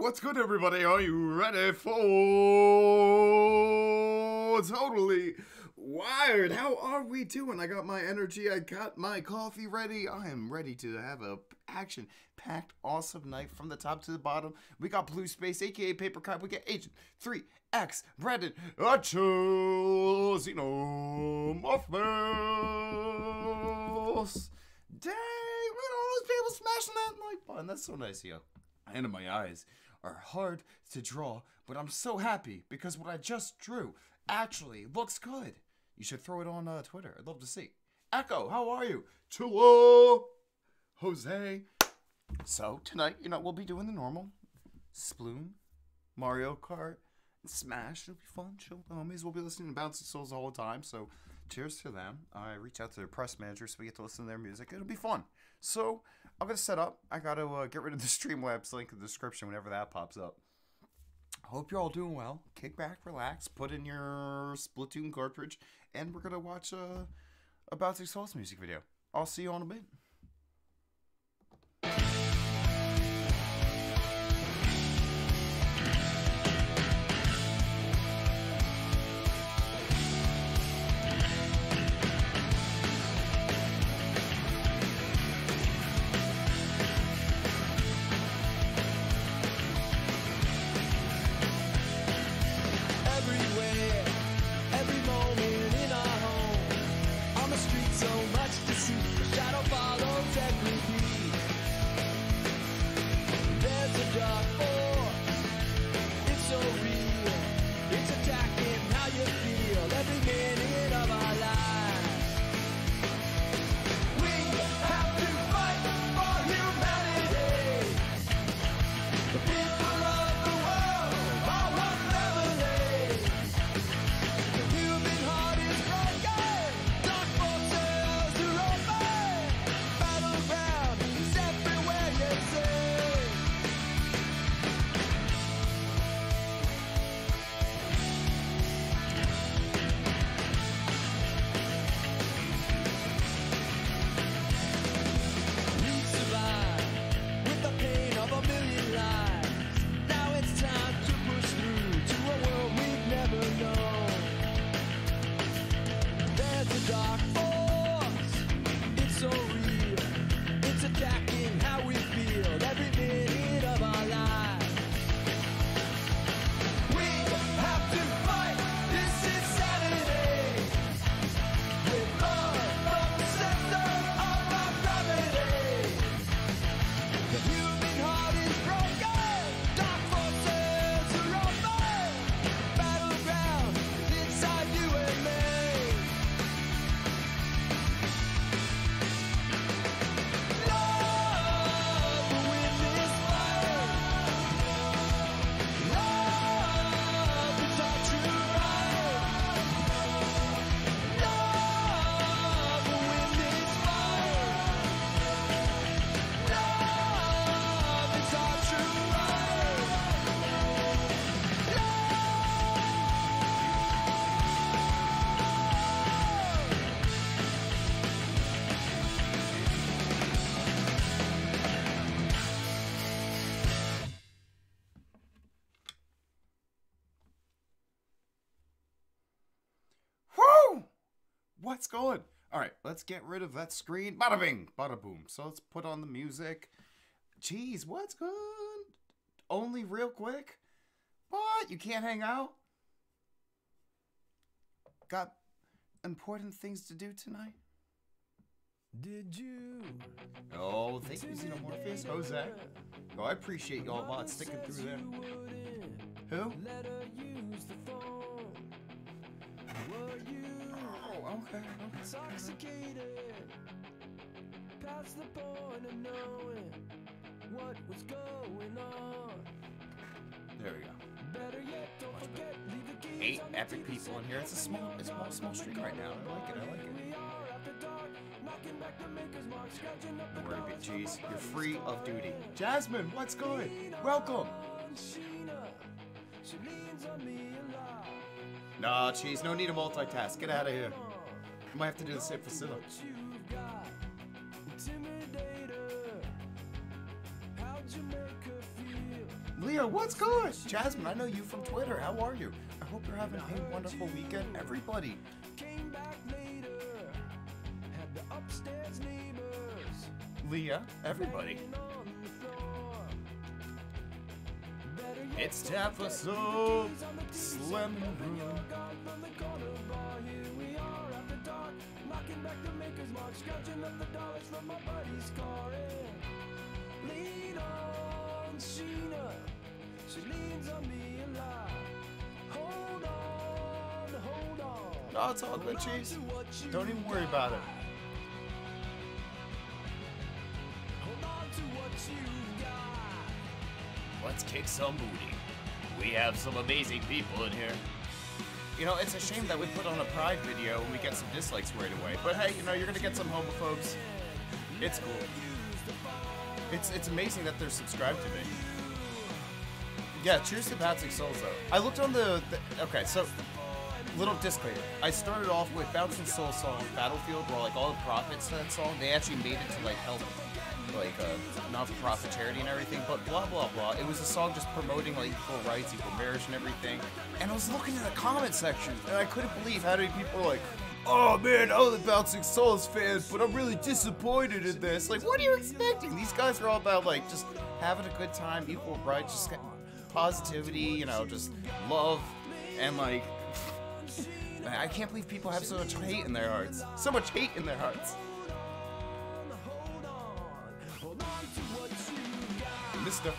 What's good, everybody? Are you ready for totally wired? How are we doing? I got my energy. I got my coffee ready. I am ready to have a action packed, awesome night from the top to the bottom. We got Blue Space, aka Paper Cut. We get Agent 3X, Brandon, Achille, Xenomorphos. Dang, look at all those people smashing that like button. That's so nice you. And my eyes are hard to draw, but I'm so happy because what I just drew actually looks good. You should throw it on uh, Twitter. I'd love to see. Echo, how are you? Chula, Jose. So tonight, you know, we'll be doing the normal Sploon, Mario Kart, Smash. It'll be fun. Chill, homies. We'll be listening to Bouncy Souls all the time. So cheers to them. I reach out to their press manager so we get to listen to their music. It'll be fun. So I'm gonna set up. I gotta uh, get rid of the Streamlabs link in the description whenever that pops up. Hope you're all doing well. Kick back, relax, put in your Splatoon cartridge, and we're gonna watch uh, a Bouncy Souls music video. I'll see you on a bit. Going? All right, let's get rid of that screen. Bada bing, bada boom. So let's put on the music. Jeez, what's good? Only real quick? What? You can't hang out? Got important things to do tonight? Did you? Oh, thank you, Xenomorpheus. Jose. Oh, I appreciate y'all a lot sticking through there. Who? Oh, okay. intoxicated? Past the point of knowing what was going on. There we go. Better yet, don't forget, leave the keys Eight epic people in here. It's a small, it's a small, small stream right now. I like it. I like it. We are after dark, knocking back the maker's mark, scratching up the Word be from You're free of duty. Jasmine, what's good? Welcome. Sheena, she leans on me a lot. Nah, cheese. No need to multitask. Get out of here. I might have to do the same for feel? Leo, what's good? Jasmine, I know you from Twitter. How are you? I hope you're having a wonderful weekend, everybody. Leah, everybody. It's time for some slam room. Knocking back the maker's mark. Scratching up the dollars from my buddy's car. And lean on Sheena. She leans on me a lot. Hold on, hold on. No, it's all good, Cheese. To what you Don't even worry about it. Hold on to what you got. Let's kick some booty. We have some amazing people in here. You know, it's a shame that we put on a Pride video and we get some dislikes right away. But hey, you know, you're gonna get some homophobes. It's cool. It's it's amazing that they're subscribed to me. Yeah, cheers to Patrick Souls though. I looked on the, the okay, so little disclaimer. I started off with Bouncing Soul song Battlefield, where like all the profits that song, they actually made it to like help like uh, non-for-profit charity and everything, but blah blah blah. It was a song just promoting like equal rights, equal marriage, and everything. And I was looking in the comment section, and I couldn't believe how many people were like, "Oh man, I'm the Bouncing Souls fan, but I'm really disappointed in this." Like, what are you expecting? These guys are all about like just having a good time, equal rights, just positivity, you know, just love, and like. Man, I can't believe people have so much hate in their hearts. So much hate in their hearts. Goodbye to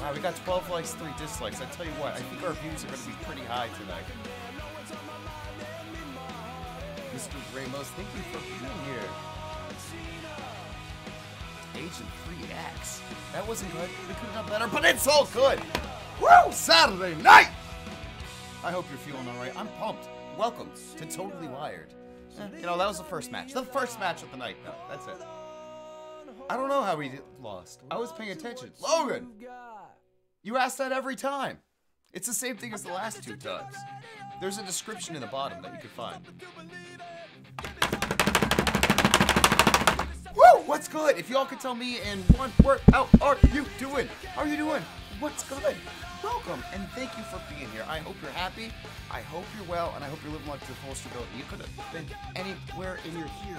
Wow, we got 12 likes, 3 dislikes. I tell you what, I think our views are going to be pretty high tonight. Mr. Ramos, thank you for being here. Agent 3X. That wasn't good. We could have done better, but it's all good. Woo! Saturday night! I hope you're feeling alright. I'm pumped. Welcome to Totally Wired. Eh, you know, that was the first match. The first match of the night. No, that's it. I don't know how we lost. I was paying attention. Logan! You ask that every time. It's the same thing as the last two times. There's a description in the bottom that you can find. What's good? If y'all could tell me in one word, how are you doing? How are you doing? What's good? Welcome and thank you for being here. I hope you're happy. I hope you're well, and I hope you're living life to the fullest ability. You could have been anywhere, and you're here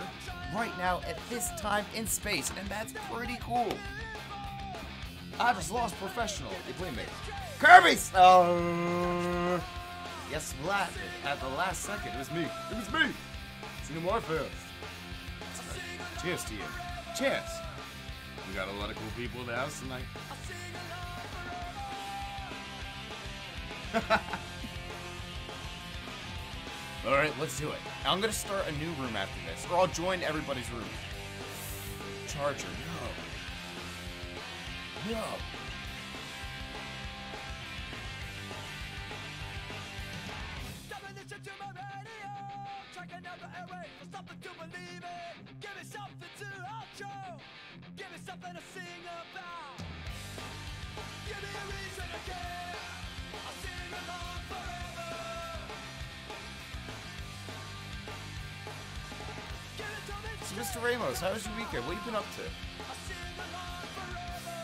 right now at this time in space, and that's pretty cool. I just lost professional. They blame me. Kirby's. Oh. Yes, Vlad. At the last second, it was me. It was me. Xenomorphos. Cheers to you. Cheers. We got a lot of cool people in the house tonight. All right, let's do it. I'm gonna start a new room after this, or I'll join everybody's room. Charger, no. No. Checking out the airwaves for something to believe in. Give me something to outro. Give me something to sing about. Give me a reason to care. I'll sing along forever. Give it to me. So, Mr. Ramos, how was your weekend? What have you been up to? I'll sing along forever.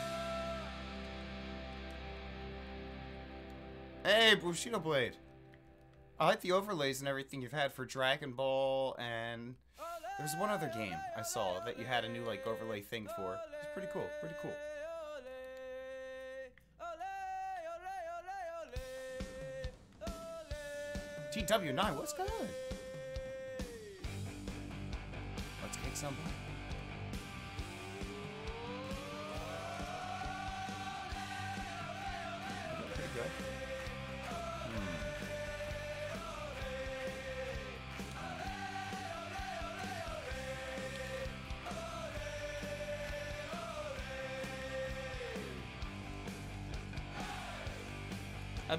Hey, Bushido Blade. I like the overlays and everything you've had for Dragon Ball, and there's one other game I saw that you had a new like overlay thing for. It's pretty cool. Pretty cool. TW9, what's going on? Let's kick some.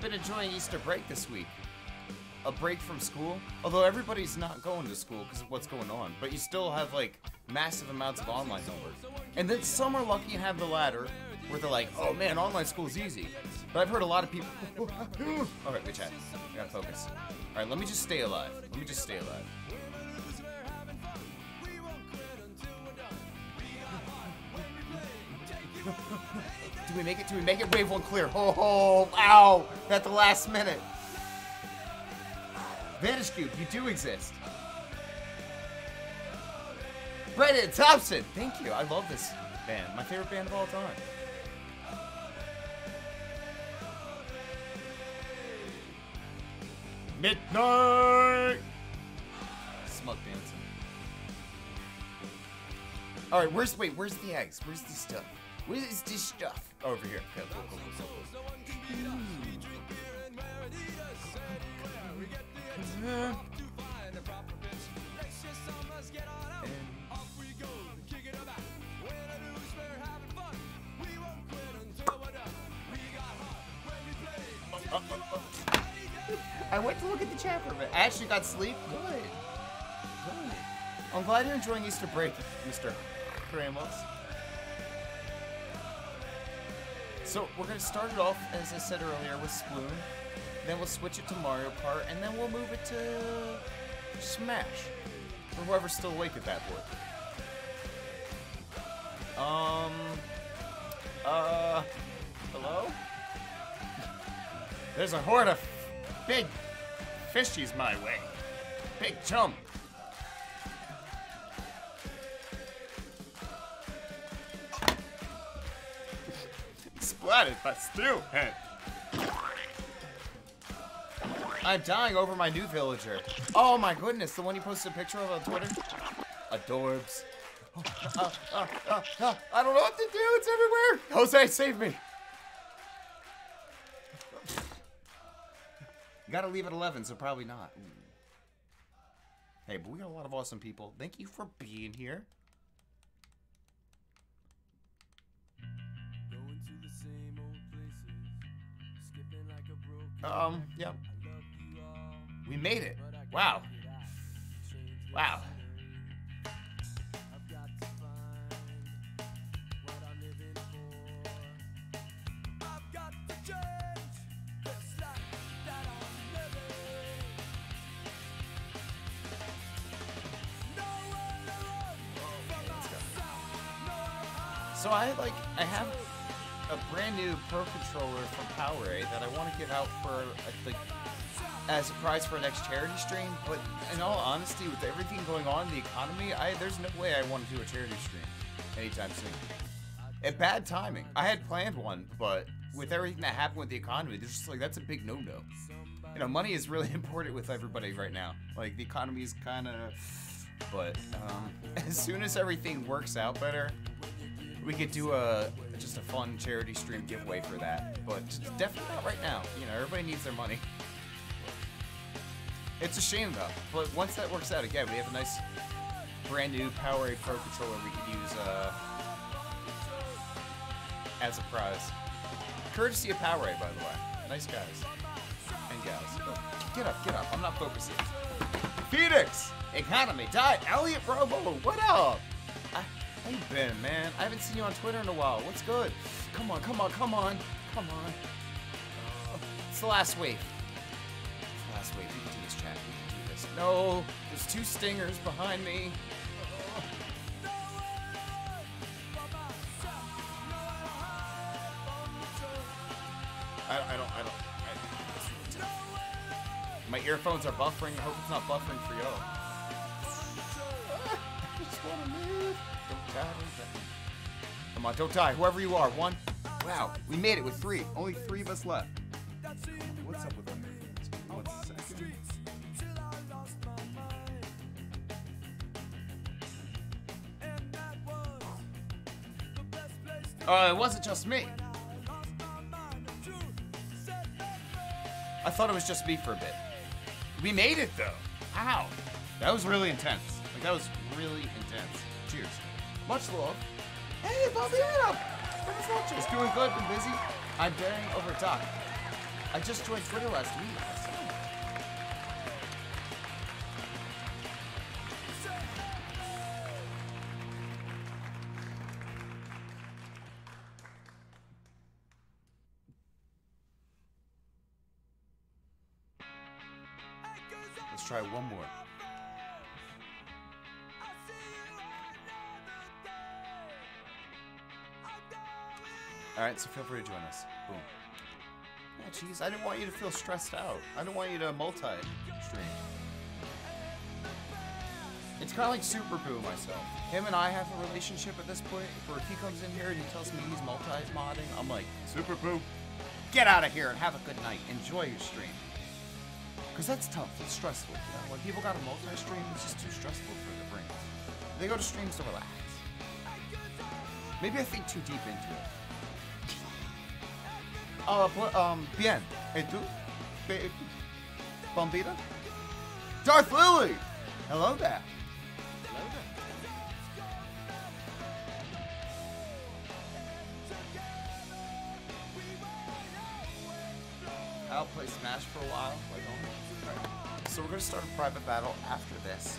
Been enjoying Easter break this week. A break from school. Although everybody's not going to school because of what's going on. But you still have like massive amounts of online homework. And then some are lucky and have the latter where they're like, oh man, online school is easy. But I've heard a lot of people. All right, wait, chat. I gotta focus. All right, let me just stay alive. Let me just stay alive. Do we make it? Do we make it? Wave one clear. Oh, oh, ow! At the last minute. Vanish Cube, you do exist. Brendan Thompson, thank you. I love this band. My favorite band of all time. Midnight. Smug dancing. All right, where's wait? Where's the eggs? Where's the stuff? Where's this stuff? Over here. Okay, cool, cool, cool, cool, cool. Uh, uh, uh. I went to look at the chat. I actually got sleep. Good. Good. I'm glad you're enjoying Easter break, Mr. Ramos. So we're gonna start it off, as I said earlier, with Sploon. Then we'll switch it to Mario Kart, and then we'll move it to Smash. For whoever's still awake at that point. Um. Uh. Hello? There's a horde of big fishies my way. Big jump. Splatted, but still. I'm dying over my new villager. Oh my goodness, the one you posted a picture of on Twitter? Adorbs. Oh, uh, uh, uh, I don't know what to do, it's everywhere! Jose, save me! Gotta leave at 11, so probably not. Hey, but we got a lot of awesome people. Thank you for being here. Living. Nowhere to run from myself, nowhere So I like I have brand new Pro controller from PowerA that I want to give out for think as a prize for next charity stream. But in all honesty, with everything going on in the economy, I there's no way I want to do a charity stream anytime soon. At bad timing. I had planned one, but with everything that happened with the economy, there's just like that's a big no-no. You know, money is really important with everybody right now. Like the economy is kind of, but um, as soon as everything works out better, we could do a just a fun charity stream giveaway for that. But definitely not right now. You know, everybody needs their money. It's a shame though. But once that works out again, we have a nice brand new PowerA Pro controller we could use uh, as a prize. Courtesy of PowerA, by the way. Nice guys and gals. Oh, get up, get up. I'm not focusing. Phoenix! Economy died. Elliot Robo, what up? How you been, man? I haven't seen you on Twitter in a while. What's good? Come on, come on, come on, come on. Uh, it's the last wave. It's the last wave. We can do this, chat. We can do this. No, there's two stingers behind me. I, I don't, I don't. I. My earphones are buffering. I hope it's not buffering for y'all. Come on, don't die. Whoever you are. One. Wow, we made it with three. Only three of us left. What's up with them? One second. Uh, it wasn't just me. I thought it was just me for a bit. We made it though. Wow. That was really intense. Like that was really intense. Cheers. Much love. Hey, Bobby. Bobbiano! Buenas noches. Doing good, been busy. I'm bearing over Doc. I just joined Twitter last week. So feel free to join us. Boom. Yeah, jeez, I didn't want you to feel stressed out. I didn't want you to multi-stream. It's kind of like Super Boo myself. Him and I have a relationship at this point where if he comes in here and he tells me he's multi-modding, I'm like, Super Boo, get out of here and have a good night. Enjoy your stream. Because that's tough. It's stressful. You know? When people got a multi-stream, it's just too stressful for their brains. They go to streams to relax. Maybe I think too deep into it. Uh, bu- um, bien. Tu? Be- Bombita? Darth Lily! Hello there. Hello there. I'll play Smash for a while. Like, oh. So we're gonna start a private battle after this.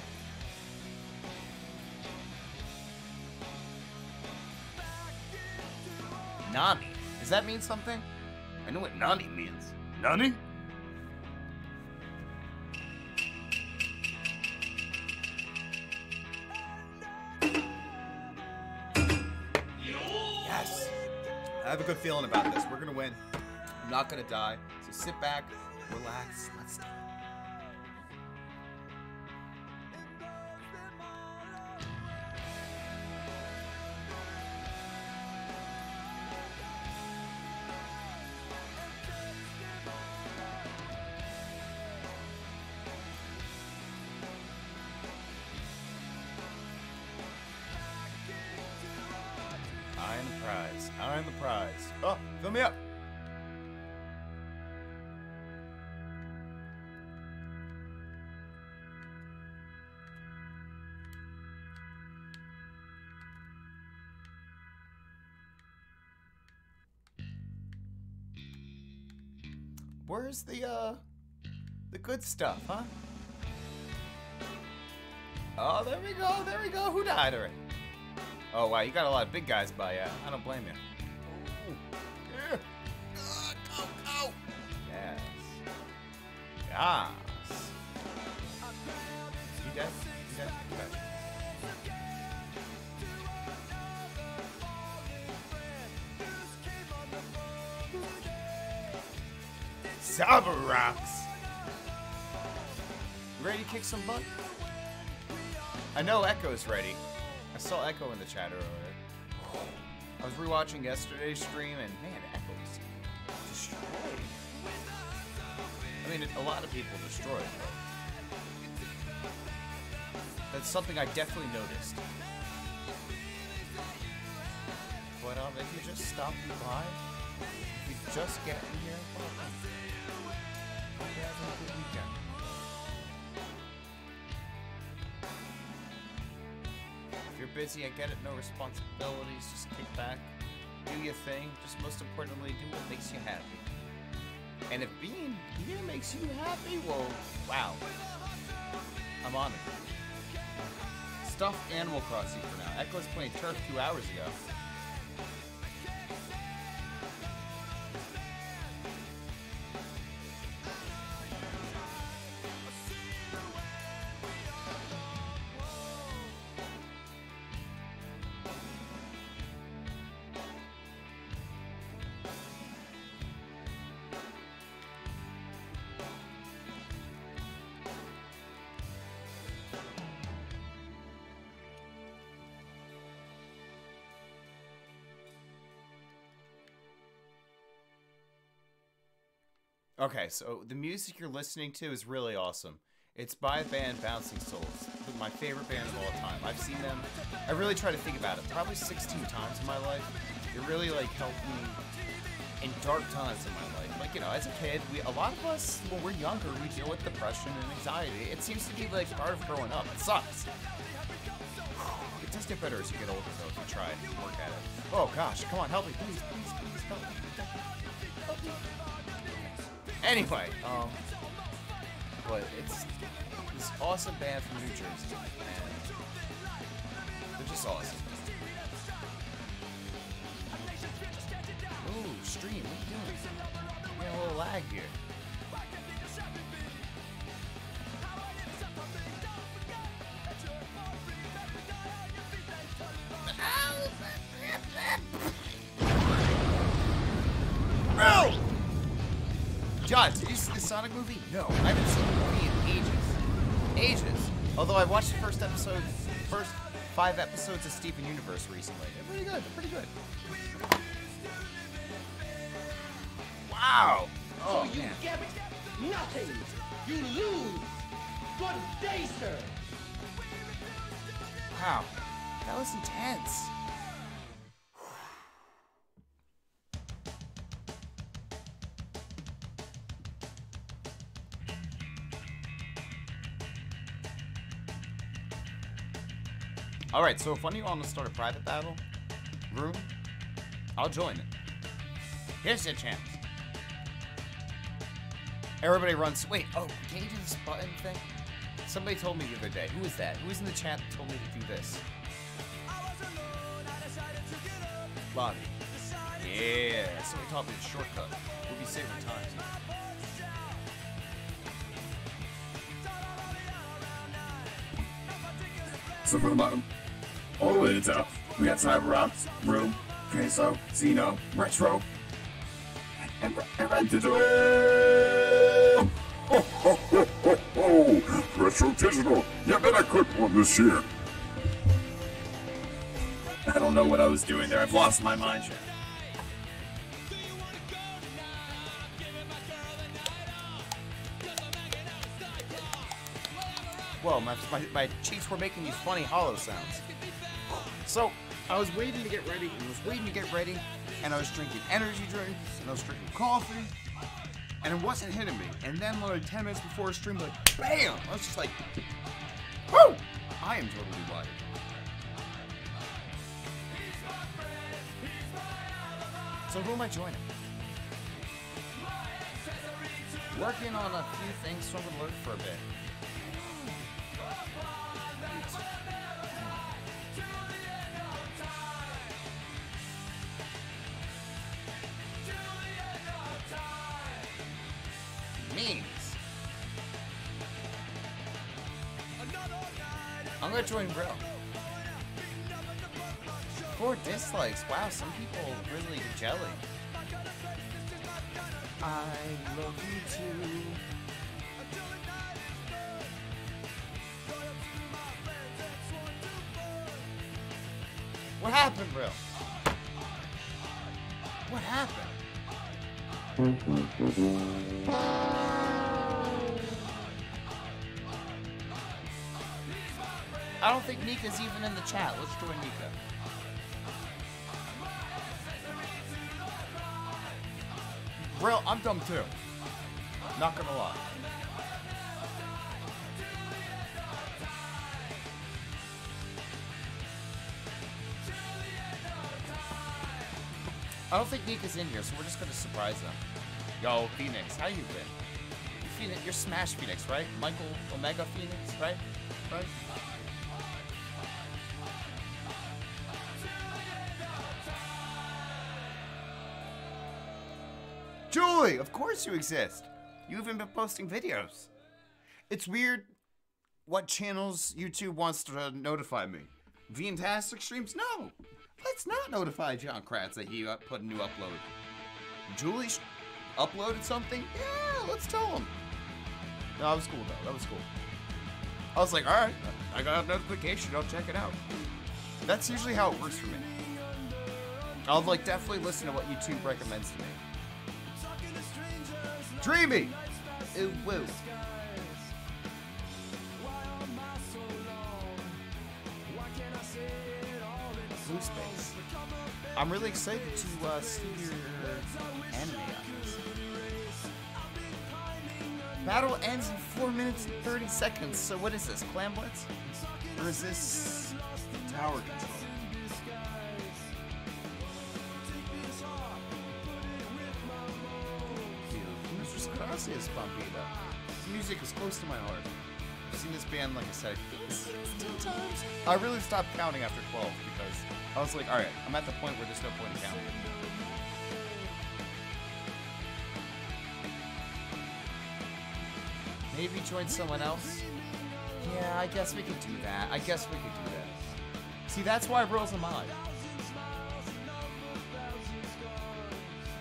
Nani. Does that mean something? I know what Nani means. Nani? Yes. I have a good feeling about this. We're gonna win. I'm not gonna die. So sit back, relax. Let's Where's the uh the good stuff, huh? Oh, there we go, there we go. Who died already? Oh wow, you got a lot of big guys by you. I don't blame you. Ooh. Yeah. Ah, go, go. Yes. Yes. Saba rocks. Ready to kick some butt? I know Echo's ready. I saw Echo in the chat earlier. I was rewatching yesterday's stream and man, Echo's destroyed. I mean, a lot of people destroyed, that's something I definitely noticed. But um, if you just stop by, if you just get in here, busy, I get it, no responsibilities, just kick back, do your thing, just most importantly, do what makes you happy. And if being here makes you happy, well, wow. I'm honored. Stuff Animal Crossing for now. Echo's playing Turf two hours ago. Okay, so the music you're listening to is really awesome. It's by the band Bouncing Souls, my favorite band of all time. I've seen them. I really try to think about it. Probably 16 times in my life. It really like helped me in dark times in my life. Like you know, as a kid, we a lot of us when we're younger, we deal with depression and anxiety. It seems to be like part of growing up. It sucks. It does get better as you get older, though. If you try and work at it. Oh gosh, come on, help me, please, please, please, help me. Help me. Anyway, um, but it's this awesome band from New Jersey, and they're just awesome. Ooh, stream, what are you doing? Movie? No, I haven't seen the movie in ages. Ages. Although I watched the first episode, first five episodes of Steven Universe recently. They're pretty good. They're pretty good. Wow. Oh you man. get nothing. You lose. Good day, sir. Wow. That was intense. All right, so if one of you want to start a private battle room, I'll join it. Here's your chance. Everybody runs. Wait, oh, can you do this button thing? Somebody told me the other day. Who was that? Who was in the chat that told me to do this? Lobby. Yeah, somebody taught me the shortcut. We'll be saving time. So from the bottom, all the way to the top, we got Cyber Ops, Room, Queso, Xeno, Retro, and, and Digital. Ho, ho, ho, ho, ho. Retro Digital, you better quick one this year. I don't know what I was doing there. I've lost my mind. Whoa, my, my, my cheeks were making these funny hollow sounds. So, I was waiting to get ready, and I was waiting to get ready, and I was drinking energy drinks, and I was drinking coffee, and it wasn't hitting me. And then, like 10 minutes before a stream, like, BAM! I was just like, whoo! I am totally wired. So who am I joining? Working on a few things, so gonna learn for a bit. Wow, some people really jelly. I love you too. What happened, bro? What happened? I don't think Nika's even in the chat. Let's join Nika. Bro, I'm dumb too. Not gonna lie. I don't think Nika's in here, so we're just gonna surprise them. Yo, Phoenix, how you been? Phoenix, you're Smash Phoenix, right? Michael Omega Phoenix, right? Right? Course you exist. You've even been posting videos. It's weird what channels YouTube wants to notify me. Fantastic streams? No. Let's not notify Jon Kratz that he put a new upload. Julie uploaded something? Yeah, let's tell him. No, that was cool though. That was cool. I was like, all right, I got a notification. I'll check it out. That's usually how it works for me. I'll like definitely listen to what YouTube recommends to me. Dreamy. Ooh, woo. Blue Space. I'm really excited to uh, see your anime. Battle ends in 4 minutes and 30 seconds. So what is this, Clam Blitz? Or is this Tower Control? Mr. Gracias, Pampita. This music is close to my heart. I've seen this band, like I said, 16 times. I really stopped counting after 12 because I was like, alright, I'm at the point where there's no point in counting. Maybe join someone else? Yeah, I guess we could do that. I guess we could do that. See, that's why Brill's a mod.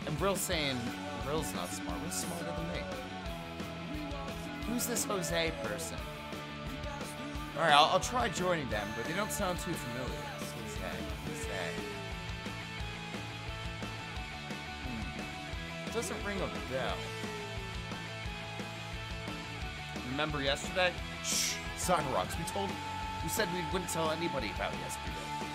And Brill's saying, Brill's not smart. Brill's smarter than me. Who's this Jose person? All right, I'll, I'll try joining them, but they don't sound too familiar. Jose, Jose. Hmm. Doesn't ring a bell. Remember yesterday? Shh, Rocks. We told, we said we wouldn't tell anybody about yesterday.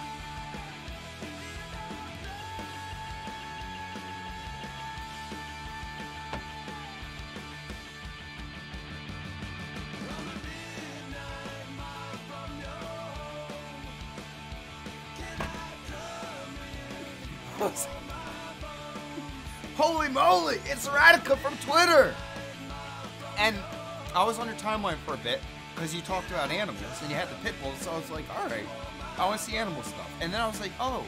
Holy! It's Radica from Twitter! And I was on your timeline for a bit because you talked about animals and you had the pit bulls, so I was like, alright, I want to see animal stuff. And then I was like, oh,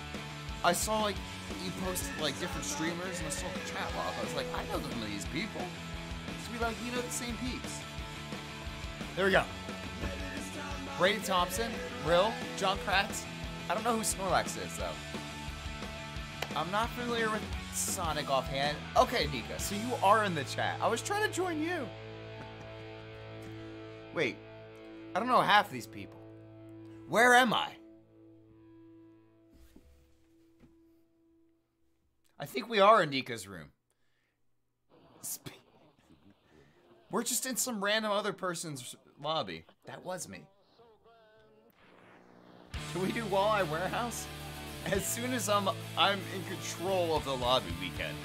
I saw like you posted like different streamers and I saw the chat log. I was like, I know some of these people. So we like, you know, the same peeps. There we go. Brady Thompson, Rill, Jon Kratz. I don't know who Snorlax is though. I'm not familiar with Sonic offhand. Okay, Nika, so you are in the chat. I was trying to join you. Wait, I don't know half these people. Where am I? I think we are in Nika's room. We're just in some random other person's lobby. That was me. Can we do Walleye Warehouse? As soon as I'm I'm in control of the lobby weekend.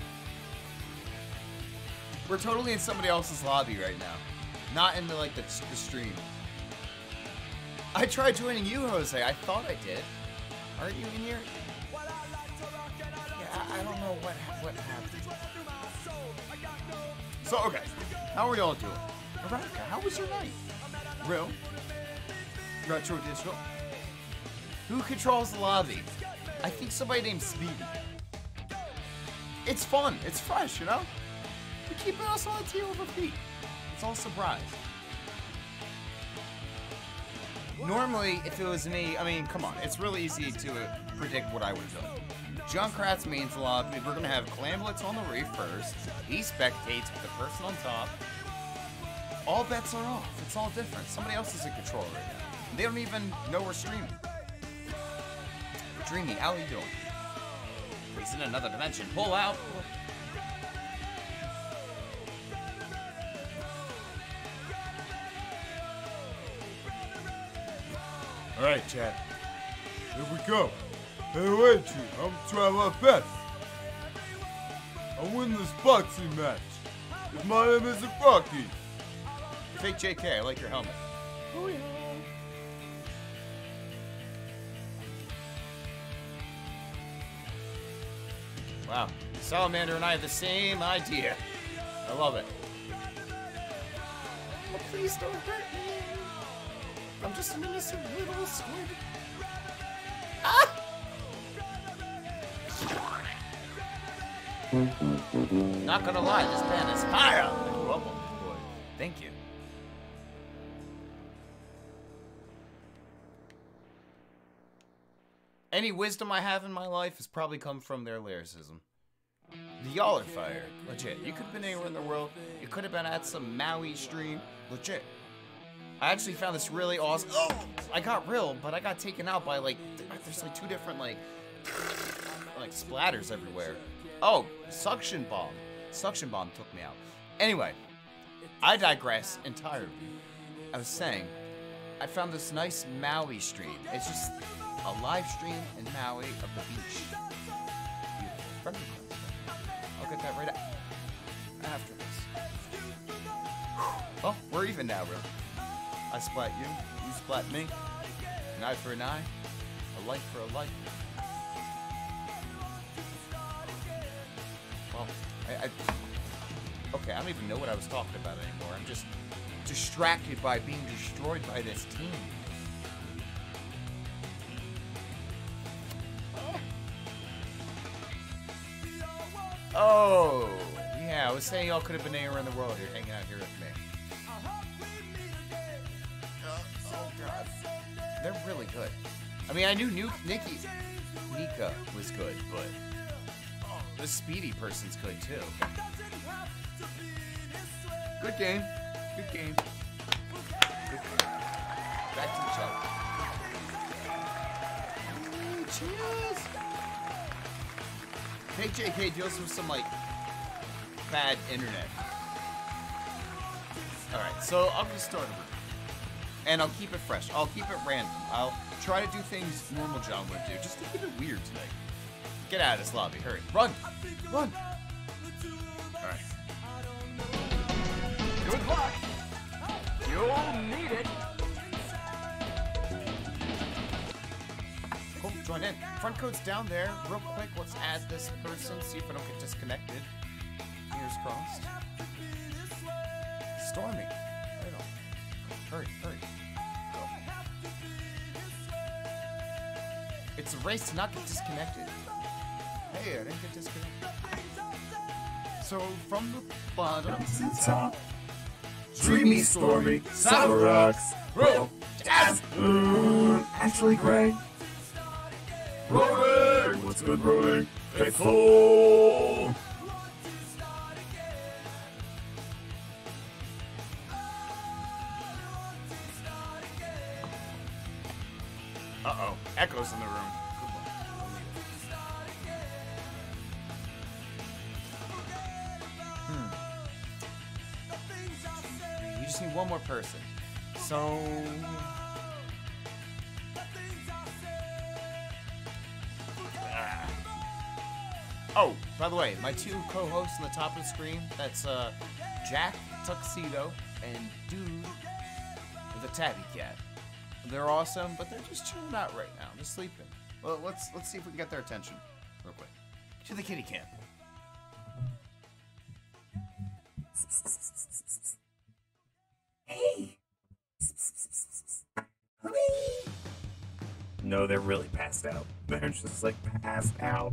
We're totally in somebody else's lobby right now. Not in the like the, the stream. I tried joining you, Jose. I thought I did. Aren't you in here? Yeah, I, I don't know what what happened. So okay, how are y'all doing? Veronica, how was your night? Real? Retro digital? Who controls the lobby? I think somebody named Speedy. It's fun. It's fresh, you know? We're keeping us on of our feet. It's all surprise. Normally, if it was me, I mean, come on, it's really easy to predict what I would do. Junkrat's means a lot. We're gonna have Clam Blitz on the reef first. He spectates with the person on top. All bets are off. It's all different. Somebody else is in control right now. They don't even know we're streaming. Dreamy, how are you doing? He's in another dimension. Pull out. All right, Chad. Here we go. Hey, wait, you. I'm trying my best. I win this boxing match. If my name isn't Rocky. Fake JK, I like your helmet. Oh yeah. Wow. Salamander and I have the same idea. I love it. Oh, please don't hurt me. I'm just an innocent little squid. Ah! Not gonna lie, this band is fire. Boy. Thank you. Any wisdom I have in my life has probably come from their lyricism. The y'all are fire. Legit. You could have been anywhere in the world. You could have been at some Maui stream. Legit. I actually found this really awesome. Oh, I got real, but I got taken out by like, there's like two different like, like splatters everywhere. Oh, suction bomb. Suction bomb took me out. Anyway, I digress entirely. I was saying, I found this nice Maui stream. It's just a live stream in Maui of the beach. I'll get that right after this. Well, oh, we're even now, really. I splat you, you splat me. An eye for an eye, a life for a life. Well, I, I okay, I don't even know what I was talking about anymore. I'm just distracted by being destroyed by this team. Oh, yeah, I was saying y'all could have been anywhere in the world. You're hanging out here with me. Oh, oh, God. They're really good. I mean, I knew Nu- Nikki, Nika was good, but the Speedy person's good too. Good game. Good game. Good game. Back to the. Ooh, cheers. KJK deals with some like bad internet. Alright, so I'm gonna start room. And I'll keep it fresh. I'll keep it random. I'll try to do things normal Jon would do, just to keep it weird today. Get out of this lobby, hurry. Run! Run! Alright. Good luck. You'll need it. Join in. Front code's down there. Real quick, let's add this person, see if I don't get disconnected. Fingers crossed. Stormy. Right on. Hurry, hurry. Go. It's a race to not get disconnected. Hey, I didn't get disconnected. So, from the bottom. To the top. Dreamy, stormy, summer rocks. Roll, jazz, moon, Ashley Gray. Rolling, what's good, rolling? Faithful. Uh oh. Echoes in the room. Hmm. You just need one more person. So. Oh, by the way, my two co-hosts on the top of the screen, that's uh, Jack Tuxedo and Dude the tabby cat. They're awesome, but they're just chilling out right now. They're sleeping. Well, let's let's see if we can get their attention real quick. To the kitty camp. Hey! No, they're really passed out. They're just like passed out.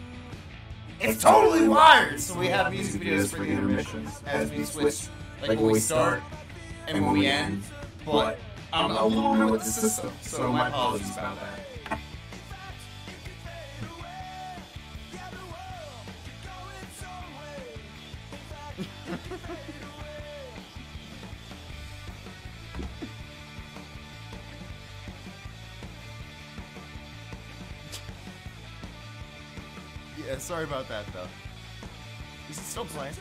It's totally wired. So we have music videos for the intermissions as we switch, like when we start and when we end. But I'm a little new with the system, so my apologies about that. Sorry about that though. Is it still playing?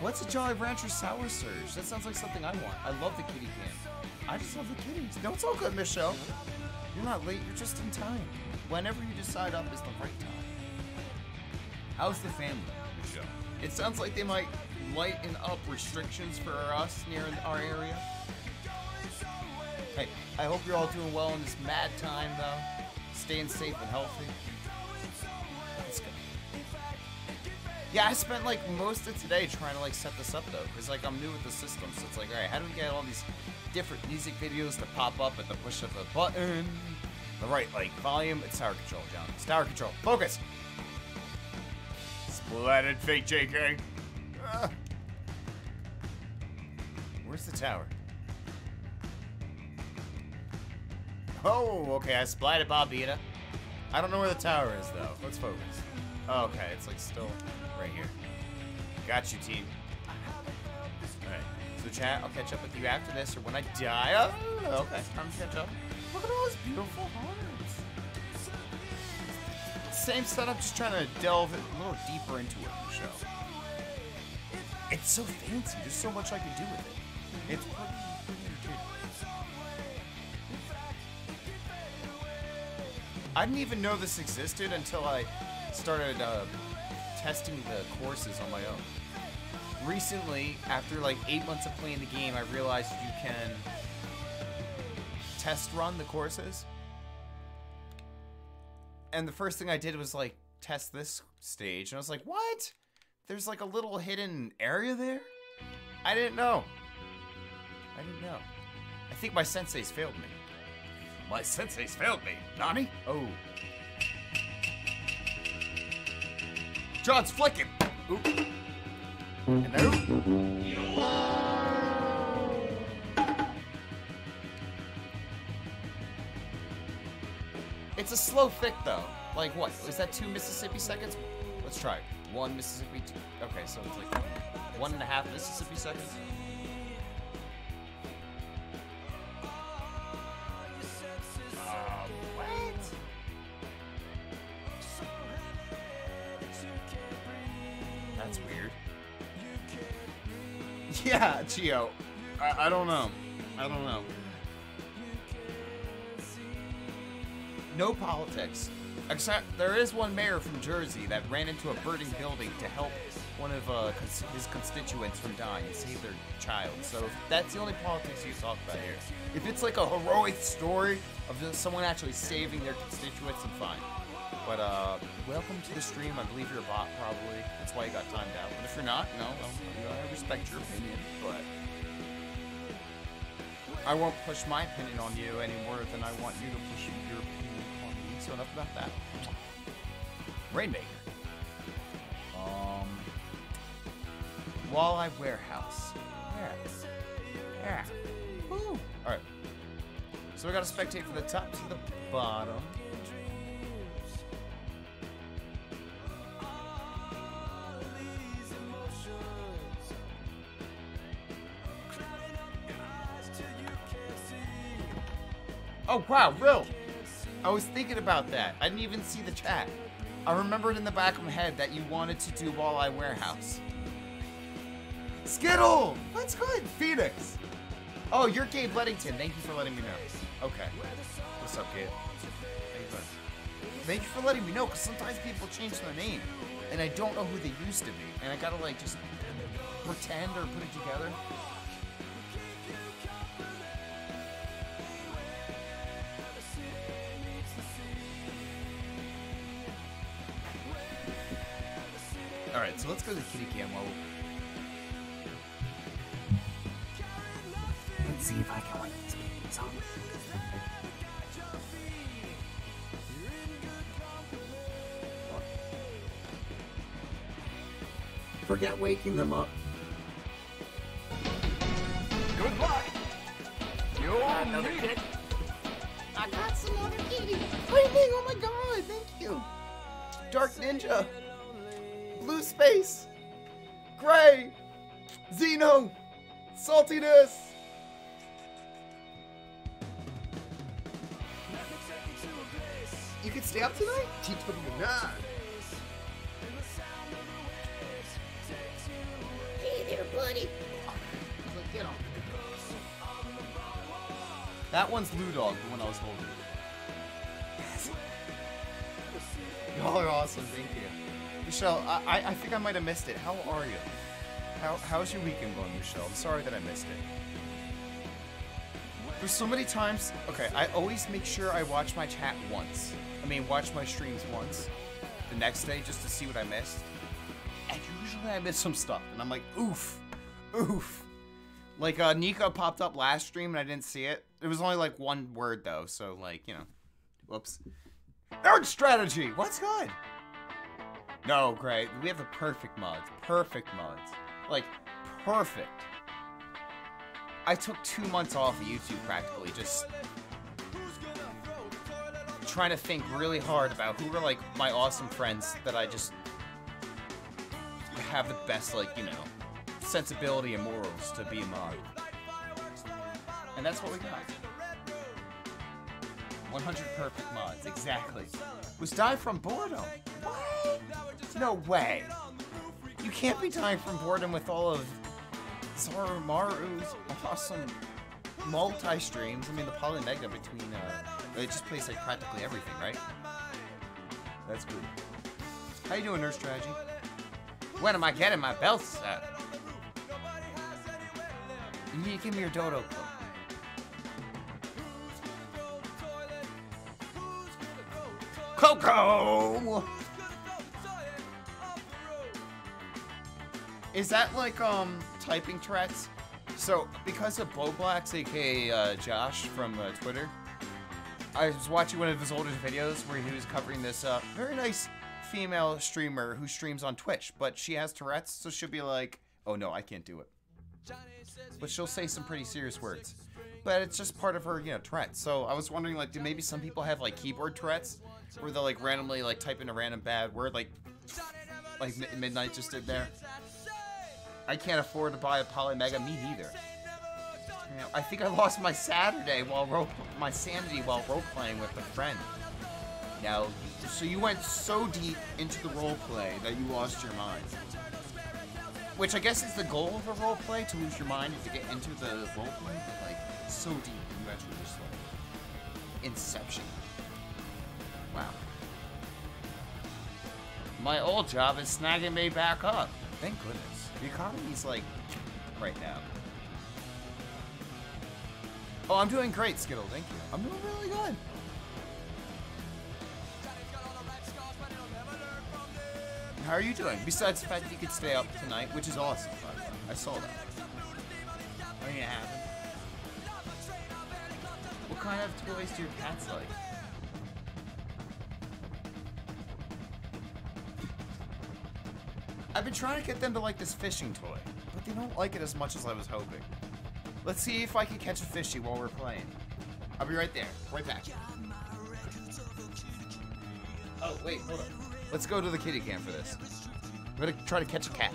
What's a Jolly Rancher Sour Surge? That sounds like something I want. I love the kitty camp. I just love the kitties. No, it's all good, Michelle. You're not late, you're just in time. Whenever you decide up is the right time. How's the family, Michelle? It sounds like they might lighten up restrictions for us near our area. Hey, I hope you're all doing well in this mad time, though. Staying safe and healthy. Let's go. Yeah, I spent like most of today trying to like set this up though, because like I'm new with the system, so it's like, all right, how do we get all these different music videos to pop up at the push of a button? The right like volume. It's tower control, Jon. It's tower control. Focus. Splatted fake JK. Ah. Where's the tower? Oh, okay, I splatted Bobita. I don't know where the tower is, though. Let's focus. Oh, okay, it's like still right here. Got you, team. Alright, so chat, I'll catch up with you after this or when I die. Oh, okay, time to catch up. Look at all those beautiful hearts. Same setup, just trying to delve a little deeper into it in the show. It's so fancy. There's so much I can do with it. It's pretty, I didn't even know this existed until I started uh, testing the courses on my own. Recently, after like eight months of playing the game, I realized you can test run the courses. and the first thing I did was like test this stage, and I was like, what? There's like a little hidden area there? I didn't know. I didn't know. I think my senseis failed me. My senseis failed me. Nani? Oh. John's flicking. Ooh. Hello? It's a slow fic though. Like what? Is that two Mississippi seconds? Let's try. One Mississippi. Two. Okay, so it's like one and a half Mississippi seconds. Yeah, Chio. I, I don't know. I don't know. No politics. Except there is one mayor from Jersey that ran into a burning building to help one of uh, cons- his constituents from dying, save their child. So that's the only politics you talk about here. If it's like a heroic story of someone actually saving their constituents, then fine. But uh, welcome to the stream. I believe you're a bot, probably. That's why you got timed out. But if you're not, no, I respect your opinion. But I won't push my opinion on you any more than I want you to push your opinion on me. So enough about that. Rainmaker. Um. Walleye Warehouse. Yeah. Yeah. Woo. All right. So we got to spectate from the top to the bottom. Oh wow, real. I was thinking about that. I didn't even see the chat. I remembered in the back of my head that you wanted to do Walleye Warehouse. Skittle! That's good. Phoenix. Oh, you're Gabe Lettington. Thank you for letting me know. Okay. What's up, Gabe? Thank you for letting me know, because sometimes people change their name, and I don't know who they used to be, and I gotta like just pretend or put it together. All right, so let's go to the kitty cam while Let's see if I can like these babies on. Forget waking them up. Goodbye. You're needed. I got some other kitty. Lightning, oh my god, thank you. Dark Ninja. Blue Space. Gray. Xeno. Saltiness. You can stay up tonight? T29. Hey there, buddy. Get. That one's Lou Dog, the one I was holding. Y'all are awesome, thank you. Michelle, I, I, think I might have missed it. How are you? How, how's your weekend going, Michelle? I'm sorry that I missed it. There's so many times. Okay, I always make sure I watch my chat once. I mean, watch my streams once. The next day, just to see what I missed. And usually I miss some stuff, and I'm like, oof, oof. Like uh, Nico popped up last stream and I didn't see it. It was only like one word though, so like you know, whoops. Nerd strategy. What's good? No, great. We have the perfect mods. Perfect mods. Like perfect. I took two months off of YouTube practically, just trying to think really hard about who were like my awesome friends that I just have the best like you know sensibility and morals to be a mod. And that's what we got. 100 perfect mods, exactly. Was die from boredom. What? No way. You can't be dying from boredom with all of Zarumaru's awesome multi-streams. I mean, the Polymega between, uh, it just plays like practically everything, right? That's good. How you doing, Nurse Strategy? When am I getting my belt set? You need to give me your dodo cloak. Coco. Is that like um typing Tourette's? So because of Bo Blacks, aka uh, Josh from uh, Twitter, I was watching one of his older videos where he was covering this uh, very nice female streamer who streams on Twitch, but she has Tourette's, so she'll be like, "Oh no, I can't do it." But she'll say some pretty serious words. But it's just part of her, you know, Tourette's. So I was wondering, like, do maybe some people have like keyboard Tourette's, where they'll like randomly like type in a random bad word, like, like Mi- Midnight just did there. I can't afford to buy a Polymega. Me neither. You know, I think I lost my Saturday while my sanity while role playing with a friend. Now, so you went so deep into the role play that you lost your mind. Which I guess is the goal of a role play to lose your mind and to get into the role play, but like so deep you actually just like Inception. Wow. My old job is snagging me back up. Thank goodness. The economy's like right now. Oh, I'm doing great, Skittle. Thank you. I'm doing really good. How are you doing? Besides the fact that you could stay up tonight, which is awesome. I saw that. What are you having? What kind of toys do your cats like? I've been trying to get them to like this fishing toy, but they don't like it as much as I was hoping. Let's see if I can catch a fishy while we're playing. I'll be right there. Right back. Oh, wait, hold on. Let's go to the kitty cam for this. I'm gonna try to catch a cat.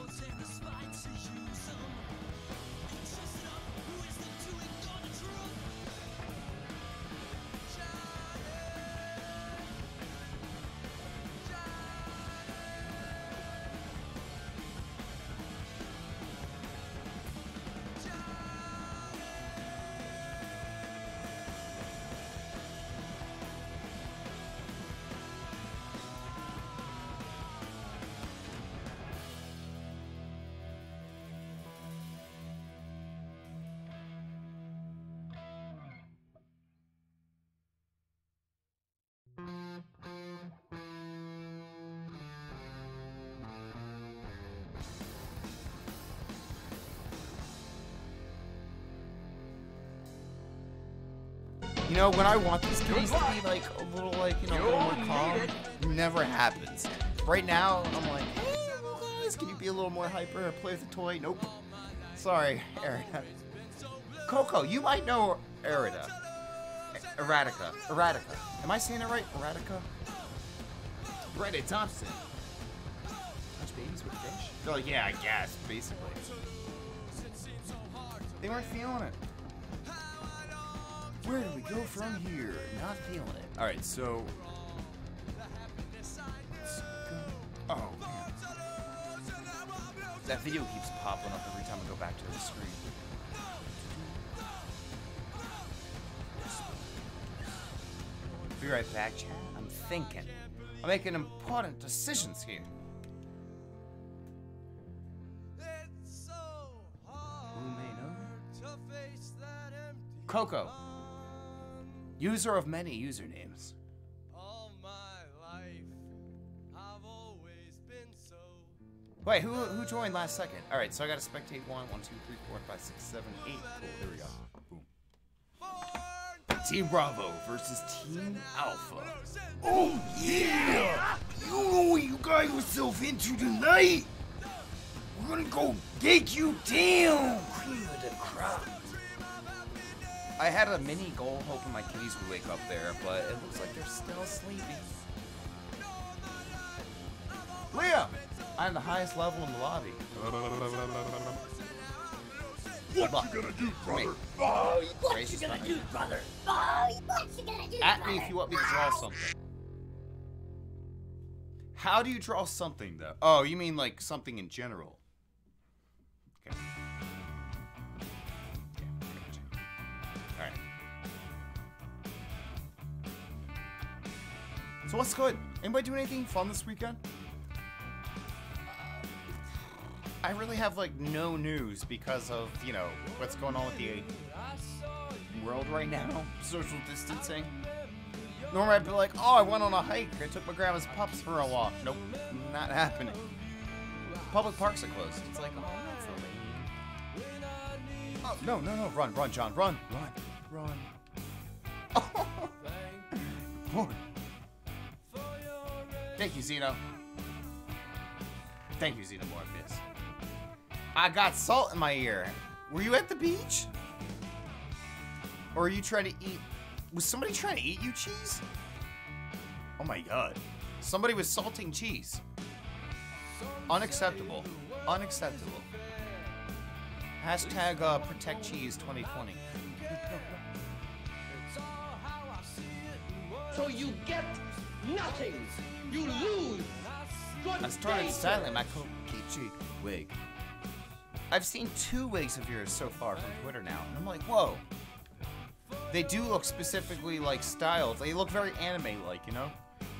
Know, when I want these kitties to be like a little like, you know, a little more calm, it never happens. Right now, I'm like, hey, little guys, can you be a little more hyper play with the toy? Nope. Sorry, Erida. Coco, you might know Erida. Erratica. Erratica. Am I saying it right? Erratica? Brenda Thompson. Touch babies with fish? They're like, yeah, I guess, basically. They weren't feeling it. Where do we go from here? Not feeling it. All right, so. Oh. man. That video keeps popping up every time I go back to the screen. Be right back, Chad. I'm thinking. I'm making important decisions here. Who may know? Coco. User of many usernames. All my life, I've always been so. Wait, who who joined last second? All right, so I got to spectate one, one, two, three, four, five, six, seven, eight. Cool. Here we go. Boom. Team Bravo versus Team Alpha. Oh yeah! You know what you got yourself into tonight? We're gonna go take you down, cream of the crop. I had a mini goal hoping my kitties would wake up there, but it looks like they're still sleeping. Liam! I'm the highest level in the lobby. What Look, you gonna do, wait. brother? Oh, what Gracious you gonna do, brother? Oh, what you gonna do, At brother? me if you want me to draw something. How do you draw something, though? Oh, you mean like something in general? Okay. So what's good? Anybody doing anything fun this weekend? I really have like no news because of you know what's going on with the world right now, social distancing. Normally I'd be like, oh, I went on a hike. I took my grandma's pups for a walk. Nope, not happening. Public parks are closed. It's like, oh, that's so lame. Oh, no, no, no. Run, run, Jon. Run, run, run. Oh. Thank you, Xeno. Thank you, Xenomorpheus. I got salt in my ear. Were you at the beach? Or are you trying to eat... Was somebody trying to eat you cheese? Oh my god. Somebody was salting cheese. Unacceptable. Unacceptable. Hashtag uh, protect cheese 2020. So you get nothing. You lose. I started styling my Kokichi wig. I've seen two wigs of yours so far from Twitter now, and I'm like, whoa. They do look specifically like styled. They look very anime-like, you know?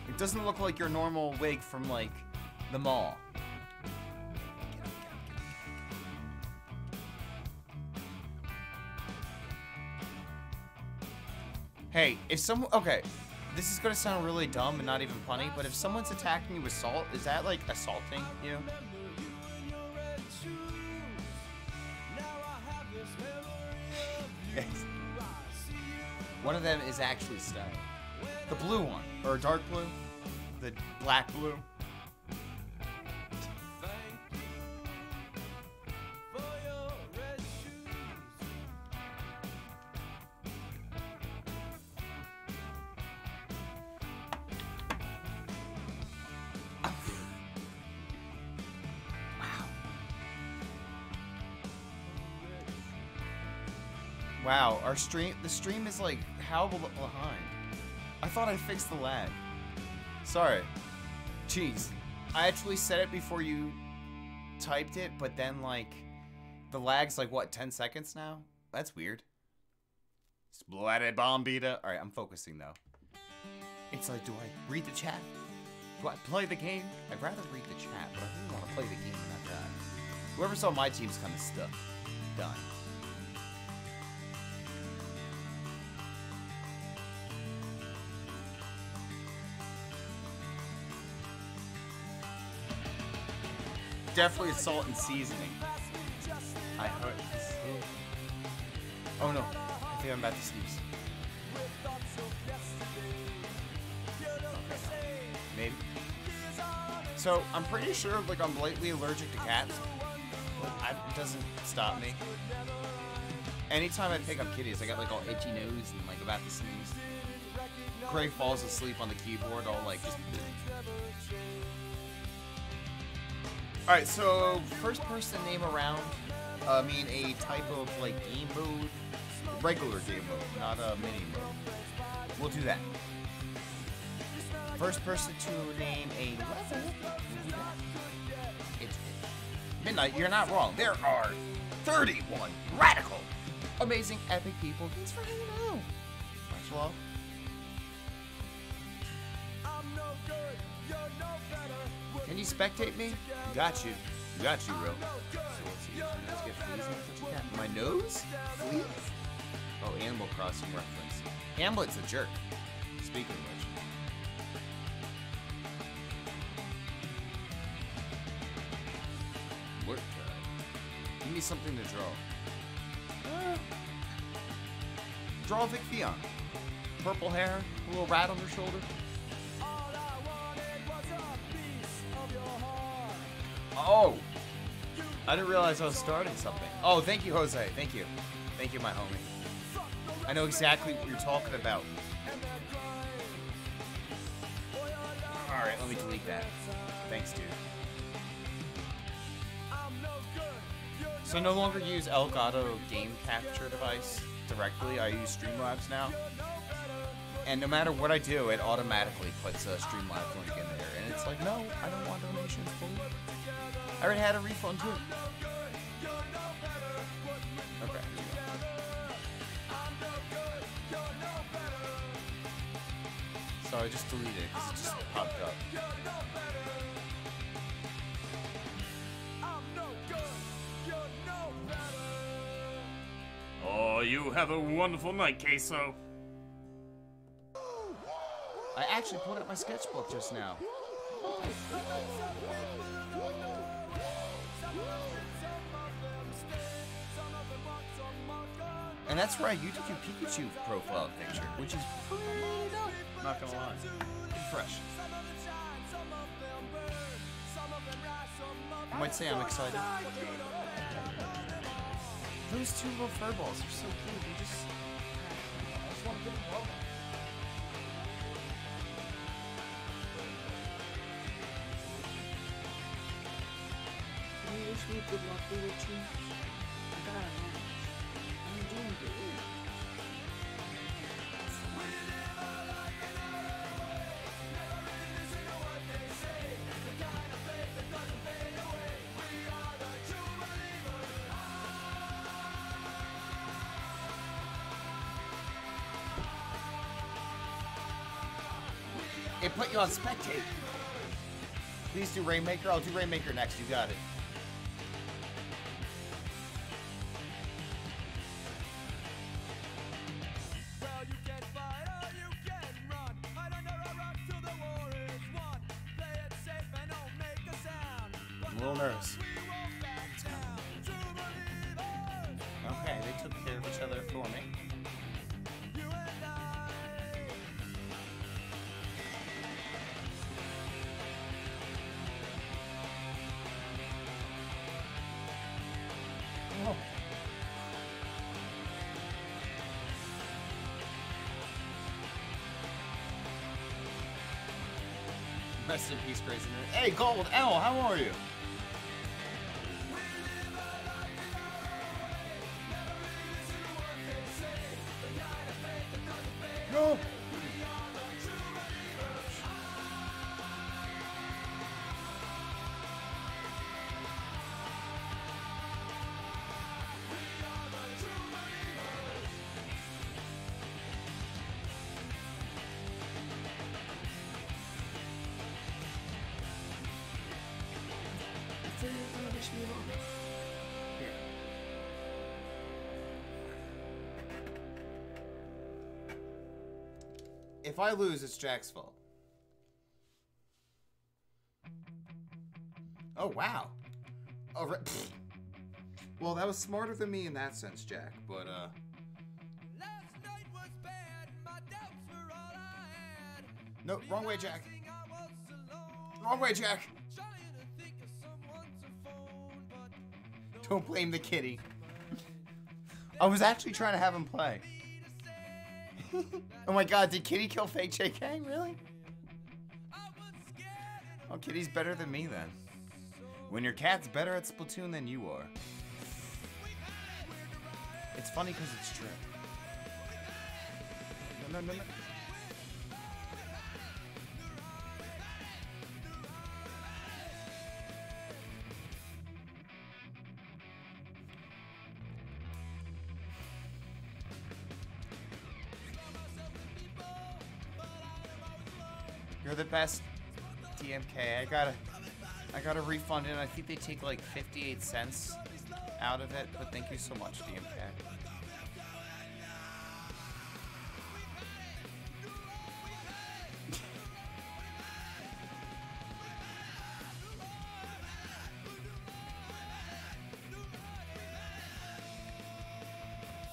It doesn't look like your normal wig from like the mall. Hey, if someone okay, this is gonna sound really dumb and not even funny, but if someone's attacking you with salt, is that like assaulting you? One of them is actually stone. The blue one, or dark blue, the black blue. Wow, our stream, the stream is like how behind. I thought I fixed the lag. Sorry. Jeez. I actually said it before you typed it, but then like the lag's like what, 10 seconds now? That's weird. Splatted bombita. Alright, I'm focusing though. It's like, do I read the chat? Do I play the game? I'd rather read the chat, but I really want to play the game at that. Whoever saw my team's kind of stuck. Done. Definitely salt and seasoning. I heard. Oh no, I think I'm about to sneeze. Maybe. So I'm pretty sure like I'm blatantly allergic to cats. I, it doesn't stop me. Anytime I pick up kitties, I get like all itchy nose and like about to sneeze. Gray falls asleep on the keyboard, all like just. All right, so first person name around. uh, I mean a type of like game mode, regular game mode, not a mini mode. We'll do that. First person to name a level. We'll do that. It's midnight. You're not wrong. There are 31 radical, amazing, epic people. Thanks for hanging out. Much love. Can you spectate me? Got you. Got you, bro. So let's see. Let's get fleas. What you got? My nose? Fleas? Oh, Animal Crossing reference. Hamlet's a jerk. Speaking of which. Work time. Give me something to draw. Uh, draw Vic Fion. Purple hair, a little rat on her shoulder. Oh! I didn't realize I was starting something. Oh, thank you, Jose. Thank you. Thank you, my homie. I know exactly what you're talking about. Alright, let me delete that. Thanks, dude. So I no longer use Elgato game capture device directly. I use Streamlabs now. And no matter what I do, it automatically puts a Streamlabs link in there. And it's like, no, I don't want donations. I already had a refund too. Okay. So I just deleted it because it just popped up. Oh, you have a wonderful night, Queso. I actually pulled out my sketchbook just now. And that's right, you took your Pikachu profile picture, which is pretty dope. Not gonna lie. Pretty fresh. You might say I'm excited. Those two little furballs are so cute. They just. I just want to give them love. Can you wish me good luck, little chief? I got a It put you on spectate. Please do Rainmaker. I'll do Rainmaker next. You got it. Rest in peace, Grayson. Hey, Gold L, how are you? If I lose, it's Jack's fault. Oh, wow. Oh, pfft. well, that was smarter than me in that sense, Jack, but, uh. Last night was bad. My doubts were all I had. No, wrong way, Jack. Realizing I was alone. Wrong way, Jack. To think of phone, but Don't blame the kitty. I was actually trying to have him play. oh my god, did Kitty kill fake JK? Really? Oh, Kitty's better than me then. When your cat's better at Splatoon than you are. It's funny because it's true. No, no, no, no. Best, DMK. I gotta, I gotta refund it. I think they take like 58 cents out of it, but thank you so much, DMK.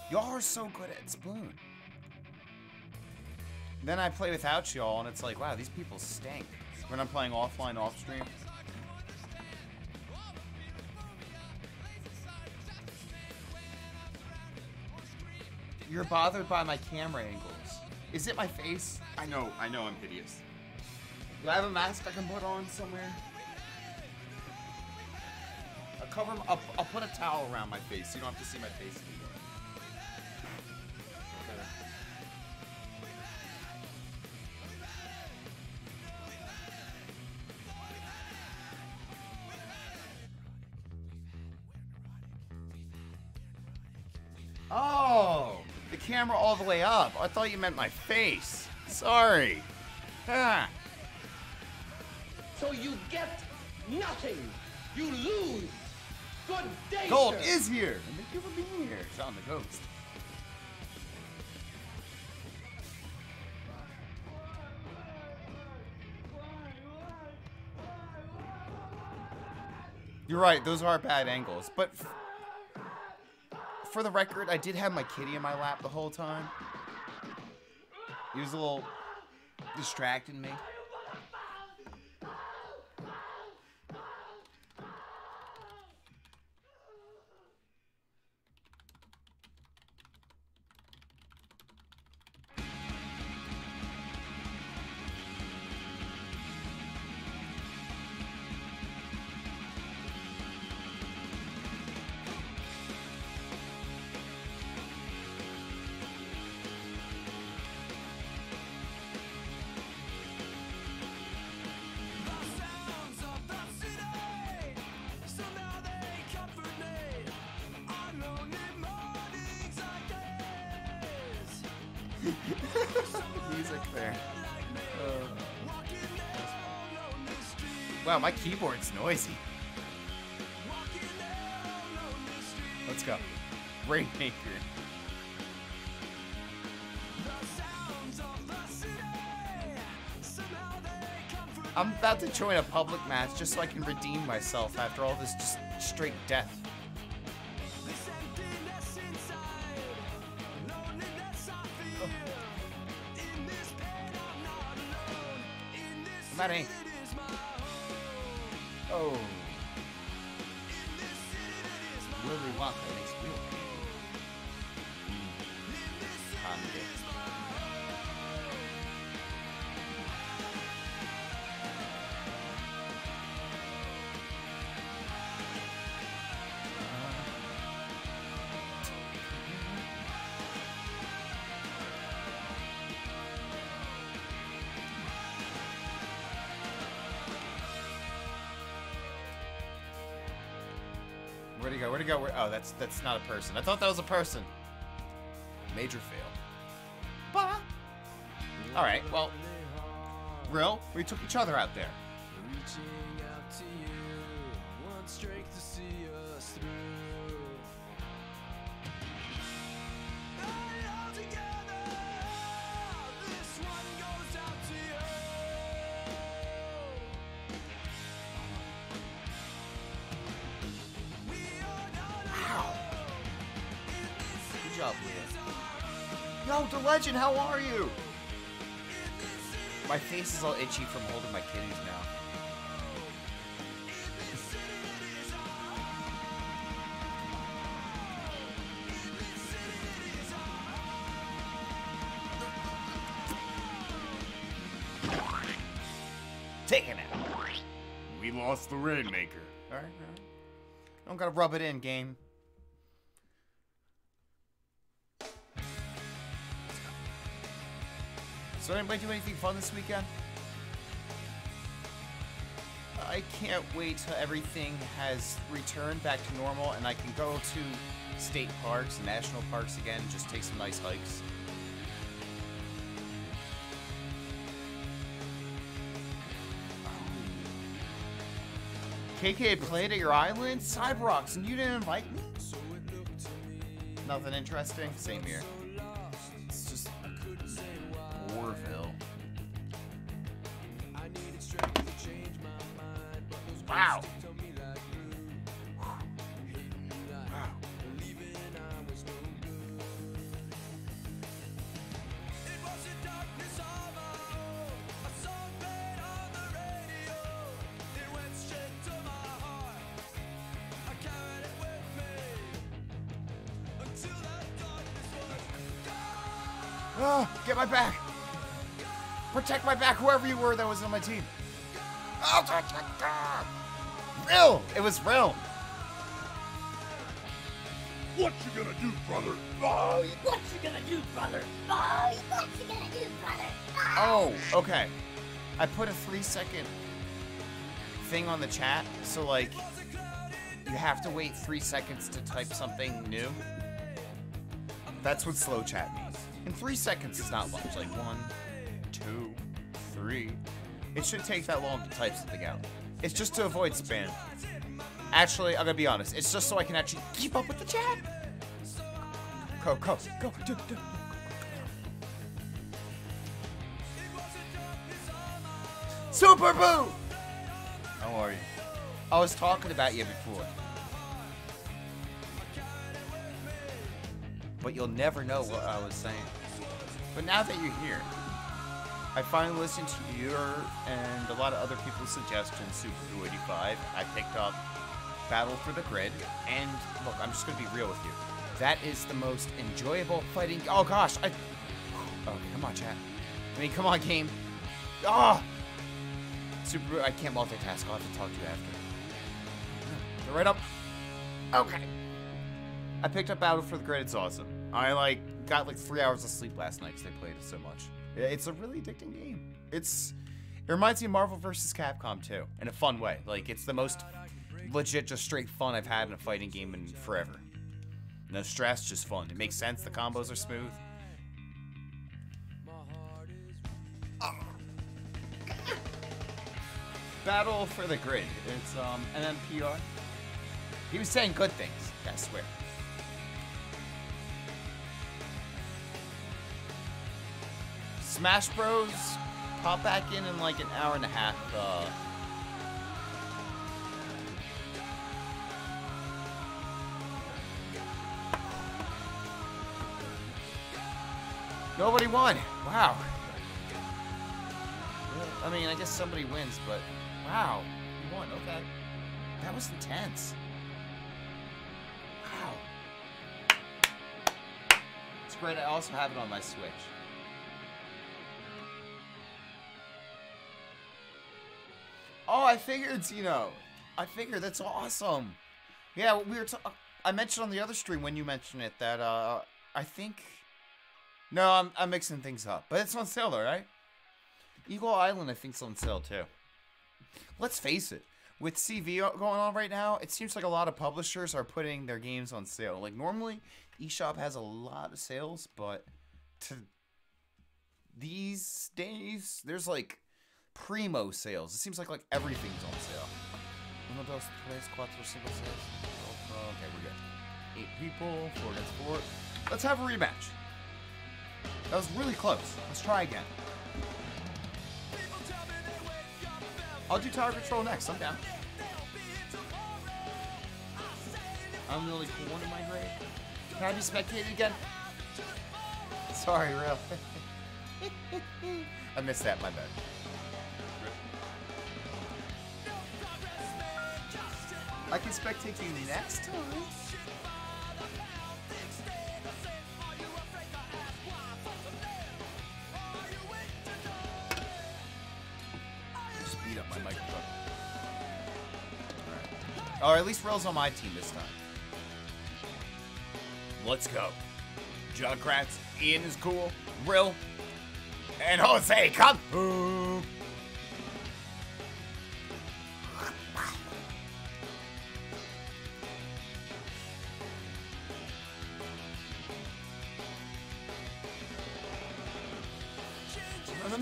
Y'all are so good at Spoon. Then I play without y'all, and it's like, wow, these people stink. When I'm playing offline, off stream. You're bothered by my camera angles. Is it my face? I know, I know I'm hideous. Do I have a mask I can put on somewhere? I'll cover. I'll, I'll put a towel around my face. So you don't have to see my face anymore. the way up. I thought you meant my face. Sorry. So you get nothing. You lose. Good day. Gold sir. is here. And being on the ghost. You're right, those are bad angles, but for the record, I did have my kitty in my lap the whole time. He was a little distracting me. Wow, my keyboard's noisy. Let's go. Rainmaker. I'm about to join a public match just so I can redeem myself after all this just straight death. Oh, that's that's not a person. I thought that was a person. Major fail. Bah. All right. Well, real. We took each other out there. How are you? My face is all itchy from holding my kitties now. Taking it. We lost the Rainmaker. All right, all right. Don't gotta rub it in, game. Anybody do anything fun this weekend? I can't wait till everything has returned back to normal and I can go to state parks national parks again just take some nice hikes. KK played at your island? Cyberrocks, and you didn't invite me? Nothing interesting? Same here. My team. I'll protect her. Real! It was real. What you gonna do, brother? Oh, what you gonna do, brother? Oh, what you gonna do, brother? Oh, okay. I put a three second thing on the chat, so like you have to wait three seconds to type something new. That's what slow chat means. And three seconds is not much. Like one, two, three. It shouldn't take that long to type something out. It's just to avoid spam. Actually, I'm gonna be honest. It's just so I can actually keep up with the chat. Go, go, go, do, do. Super Boo! How are you? I was talking about you before. But you'll never know what I was saying. But now that you're here, I finally listened to your and a lot of other people's suggestions, Super Blue 85. I picked up Battle for the Grid, and look, I'm just gonna be real with you. That is the most enjoyable fighting. Oh gosh, I. Oh, come on, chat. I mean, come on, game. Ah! Super I can't multitask. I'll have to talk to you after. Go right up. Okay. I picked up Battle for the Grid. It's awesome. I like got like three hours of sleep last night because I played it so much. It's a really addicting game. It's it reminds me of Marvel vs. Capcom too, in a fun way. Like it's the most legit, just straight fun I've had in a fighting game in forever. No stress, just fun. It makes sense. The combos are smooth. Battle for the Grid. It's um an NPR. He was saying good things. I swear. Smash Bros. Pop back in in like an hour and a half. Uh, Nobody won. Wow. I mean, I guess somebody wins, but wow, you won. Okay, that was intense. Wow. It's great. I also have it on my Switch. Oh, I figured, you know, I figured that's awesome. Yeah, we were. I mentioned on the other stream when you mentioned it that uh, I think. No, I'm I'm mixing things up, but it's on sale though, right? Eagle Island, I think's on sale too. Let's face it, with CV going on right now, it seems like a lot of publishers are putting their games on sale. Like normally, eShop has a lot of sales, but to these days, there's like primo sales. It seems like like everything's on sale. Uno, dos, tres, cuatro, cinco, seis. Okay, we're good. Eight people, four against four. Let's have a rematch. That was really close. Let's try again. I'll do tower control next. I'm down. I'm only cool in my grade. Can I be spectated again? Sorry, real. I missed that. My bad. I can spectate you next time. Speed up my microphone. Alright. Or at least Rel's on my team this time. Let's go. Jon Kratz, Ian is cool, Rill, and Jose, come!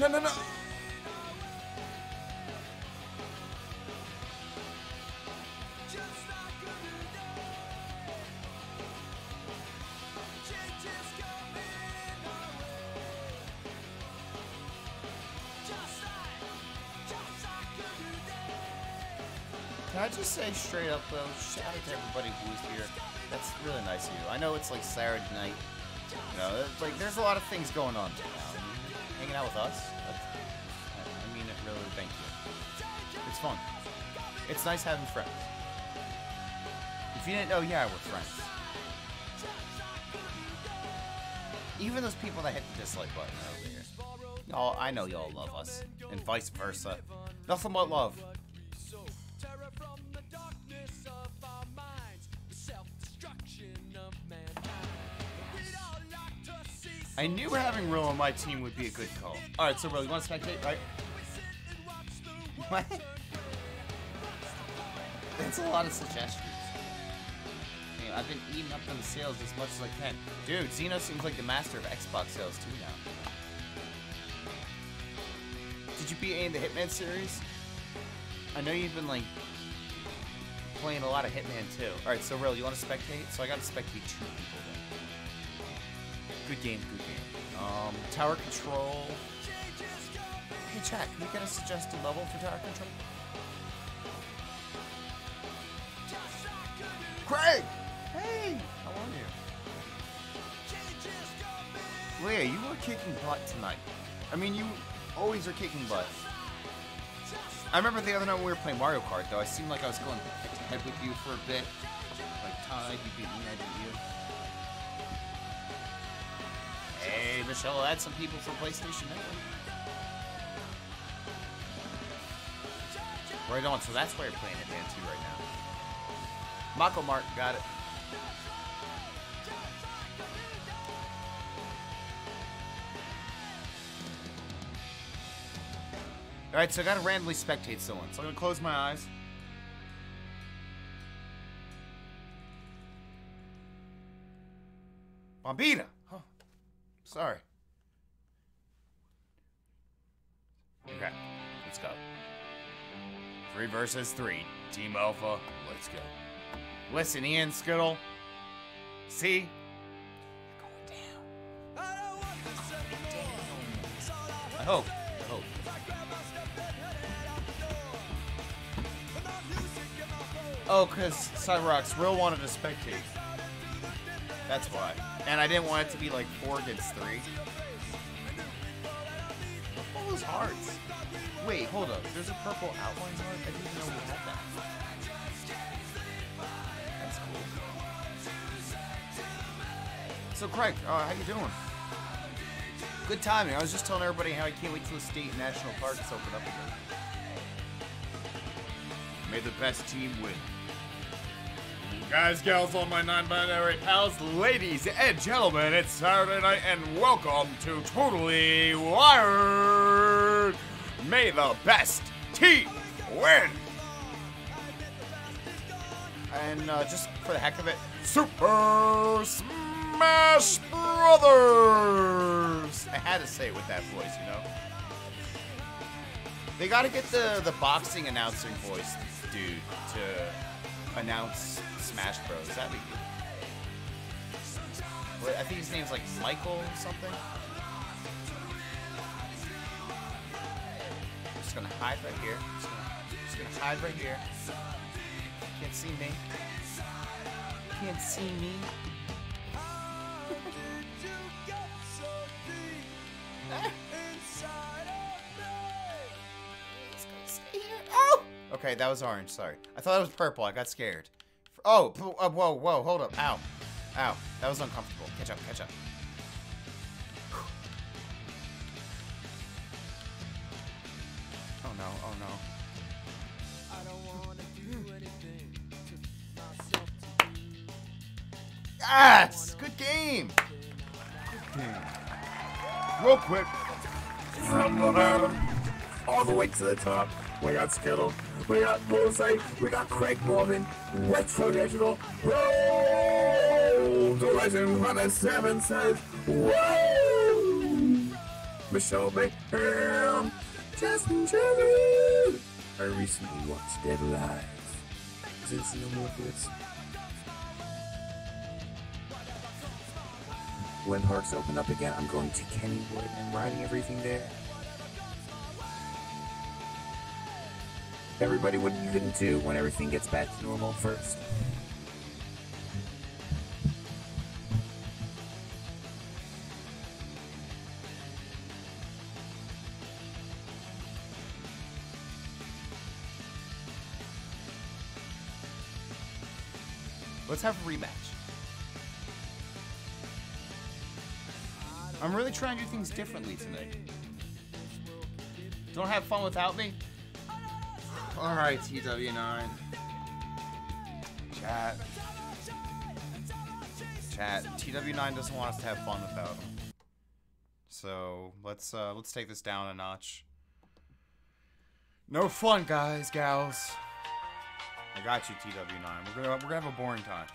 No, no, no. Can I just say straight up though, shout out to everybody who's here. That's really nice of you. I know it's like Saturday night. You know, like there's a lot of things going on right now. Hanging out with us. Thank you. It's fun. It's nice having friends. If you didn't know, yeah, we're friends. Even those people that hit the dislike button earlier. Y'all, I know y'all love us, and vice versa. Nothing but love. I knew having Will on my team would be a good call. Alright, so Will, you want to spectate, right? What? That's a lot of suggestions. Hey, I've been eating up them sales as much as I can. Dude, Xeno seems like the master of Xbox sales too now. Did you beat any of the Hitman series? I know you've been like playing a lot of Hitman too. Alright, so Real, you want to spectate? So I gotta spectate two people then. Good game, good game. Um, tower control. Chat, can we get a suggested level for tower control? Craig! Hey! How are you? Leah, you were kicking butt tonight. I mean, you always are kicking butt. I remember the other night when we were playing Mario Kart, though, I seemed like I was going head to head with you for a bit. Like, Ty, you beat me, I beat you. Hey, Michelle, add some people for PlayStation Network. Right on, so that's why you're playing Advance 2 right now. Mako Mart, got it. Alright, so I gotta randomly spectate someone. So I'm gonna close my eyes. Bombita! Huh. Sorry. Three versus three. Team Alpha, let's go. Listen, Ian Skittle. See? You're going down. I hope. I hope. Oh, because Cyrox real wanted to spectate. That's why. And I didn't want it to be like four against three. All those hearts. Wait, hold up. There's a purple outline heart? I didn't know we had that. That's cool. So, Craig, uh, how you doing? Good timing. I was just telling everybody how I can't wait till the state and national parks open up again. May the best team win. Guys, gals, all my non-binary pals, ladies and gentlemen, it's Saturday night, and welcome to Totally Wired. May the best team win. And uh, just for the heck of it, Super Smash Brothers. I had to say it with that voice, you know. They got to get the the boxing announcing voice dude to announce Smash Bros. That'd be good. I think his name's like Michael or something. Just gonna hide right here. Just gonna, just gonna hide right here. Can't see me. Can't see me. Oh! Okay, that was orange. Sorry, I thought it was purple. I got scared. Oh, uh, whoa, whoa, hold up. Ow. Ow. That was uncomfortable. Catch up, catch up. Oh no, oh no. Hmm. Yes! Good game! Good game. Real quick. From the bottom, all the way to the top, we got Skittle, we got Bullseye, we got Craig Morgan, Retro Digital, Roll! The legend on the seven says, Whoa! Michelle McHale, Justin Chandler. I recently watched Dead Alive. This no more this? When parks open up again, I'm going to Kennywood and riding everything there. Everybody, what are you gonna do when everything gets back to normal first? Let's have a rematch. I'm really trying to do things differently tonight. Don't have fun without me? Alright, TW9. Chat. Chat. TW9 doesn't want us to have fun without him. So let's uh let's take this down a notch. No fun, guys, gals. I got you, TW9. We're gonna we're gonna have a boring time.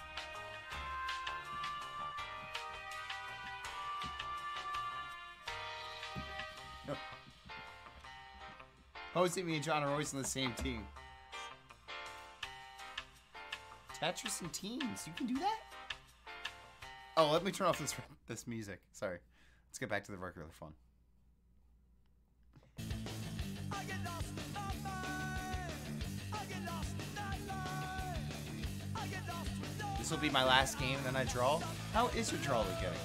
Posey, me and John are always on the same team. Tetris and teams. You can do that? Oh, let me turn off this this music. Sorry. Let's get back to the regular fun. This will be my last game, and then I draw. How is your draw getting?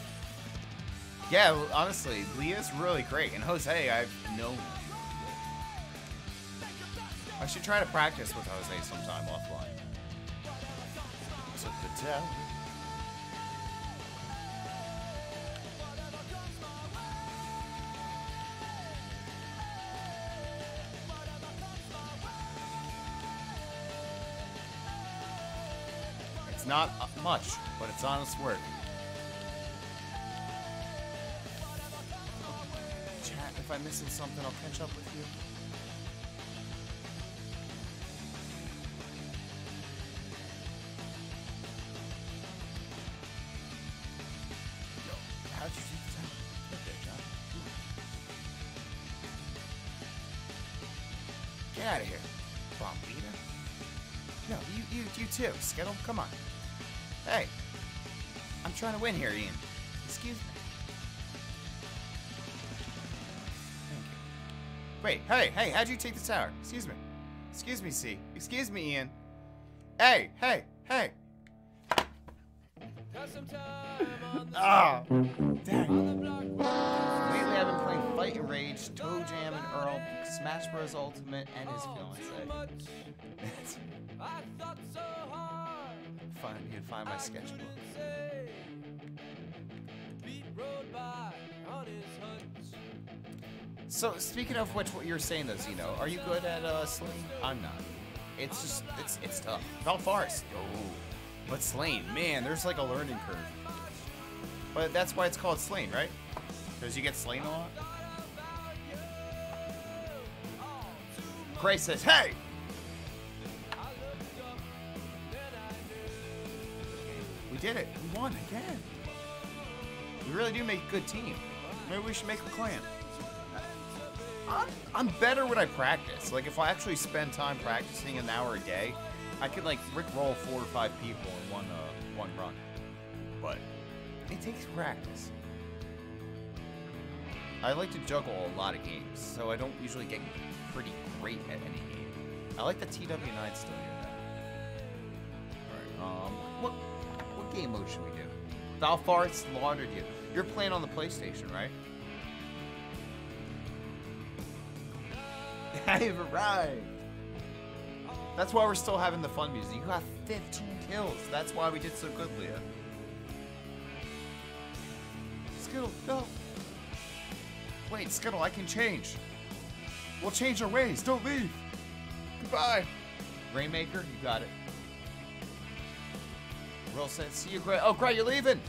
Yeah, honestly, Leah's really great, and Jose, I've known. I should try to practice with Jose sometime offline. Took the tower. Not much, but it's honest work. Chat, if I'm missing something, I'll catch up with you. Get out of here, Bombita. No, you, you, you too, Skittle. Come on. Trying to win here, Ian. Excuse me. Thank you. Wait, hey, hey, how'd you take the tower? Excuse me. Excuse me, C. Excuse me, Ian. Hey, hey, hey. Ah, dang. Lately, I've been playing Fight'N Rage, Toe Jam and Earl, Smash Bros. Ultimate, and his fiance. Fine, you can find my sketchbook. So, speaking of which, what you're saying though, Xeno, are you good at uh, Slain? I'm not. It's just, it's it's tough. Valfaris, oh, but Slain, man, there's like a learning curve. But that's why it's called Slain, right? Because you get slain a lot. Gray says, "Hey, we did it. We won again. We really do make a good team. Maybe we should make a clan." I'm, I'm better when I practice. Like if I actually spend time practicing an hour a day, I could like rick roll four or five people in one uh, one run. But it takes practice. I like to juggle a lot of games, so I don't usually get pretty great at any game. I like the TW9 still here though. Alright, um, what what game mode should we do? Valfar slaughtered you. You're playing on the PlayStation, right? I've arrived. That's why we're still having the fun music. You got 15 kills. That's why we did so good, Leah. Skittle, no. Wait, Skittle, I can change. We'll change our ways. Don't leave. Goodbye. Rainmaker, you got it. Will said, see you, Gray. Oh, Gray, you're leaving.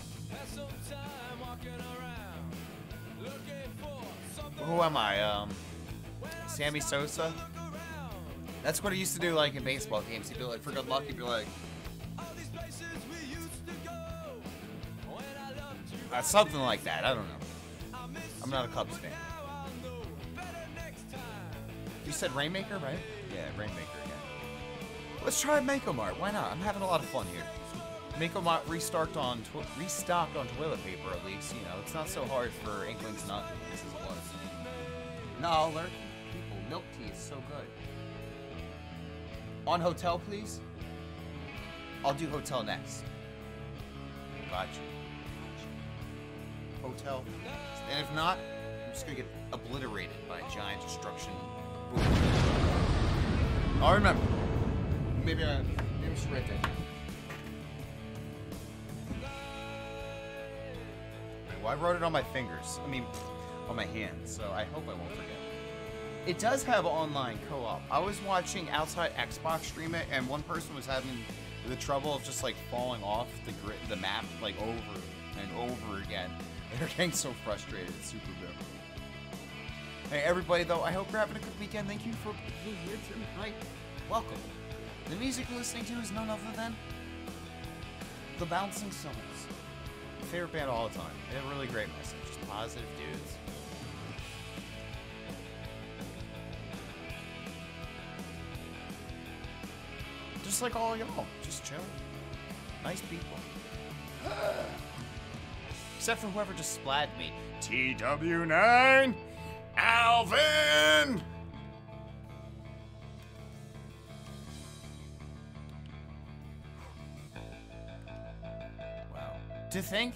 Who am I? Um, Sammy Sosa. That's what he used to do, like in baseball games. He'd be like, for good luck, he'd be like, uh, something like that. I don't know. I'm not a Cubs fan. You said Rainmaker, right? Yeah, Rainmaker again. Let's try Mako Mart. Why not? I'm having a lot of fun here. Mako Mart restocked on tw- restocked on toilet paper at least. You know, it's not so hard for Inklings not this as it was. No, learn people. Milk tea is so good. On hotel, please. I'll do hotel next. Gotcha. Hotel. And if not, I'm just gonna get obliterated by a giant destruction. I'll remember. Maybe I, maybe I should write that. Well, I wrote it on my fingers. I mean, on my hands. So I hope I won't forget. It does have online co-op. I was watching Outside Xbox stream it, and one person was having the trouble of just like falling off the grid, the map like over and over again. They're getting so frustrated. It's super good. Hey everybody, though, I hope you're having a good weekend. Thank you for being here tonight. Welcome. The music you're listening to is none other than The Bouncing Souls. Favorite band of all the time. They have a really great message. Just positive dudes. Just like all y'all. Just chill. Nice people. Except for whoever just splatted me. TW9! Alvin! To think,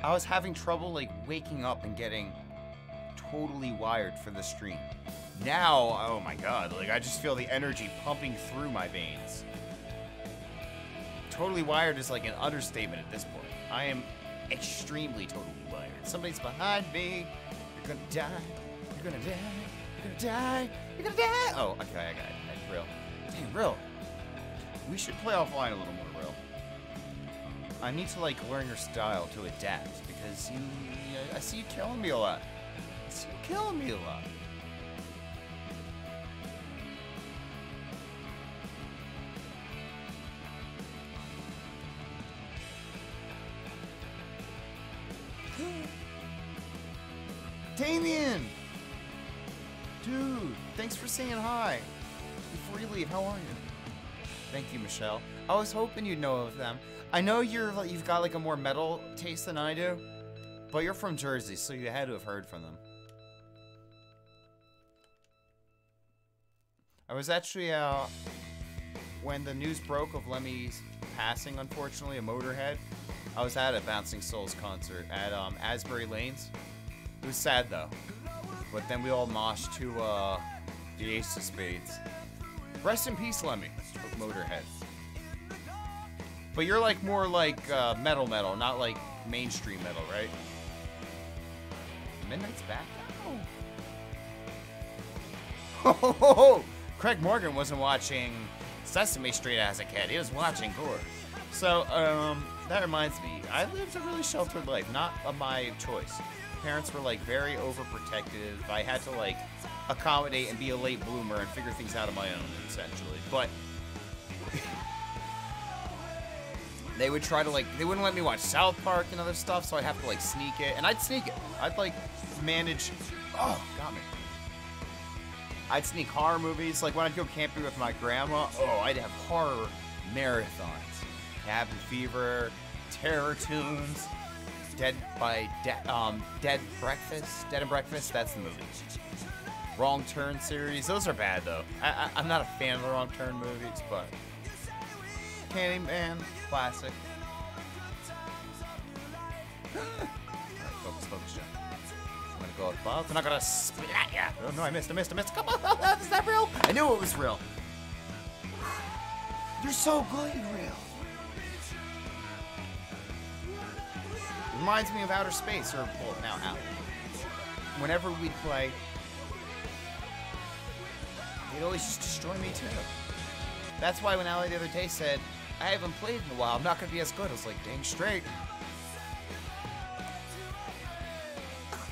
I was having trouble like waking up and getting totally wired for the stream. Now, oh my god, like I just feel the energy pumping through my veins. Totally wired is like an understatement at this point. I am extremely totally wired. Somebody's behind me. You're gonna die. You're gonna die. You're gonna die. You're gonna die. Oh, okay, I got it. That's real. Damn, real. We should play offline a little more. I need to like learn your style to adapt because you. I see you killing me a lot. I see you killing me a lot. Damien! Dude, thanks for saying hi. Before you leave, how are you? Thank you, Michelle. I was hoping you'd know of them. I know you're you've got like a more metal taste than I do, but you're from Jersey, so you had to have heard from them. I was actually uh, when the news broke of Lemmy's passing, unfortunately, a Motorhead. I was at a Bouncing Souls concert at um, Asbury Lanes. It was sad though, but then we all moshed to uh, the Ace of Spades. Rest in peace, Lemmy, of Motorhead. But you're like more like uh, metal metal, not like mainstream metal, right? Midnight's back now. Craig Morgan wasn't watching Sesame Street as a kid. He was watching Gore. So, um, that reminds me, I lived a really sheltered life, not of my choice. Parents were like very overprotective. I had to like accommodate and be a late bloomer and figure things out on my own, essentially. But they would try to like they wouldn't let me watch South Park and other stuff, so I'd have to like sneak it, and I'd sneak it. I'd like manage. Oh, got me. I'd sneak horror movies. Like when I'd go camping with my grandma, oh, I'd have horror marathons. Cabin Fever, Terror Toons, Dead by De- um, Dead Breakfast, Dead and Breakfast. That's the movie. Wrong Turn series. Those are bad though. I, I, I'm not a fan of the Wrong Turn movies, but Candyman, classic. Focus, focus, John. I'm gonna go above, and I'm not gonna splat ya. Oh no, I missed, I missed, I missed. Come on, is that real? I knew it was real. You're so good, real. Reminds me of outer space, or well, now out. Whenever we'd play, they'd always just destroy me too. That's why when Ali the other day said, I haven't played in a while, I'm not gonna be as good, I was like, dang straight.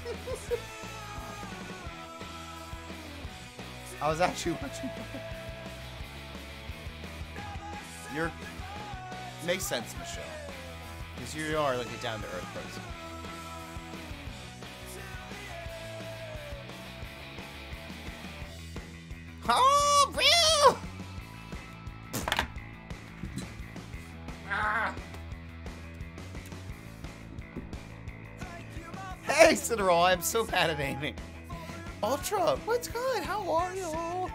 I was actually watching. You're makes sense, Michelle, because you are like a down to earth person. Oh, real! Ah. Hey, Cineroll, I'm so bad at aiming. Ultra, what's good? How are you?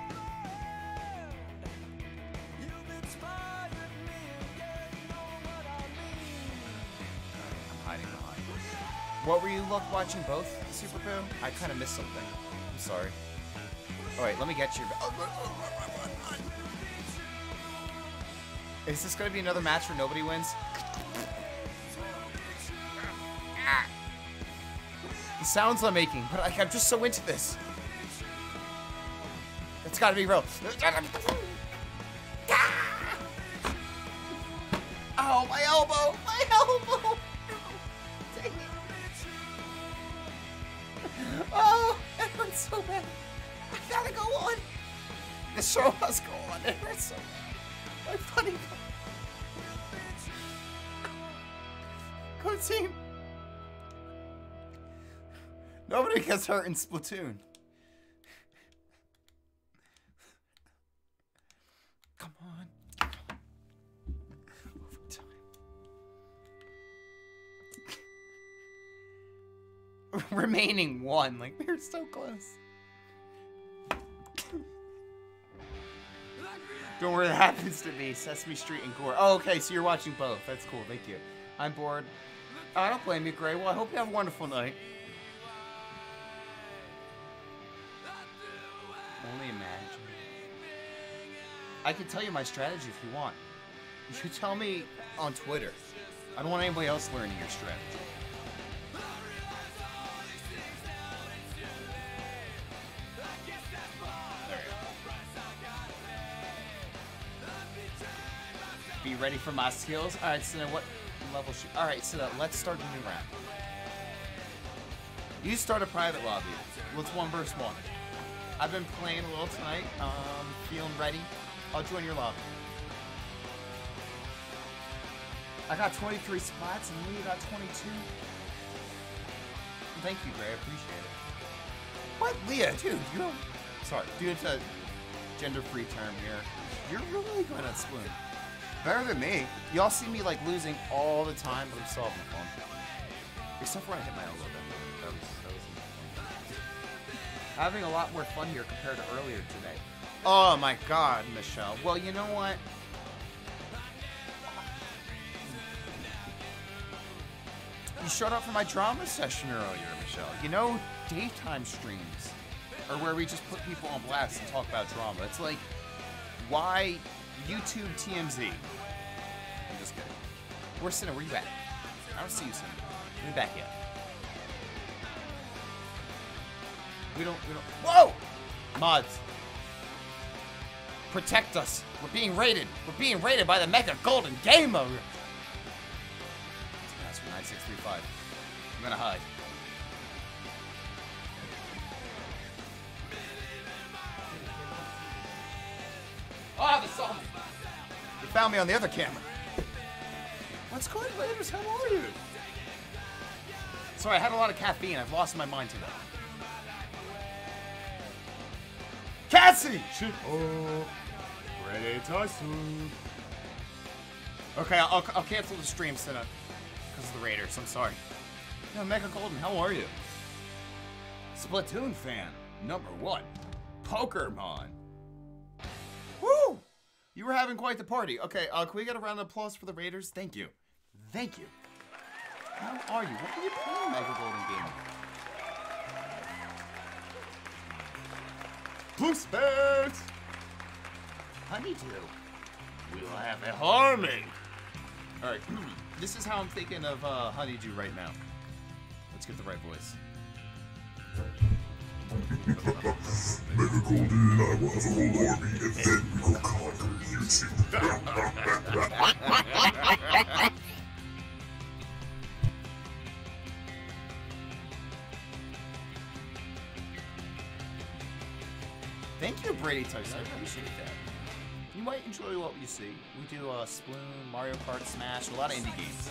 What were you look watching both, Super Boo? I kind of missed something. I'm sorry. All right, let me get you. Is this gonna be another match where nobody wins? The sounds I'm making, but like, I'm just so into this. It's gotta be real. Oh, my elbow! My elbow! Dang it. Oh, it hurts so bad. I gotta go on. The show must go on. It hurts so bad. My funny. Go team. Nobody gets hurt in Splatoon. Come on. Overtime. Remaining one. Like, we're so close. Don't worry, that happens to me. Sesame Street and Gore. Oh, okay, so you're watching both. That's cool. Thank you. I'm bored. I don't blame you, Gray. Well, I hope you have a wonderful night. Only imagine. I can tell you my strategy if you want. You tell me on Twitter. I don't want anybody else learning your strategy. Be ready for my skills. All right, so now what level should? All right, so now let's start a new round. You start a private lobby. Let's one versus one. I've been playing a little tonight. Um, feeling ready. I'll join your lobby. I got 23 spots and Lee got 22. Thank you, Gray. I appreciate it. What, Leah, dude? You don't. Sorry, dude. It's a gender-free term here. You're really going to spoon. Better than me. Y'all see me like losing all the time, but I'm still having fun. Except for when I hit my elbow. That was, that was. Having a lot more fun here compared to earlier today. Oh my god, Michelle. Well, you know what? You showed up for my drama session earlier, Michelle. You know, daytime streams are where we just put people on blast and talk about drama. It's like, why YouTube TMZ? I'm just kidding. Where's Cinna? Where you at? I don't see you, Cinna. Me back yet. We don't, we don't. Whoa! Mods. Protect us. We're being raided. We're being raided by the Mega Golden Game. That's 9635. I'm gonna hide. Ah, they saw me. They found me on the other camera. What's going on, ladies? How are you? Sorry, I had a lot of caffeine. I've lost my mind today. Cassie! Shit. Oh. Ready Tyson. Okay, I'll, I'll cancel the stream, Cinna. Because of the Raiders. I'm sorry. No, Mega Golden, how are you? Splatoon fan, number one. Pokemon. Woo! You were having quite the party. Okay, uh, can we get a round of applause for the Raiders? Thank you. Thank you. How are you? What are you playing, Mega Golden Gamer? Blue Space! Honeydew. We'll have a harmony. Alright, this is how I'm thinking of uh, Honeydew right now. Let's get the right voice. Mega Golden and I will have a whole army, and then we will conquer YouTube. Thank you, Brady Tyson. I appreciate that. You might enjoy what you see. We do uh, Sploon, Mario Kart, Smash, a lot of indie games.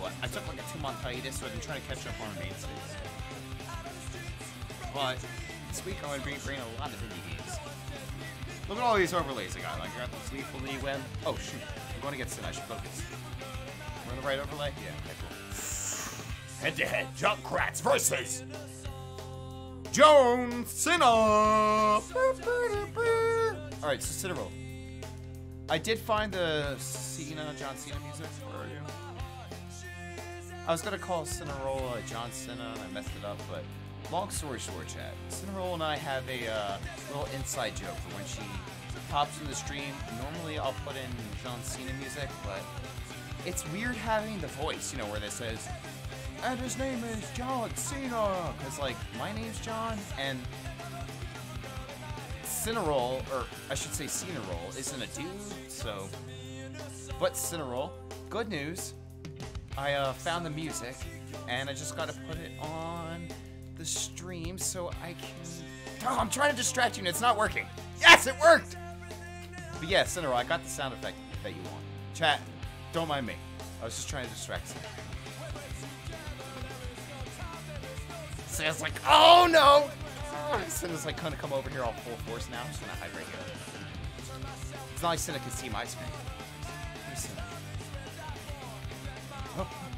But I took like a two-month hiatus, so I've been trying to catch up on mainstays. But this week I'm going to bring, bring a lot of indie games. Look at all these overlays I got. Like I got the Sleepful Knee Web. Oh shoot, I'm going to get. I should focus. We're on the right overlay? Yeah, okay, cool. Head to head, Jon Kratz versus Jones Sinner. All right, so Citadel. I did find the Cena, John Cena music for you. I was gonna call Cinerola uh, John Cena and I messed it up, but long story short, chat. Cinerola and I have a uh, little inside joke for when she pops in the stream. Normally I'll put in John Cena music, but it's weird having the voice, you know, where this says, and his name is John Cena. Because, like, my name's John, and Cinerol, or I should say Cinerol, isn't a dude, so. But Cinerol, good news. I uh, found the music, and I just gotta put it on the stream so I can. Oh, I'm trying to distract you, and it's not working. Yes, it worked! But yeah, Cinerol, I got the sound effect that you want. Chat, don't mind me. I was just trying to distract you. Sam's like, oh no! Cinna's like gonna come over here all full force now. I'm just gonna hide right here. It's not like Cinna can see my screen. Oh.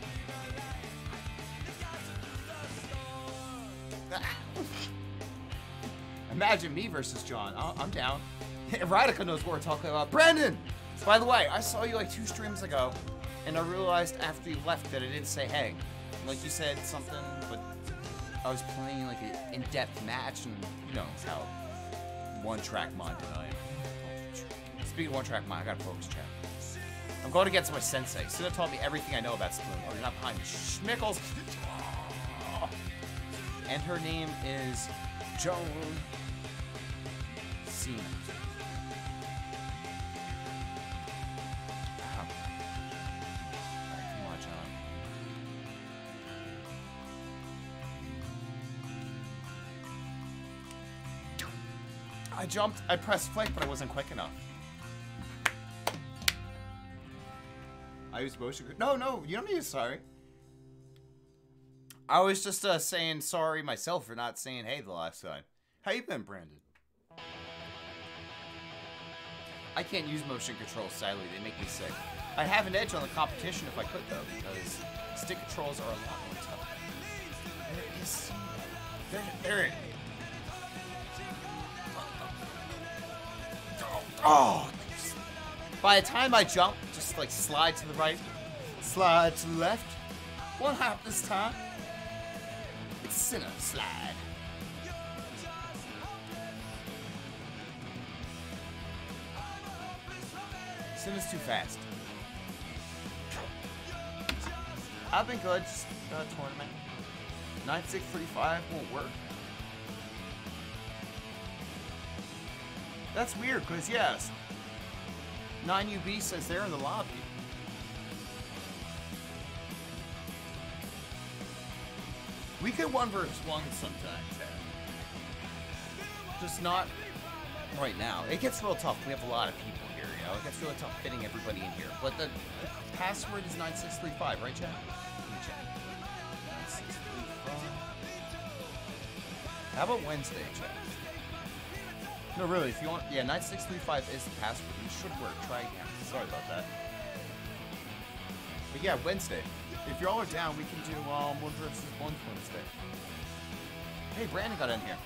Imagine me versus John. I- I'm down. Radica knows what we're talking about. Brandon! By the way, I saw you like two streams ago. And I realized after you left that I didn't say hey. Like you said something, but I was playing like an in-depth match, and you know how one-track minded I am. Speaking of one-track mind, I got a focus chat. I'm going against my sensei. Suna taught me everything I know about Spoon. Oh, you're not behind me. Schmickles. And her name is Joan John. I jumped, I pressed flank, but I wasn't quick enough. I used motion. No, no, you don't need to sorry. I was just uh, saying sorry myself for not saying hey the last time. How you been, Brandon? I can't use motion controls, sadly. They make me sick. I'd have an edge on the competition if I could, though, because stick controls are a lot more tough. There is... There, there Oh! By the time I jump, just like slide to the right, slide to the left. What happened this time? Sinner Slide. Sinner's too fast. I've been good, just uh, tournament. 9635 won't work. That's weird, because yes, 9UB says they're in the lobby. We could one versus one sometimes. Just not right now. It gets real tough. We have a lot of people here, you know. It gets really tough fitting everybody in here. But the, the password is 9635, right, Chad? Let me check. 9635. How about Wednesday, Chad? No, really, if you want, yeah, 9635 is the password. It should work. Try again. Sorry about that. But yeah, Wednesday. If y'all are down, we can do um, one versus one Wednesday. Hey, Brandon got in here.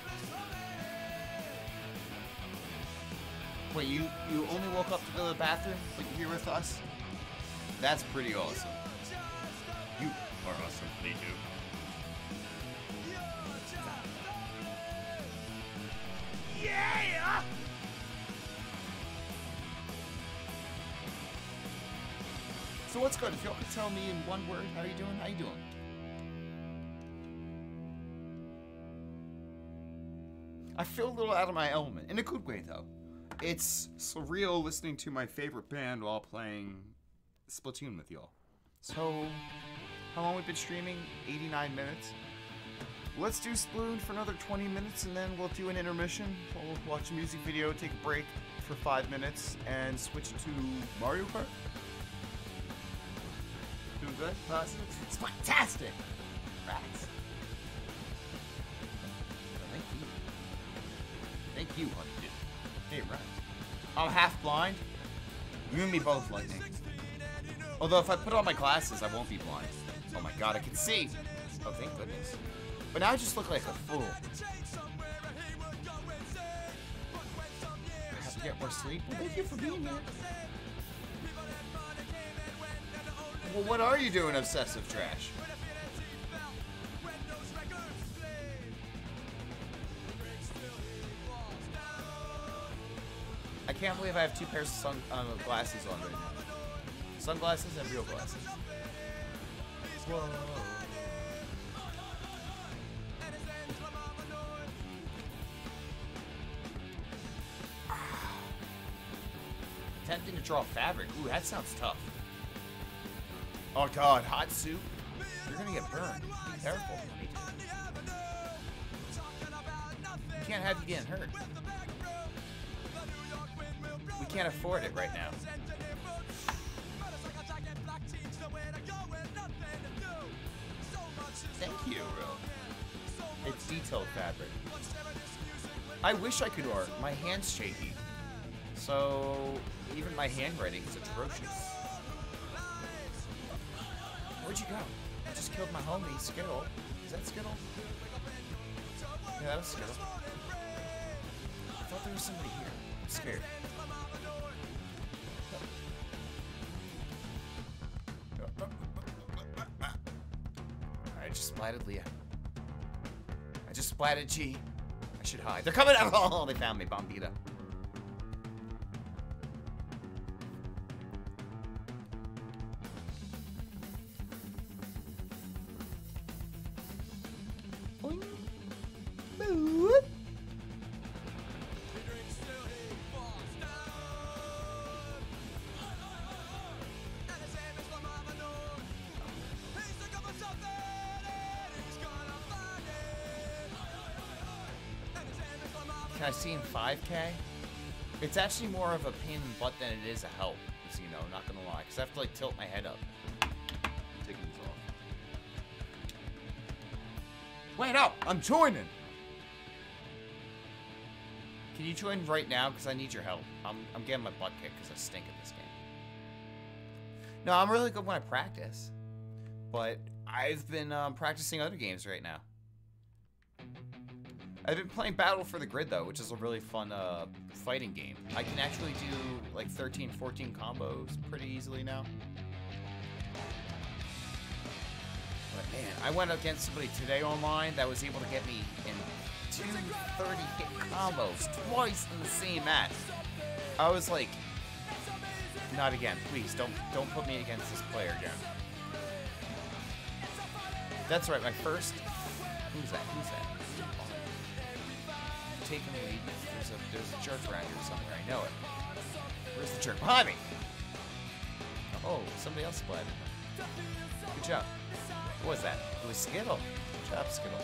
Wait, you you only woke up to go to the bathroom, but you're here with us? That's pretty awesome. You are awesome, me too. Yeah! So what's good? If y'all could tell me in one word, how you doing? How you doing? I feel a little out of my element, in a good way though. It's surreal listening to my favorite band while playing Splatoon with y'all. So, how long we've been streaming? 89 minutes. Let's do Splatoon for another 20 minutes and then we'll do an intermission. We'll watch a music video, take a break for 5 minutes, and switch to Mario Kart. Doing good? Awesome. It's fantastic! Rats. Thank you. Thank you, honey. Hey, rats. I'm half blind. You and me both, Lightning. Although if I put on my glasses, I won't be blind. Oh my god, I can see! Oh, thank goodness. But now I just look like a fool. I have to get more sleep. Well, thank you for being here. Well, what are you doing, obsessive trash? I can't believe I have two pairs of sun uh, glasses on right now. Sunglasses and real glasses. Whoa. Attempting to draw fabric. Ooh, that sounds tough. Oh god, hot soup? You're gonna get burned. Be careful. We can't have you getting hurt. We can't afford it right now. Thank you. It's detailed fabric. I wish I could art. My hand's shaky. So, even my handwriting is atrocious. Where'd you go? I just killed my homie, Skittle. Is that Skittle? Yeah, Skittle. I thought there was somebody here. I'm scared. I just splatted Leah. I just splatted G. I should hide. They're coming out! Oh, they found me, Bombita. Can I see in 5K? It's actually more of a pain in the butt than it is a help, as you know, not gonna lie. Because I have to like tilt my head up. Taking this off. Wait up! I'm joining! Can you join right now? Because I need your help. I'm, I'm getting my butt kicked because I stink at this game. No, I'm really good when I practice. But I've been um, practicing other games right now. I've been playing Battle for the Grid though, which is a really fun uh, fighting game. I can actually do like 13, 14 combos pretty easily now. But man, I went against somebody today online that was able to get me in two 30 hit combos twice in the same match. I was like, not again, please don't don't put me against this player again. That's right, my first. Who's that? Who's that? Taking the lead. There's a there's a jerk around here somewhere. I know it. Where's the jerk? Behind me. Oh, somebody else splatted. Good job. What was that? It was Skittle. Good job, Skittle.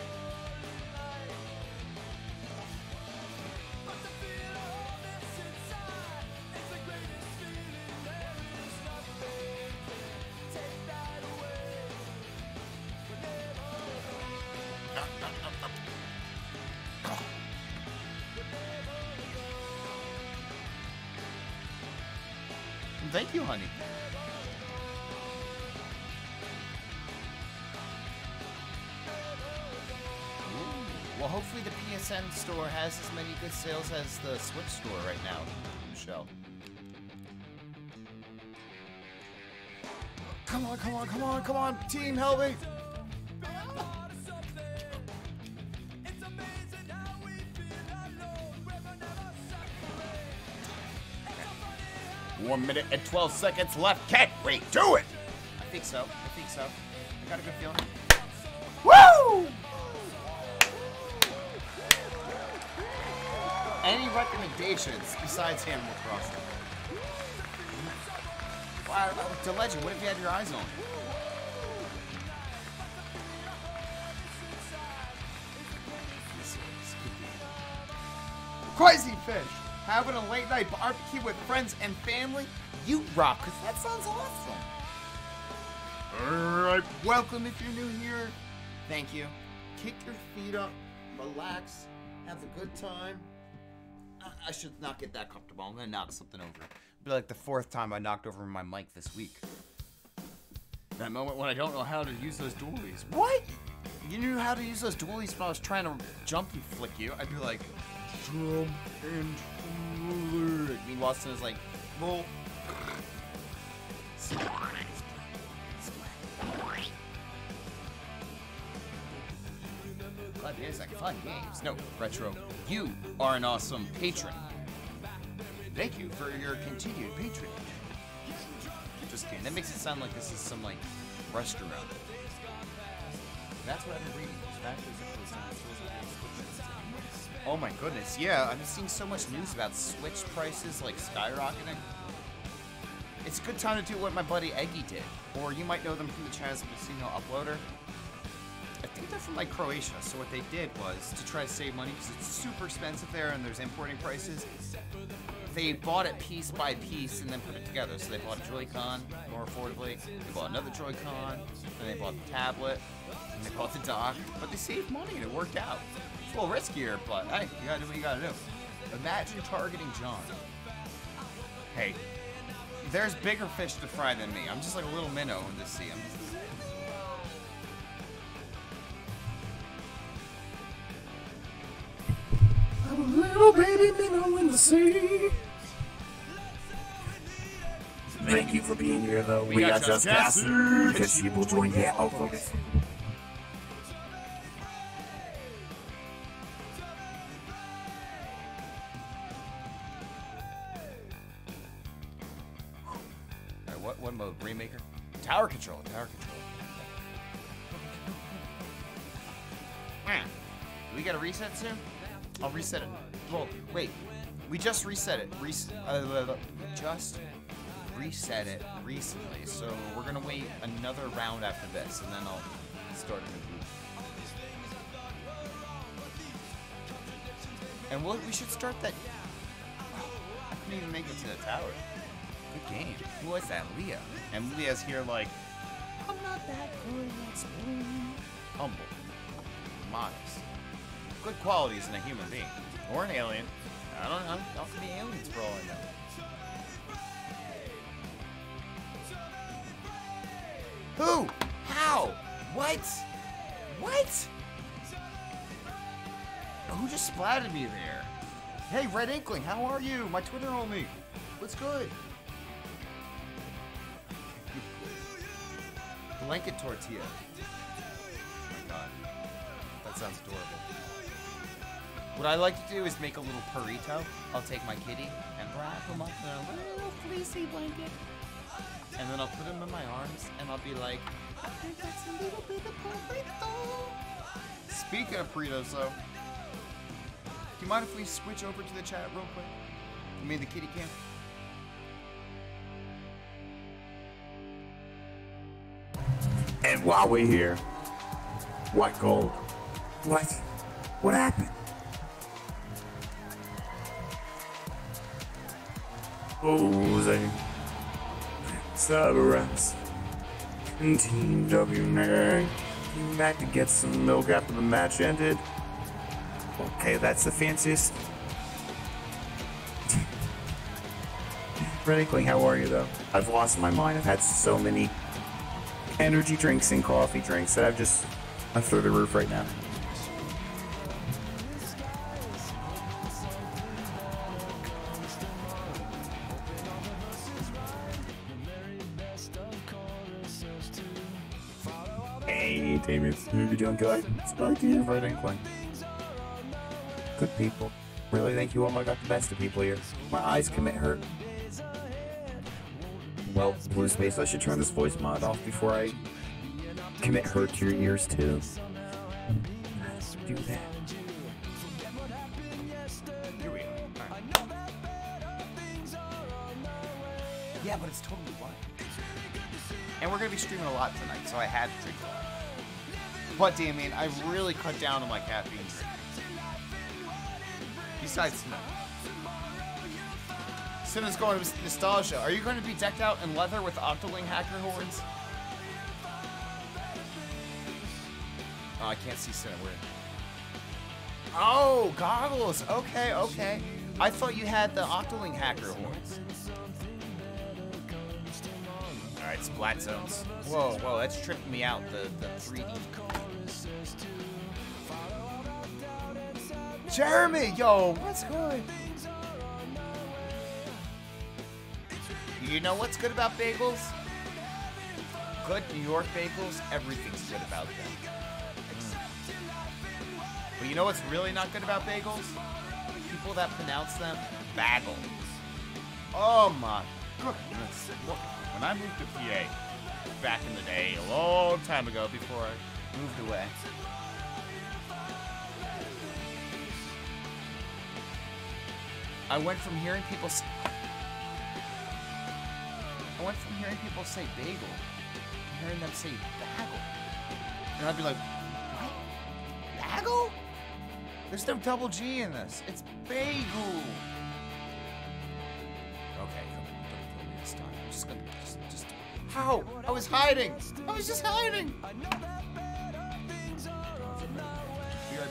PSN store has as many good sales as the Switch store right now, Michelle. Come on, come on, come on, come on, team, help me! One minute and 12 seconds left. Can't we do it? I think so. I think so. I got a good feeling. Any recommendations besides Animal Crossing? Wow, to Legend, what if you had your eyes on? Crazy Fish, having a late night barbecue with friends and family? You rock, because that sounds awesome. Alright, welcome if you're new here. Thank you. Kick your feet up, relax, have a good time. I, should not get that comfortable. I'm gonna knock something over. It'll be like the fourth time I knocked over my mic this week. That moment when I don't know how to use those dualies. What? You knew how to use those dualies when I was trying to jump and flick you. I'd be like, jump and flick. Meanwhile, Austin is like, roll. There's like fun games. No, Retro, you are an awesome patron. Thank you for your continued patronage. Just kidding. That makes it sound like this is some like restaurant. That's what I've been reading. Oh my goodness, yeah, I've been seeing so much news about Switch prices like skyrocketing. It's a good time to do what my buddy Eggy did, or you might know them from the Chaz Casino Uploader. They're from like Croatia, so what they did was to try to save money because it's super expensive there and there's importing prices. They bought it piece by piece and then put it together. So they bought a Joy-Con more affordably. They bought another Joy-Con. Then they bought the tablet. And they bought the dock. But they saved money and it worked out. It's a little riskier, but hey, you gotta do what you gotta do. Imagine targeting Jon. Hey, there's bigger fish to fry than me. I'm just like a little minnow in this sea. Little baby minnow in the sea. Thank you for being here, though. We, we got, got just casters because you will join the oh, All right, What, what mode? Rainmaker? Tower control, tower control. We got a reset soon? I'll reset it. Well, wait. We just reset it. Res- uh, just reset it recently. So we're gonna wait another round after this, and then I'll start a new. And we'll, we should start that. I couldn't even make it to the tower. Good game. Who was that? Leah. And Leah's here like, I'm not that good. Humble. Modest. Good qualities in a human being. Or an alien. I don't know. Y'all could be aliens for all I know. Who? How? What? What? Who just splatted me there? Hey, Red Inkling, how are you? My Twitter homie. What's good? Blanket tortilla. Oh my god. That sounds adorable. What I like to do is make a little burrito. I'll take my kitty and wrap him up in a little fleecy blanket. And then I'll put him in my arms and I'll be like, I think that's a little bit of burrito. Speaking of burritos, though, do you mind if we switch over to the chat real quick? I mean, the kitty cam. And while we're here, what gold? What? What happened? Jose. Severance. And Team W Nerd came back to get some milk after the match ended. Okay, that's the fanciest. Red Inkling, how are you though? I've lost my mind. I've had so many energy drinks and coffee drinks that I've just I'm through the roof right now. Doing, good? It's to you, Red Inkling. Good people. Really think you oh all got the best of people here. My eyes commit hurt. Well, Blue Space, I should turn this voice mod off before I commit hurt to your ears too. Do that. Yeah, but it's totally fine. And we're gonna be streaming a lot tonight, so I had to But Damien, I really cut down on my caffeine. Besides smoke. Simmons going with nostalgia. Are you going to be decked out in leather with Octoling hacker horns? Oh, I can't see Cinnamon. Where? Oh, goggles. Okay, okay. I thought you had the Octoling hacker horns. All right, splat zones. Whoa, whoa, that's tripping me out. The the 3D. Jeremy, yo, what's good? You know what's good about bagels? Good New York bagels, everything's good about them. Mm. But you know what's really not good about bagels? People that pronounce them bagels. Oh my goodness. Look, when I moved to PA back in the day, a long time ago before I moved away, I went from hearing people s- I went from hearing people say bagel to hearing them say bagel. And I'd be like, what? Bagel? There's no double G in this. It's bagel. Okay, come on, don't kill me this time. I'm just gonna just, just how? I was hiding. I was just hiding.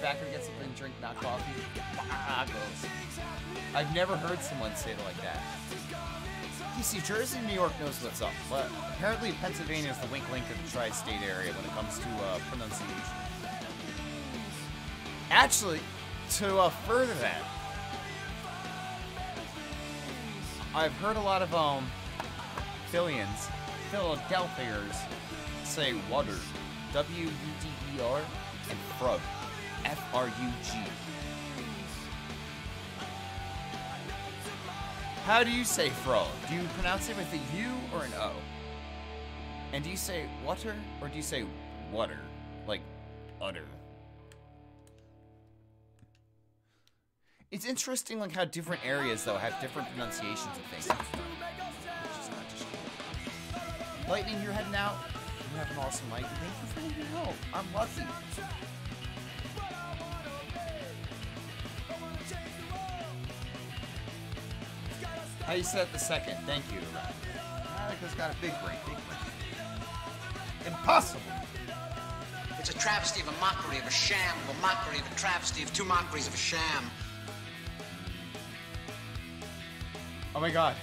Back. Gonna get something to drink, not coffee. I've never heard someone say it like that. You see, Jersey and New York knows what's up, but apparently Pennsylvania is the wink link of the tri-state area when it comes to uh, pronunciation. Actually, to uh, further that, I've heard a lot of um Philadelphians say water, W U D E R, and frug, F R U G. How do you say frog? Do you pronounce it with a U or an O? And do you say water or do you say water? Like utter. It's interesting like how different areas though have different pronunciations of things. Lightning, you're heading out. You have an awesome night. Thank you for me know. I'm lucky. How you set the second? Thank you. Monica's got a big brain. Big brain. Impossible. It's a travesty of a mockery of a sham, of a mockery of a travesty of two mockeries of a sham. Oh my god.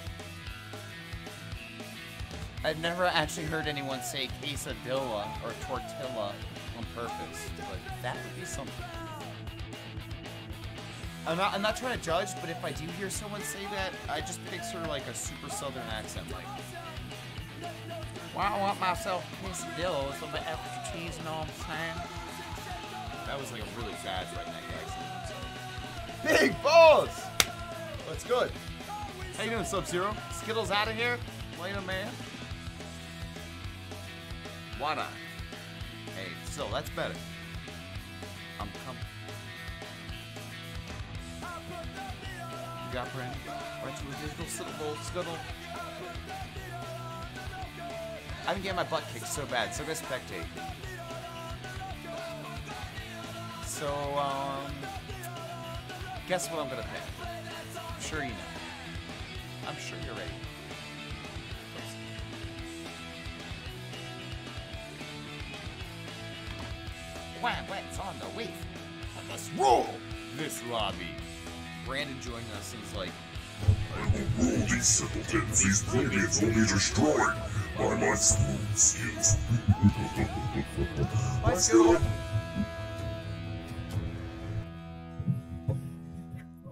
I've never actually heard anyone say quesadilla or tortilla on purpose, but that would be something. I'm not, I'm not trying to judge, but if I do hear someone say that, I just picture like a super southern accent, like, well, I want myself a quesadilla with some extra cheese, you know what I'm saying? That was like a really bad redneck accent. Big balls! That's good. How you doing, Sub-Zero? Skittles out of here? Later, man. Why not? Hey, so that's better. I'm coming. Brandon? Right to a digital scuttle, scuttle. Been getting my butt kicked so bad, so go spectate. So, um, guess what I'm gonna pick? I'm sure you know. I'm sure you're ready. Wow, what's on the way? Let's roll this lobby. Brandon joined us was like, I will rule these simpletons. These will be destroyed by my smooth skills.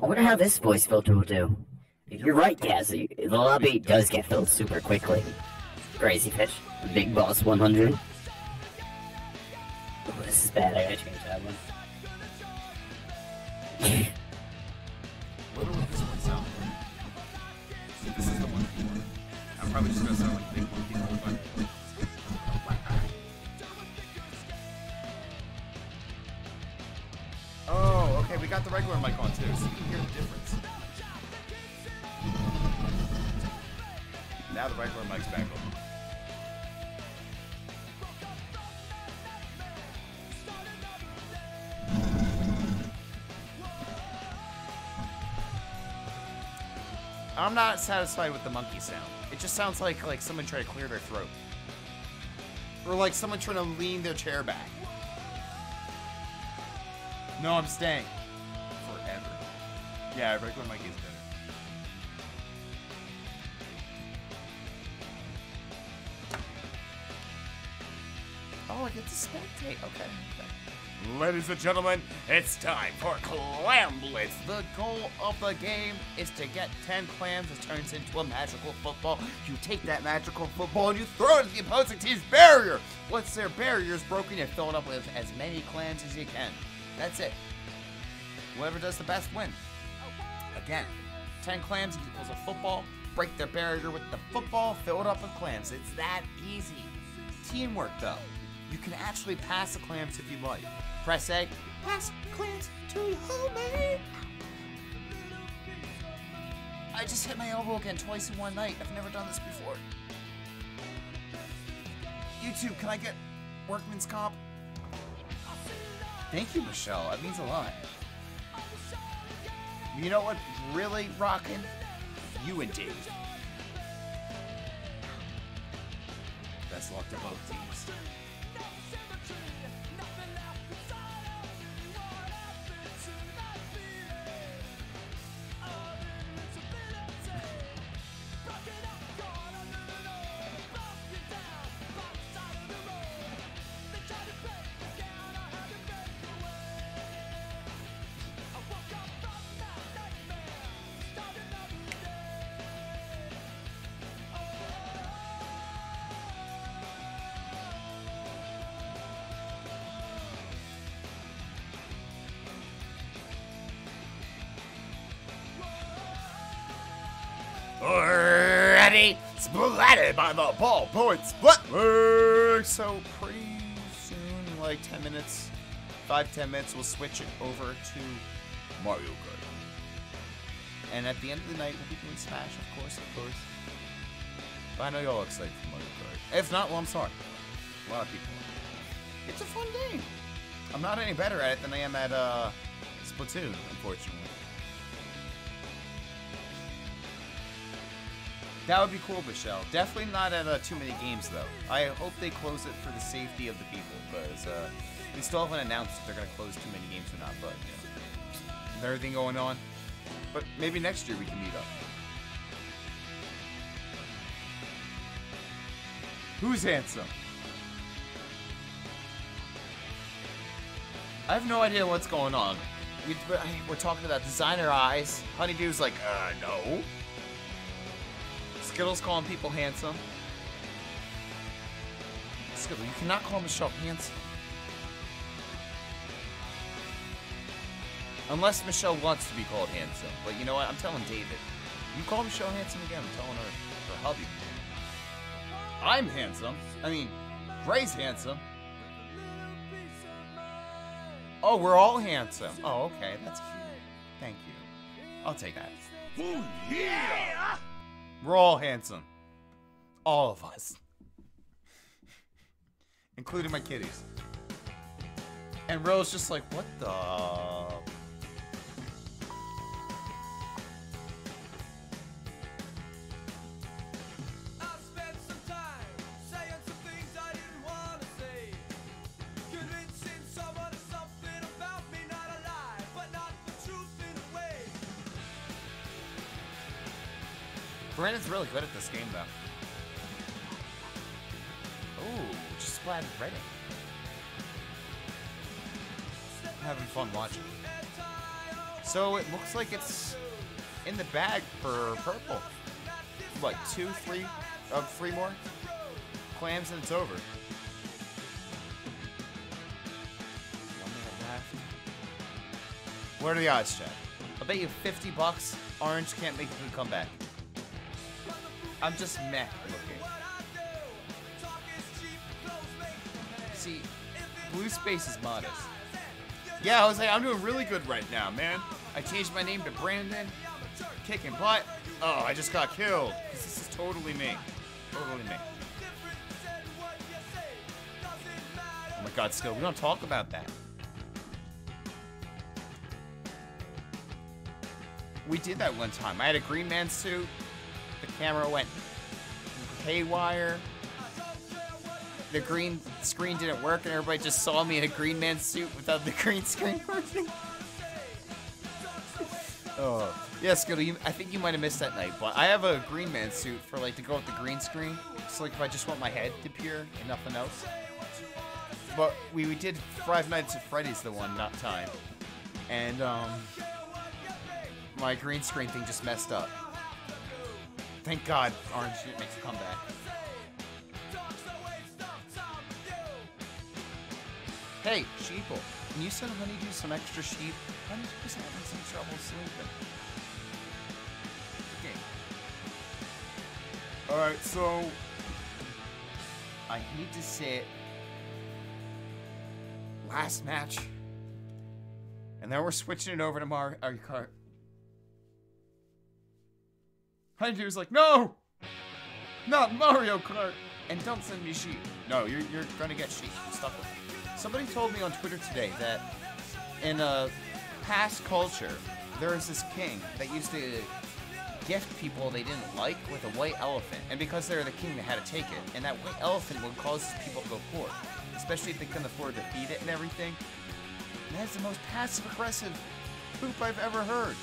I wonder how this voice filter will do. You're right, Gazzy. The lobby does get filled super quickly. Crazy Fish, Big Boss 100. Oh, this is bad. I gotta change that one. Would this one sound like? This is the one. I'm probably just gonna sound like big monkey. Oh, okay, we got the regular mic on too, so you can hear the difference. Now the regular mic's back on. I'm not satisfied with the monkey sound. It just sounds like like someone trying to clear their throat. Or like someone trying to lean their chair back. No, I'm staying. Forever. Yeah, regular monkey is better. Oh, I get to spectate. Okay. okay. Ladies and gentlemen, it's time for Clam Blitz. The goal of the game is to get 10 clams that turns into a magical football. You take that magical football and you throw it at the opposing team's barrier. Once their barrier is broken, you fill it up with as many clams as you can. That's it. Whoever does the best wins. Again, 10 clams equals a football. Break their barrier with the football, fill it up with clams. It's that easy. Teamwork, though. You can actually pass the clams if you like. Press A, pass to your homie. I just hit my elbow again twice in one night. I've never done this before. YouTube, can I get workman's comp? Thank you, Michelle. That means a lot. You know what? Really rocking? You and Dave. Best luck to both teams. By the ballpoint split work. So pretty soon, like 10 minutes, 5 10 minutes, we'll switch it over to Mario Kart. And at the end of the night, we'll be doing Smash, of course, of course. But I know y'all excited for Mario Kart. If not, well, I'm sorry. A lot of people. It's a fun game. I'm not any better at it than I am at uh, Splatoon, unfortunately. That would be cool, Michelle. Definitely not at uh, too many games, though. I hope they close it for the safety of the people, because uh, they still haven't announced if they're going to close too many games or not, but, you know, everything going on. But maybe next year we can meet up. Who's handsome? I have no idea what's going on. We, we're talking about designer eyes. Honeydew's like, uh, no. Skittles calling people handsome. Skittle, you cannot call Michelle handsome. Unless Michelle wants to be called handsome. But you know what? I'm telling David. You call Michelle handsome again, I'm telling her, her hubby. I'm handsome. I mean, Gray's handsome. Oh, we're all handsome. Oh, okay. That's cute. Thank you. I'll take that. Yeah! We're all handsome. All of us. Including my kitties. And Rose just like, what the? Brandon's really good at this game, though. Ooh, just splatted Reddit. Having fun watching. So it looks like it's in the bag for purple. What, two, three, uh, three more clams and it's over. What are the odds, Chad? I'll bet you 50 bucks Orange can't make a comeback. I'm just meh looking. See, Blue Space is modest. Yeah, I was like, I'm doing really good right now, man. I changed my name to Brandon. Kicking butt. Oh, I just got killed. This is totally me. Totally me. Oh my god, Skill, we don't talk about that. We did that one time. I had a Green Man suit. The camera went haywire. The green screen didn't work, and everybody just saw me in a Green Man suit without the green screen working. oh, yeah, Skittle. I think you might have missed that night, but I have a Green Man suit for like to go with the green screen. So like if I just want my head to appear and nothing else. But we, we did Five Nights at Freddy's the one not time, and um, my green screen thing just messed up. Thank God Orange makes a comeback. Hey, sheeple, can you send Honeydew some extra sheep? Honeydew's having some trouble sleeping. Okay. Alright, so... I hate to say it. Last match. And then we're switching it over to Mario Kart. Uh, Was like, no! Not Mario Kart! And don't send me sheep. No, you're, you're gonna get sheep. With it. Somebody told me on Twitter today that in a past culture, there was this king that used to gift people they didn't like with a white elephant. And because they're the king, they had to take it. And that white elephant would cause people to go poor. Especially if they couldn't afford to feed it and everything. And that's the most passive aggressive poop I've ever heard.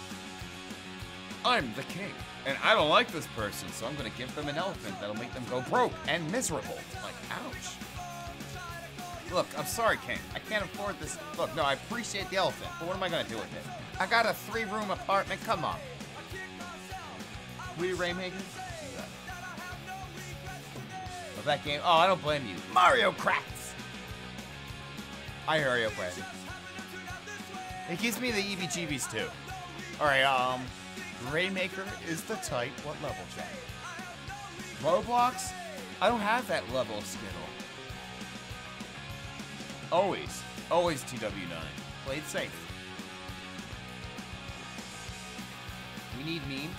I'm the king. And I don't like this person, so I'm gonna give them an elephant that'll make them go broke and miserable. Like, ouch. Look, I'm sorry, King. I can't afford this. Look, no, I appreciate the elephant, but what am I gonna do with it? I got a three-room apartment. Come on. We Rainmaker? Of that game? Oh, I don't blame you. Mario Cracks. I Mario Cracks. It gives me the EBGBs too. All right, um, Rainmaker is the type. What level, Jack? Roblox, I don't have that level Skittle. Always, always TW9. Play it safe. We need memes.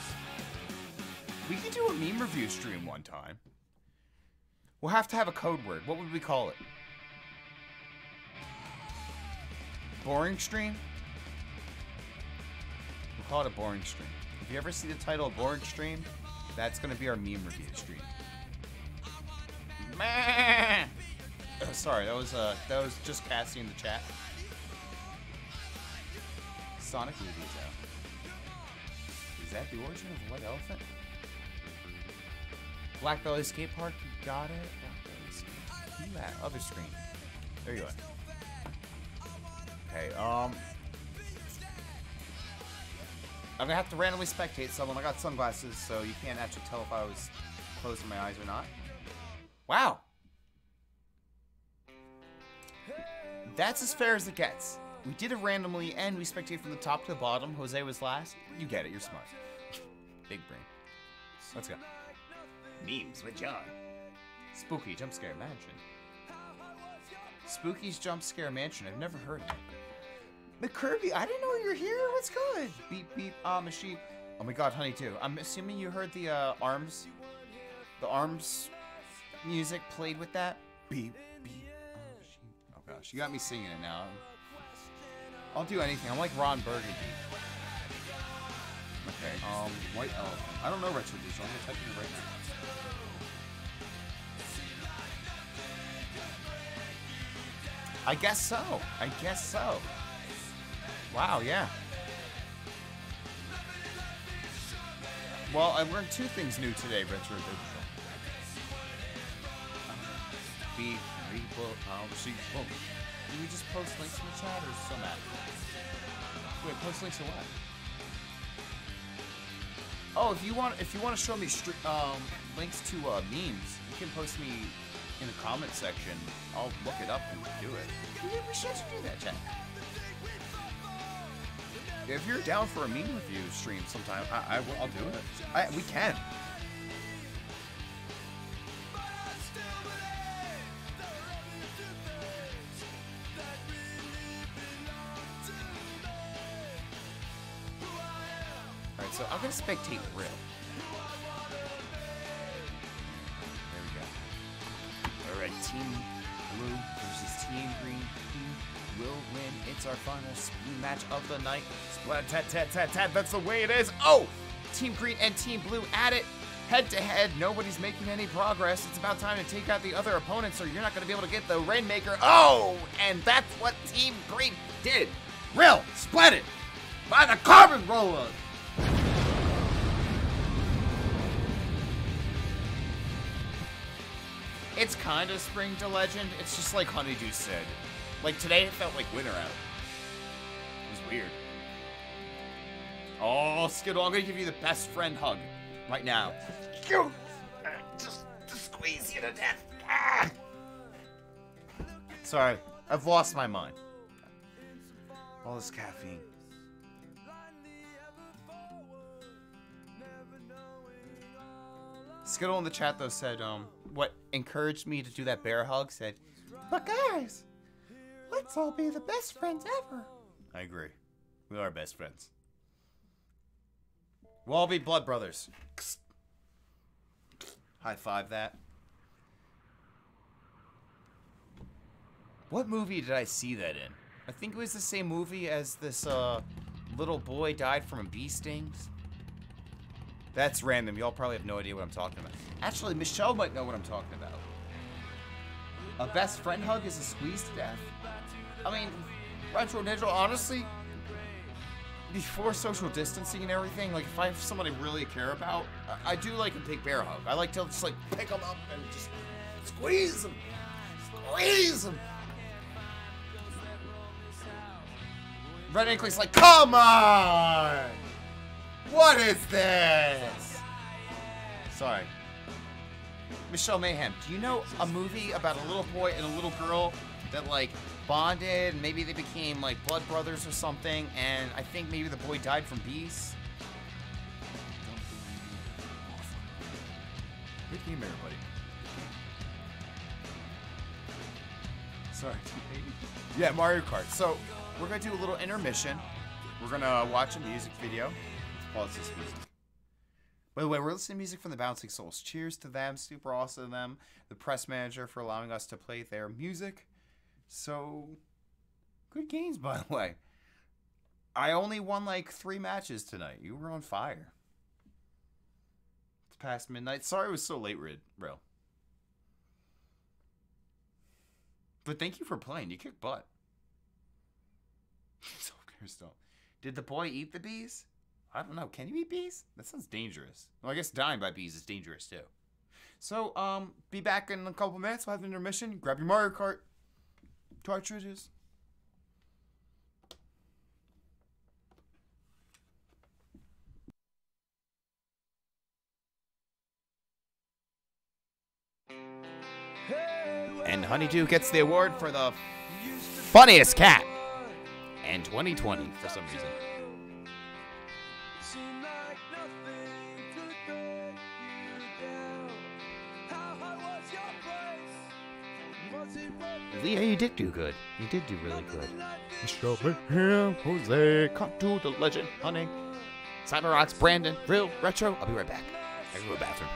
We could do a meme review stream one time. We'll have to have a code word. What would we call it? Boring stream? We'll call it a boring stream. If you ever see the title Boring Stream, that's gonna be our meme review stream. Sorry, that was uh that was just Cassie in the chat. Sonic movie is out. Is that the origin of White Elephant? Black Belly Skate Park, you got it. Black Belly Skate. That other screen. There you go. Okay, um. I'm gonna have to randomly spectate someone. I got sunglasses, so you can't actually tell if I was closing my eyes or not. Wow. That's as fair as it gets. We did it randomly, and we spectated from the top to the bottom. Jose was last. You get it. You're smart. Big brain. Let's go. Memes with Jon. Spooky Jump Scare Mansion. Spooky's Jump Scare Mansion. I've never heard of it. McKirby, I didn't know you were here. What's good? Beep beep. Ah, sheep. Oh my God, Honeydew. I'm assuming you heard the uh, arms, the arms music played with that. Beep beep. Sheep. Oh gosh, you got me singing it now. I'll do anything. I'm like Ron Burgundy. Okay. Um, White Elephant. I don't know Retro Digital. I'm gonna type it right now. I guess so. I guess so. Wow, yeah. Well, I learned two things new today, Retro Digital. Beep, people, um, she, whoa. Can we just post links in the chat or so mad? Wait, post links to what? Oh, if you want, if you want to show me um, links to uh, memes, you can post me in the comment section. I'll look it up and do it. We should do that, chat. If you're down for a meme review stream sometime, I, I will, I'll do it. I, we can. Alright, so I'm gonna spectate real. There we go. Alright, Team Blue versus Team Green. Hmm. Will win? It's our final spoon match of the night. Splat tat tat tat tat. That's the way it is. Oh! Team Green and Team Blue at it. Head to head, nobody's making any progress. It's about time to take out the other opponents, or you're not going to be able to get the Rainmaker. Oh! And that's what Team Green did. Real split it by the carbon roller. It's kind of spring to legend. It's just like Honeydew said. Like today, it felt like winter out. It was weird. Oh, Skittle, I'm gonna give you the best friend hug right now. You, just, just squeeze you to death. Ah. Sorry, I've lost my mind. All this caffeine. Skittle in the chat though said, um, what encouraged me to do that bear hug said, But guys, let's all be the best friends ever. I agree. We are best friends. We'll all be blood brothers. High five that. What movie did I see that in? I think it was the same movie as this uh, little boy died from a bee stings. That's random. Y'all probably have no idea what I'm talking about. Actually, Michelle might know what I'm talking about. A best friend hug is a squeeze to death. I mean, retro digital, honestly, before social distancing and everything, like if I have somebody really care about, I, I do like a big bear hug. I like to just like pick them up and just squeeze them, squeeze them. Red Inkling's like, come on! What is this? Sorry. Michelle Mayhem, do you know a movie about a little boy and a little girl that like bonded and maybe they became like blood brothers or something and I think maybe the boy died from bees? Good game, everybody. Sorry. Yeah, Mario Kart. So we're gonna do a little intermission. We're gonna watch a music video. Let's pause this music. By the way, we're listening to music from the Bouncing Souls. Cheers to them. Super awesome to them. The press manager for allowing us to play their music. So good games, by the way. I only won like three matches tonight. You were on fire. It's past midnight. Sorry it was so late, Rid, bro. But thank you for playing. You kicked butt. so Stone. Did the boy eat the bees? I don't know. Can you eat bees? That sounds dangerous. Well, I guess dying by bees is dangerous too. So, um, be back in a couple minutes. We'll have an intermission. Grab your Mario Kart cartridges. And Honeydew gets the award for the funniest cat in 2020 for some reason. Leah, you did do good. You did do really good. Show me him, Jose. Come to the legend, honey. Cyber Rocks, Brandon, real retro. I'll be right back. I go to the bathroom.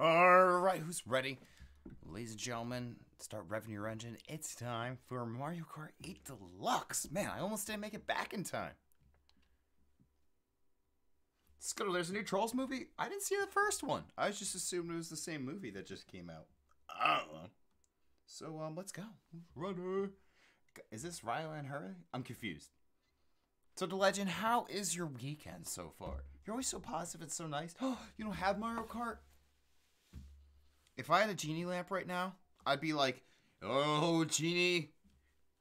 All right, who's ready? Ladies and gentlemen, start revving your engine. It's time for Mario Kart 8 Deluxe. Man, I almost didn't make it back in time. Scuttle, there's a new Trolls movie. I didn't see the first one. I just assumed it was the same movie that just came out. I don't know. So, um, let's go. Runner. Is this and her? I'm confused. So, the legend, how is your weekend so far? You're always so positive. It's so nice. Oh, you don't have Mario Kart? If I had a genie lamp right now, I'd be like, "Oh, genie,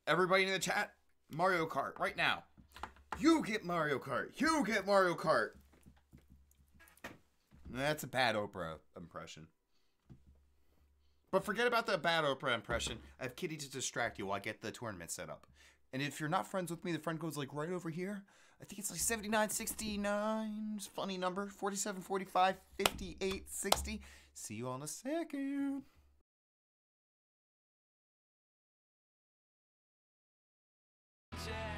everybody in the chat, Mario Kart right now. You get Mario Kart. You get Mario Kart." That's a bad Oprah impression. But forget about the bad Oprah impression. I have Kitty to distract you while I get the tournament set up. And if you're not friends with me, the friend code's like right over here. I think it's like 7969. It's a Funny number. 47, 45, 58, 60. See you all in a second. Hey,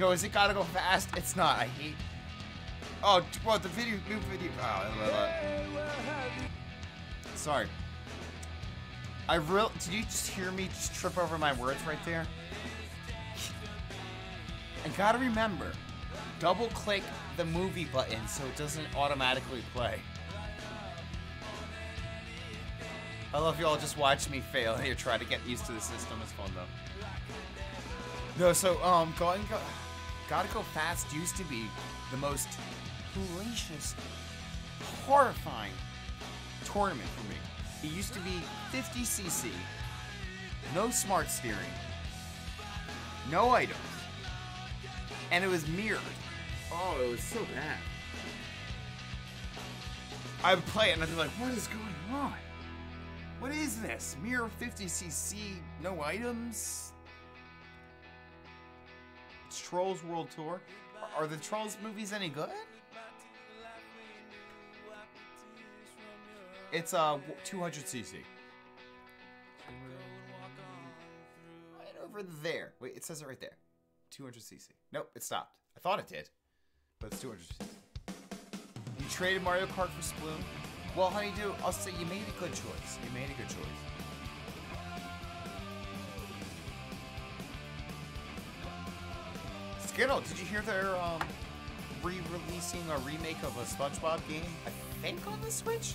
Yo, is it gotta go fast? It's not. I hate. Oh, well, the video, new video. Oh, blah, blah. Sorry. I real. Did you just hear me just trip over my words right there? And gotta remember, double click the movie button so it doesn't automatically play. I love you all just watch me fail here, try to get used to the system. It's fun though. No, so um, going go, gotta go fast used to be the most hellacious, horrifying tournament for me. It used to be 50cc, no smart steering, no items, and it was mirrored. Oh, it was so bad. I would play it and I'd be like, what is going on? What is this? Mirror 50cc, no items? Trolls World Tour. Are, the Trolls movies any good? It's uh 200cc. Right over there. Wait, it says it right there. 200cc. Nope, it stopped. I thought it did, but it's 200cc. You traded Mario Kart for Splatoon? Well, honeydew, I'll say you made a good choice. You made a good choice. Skittle, did you hear they're um, re-releasing a remake of a SpongeBob game? I think on the Switch.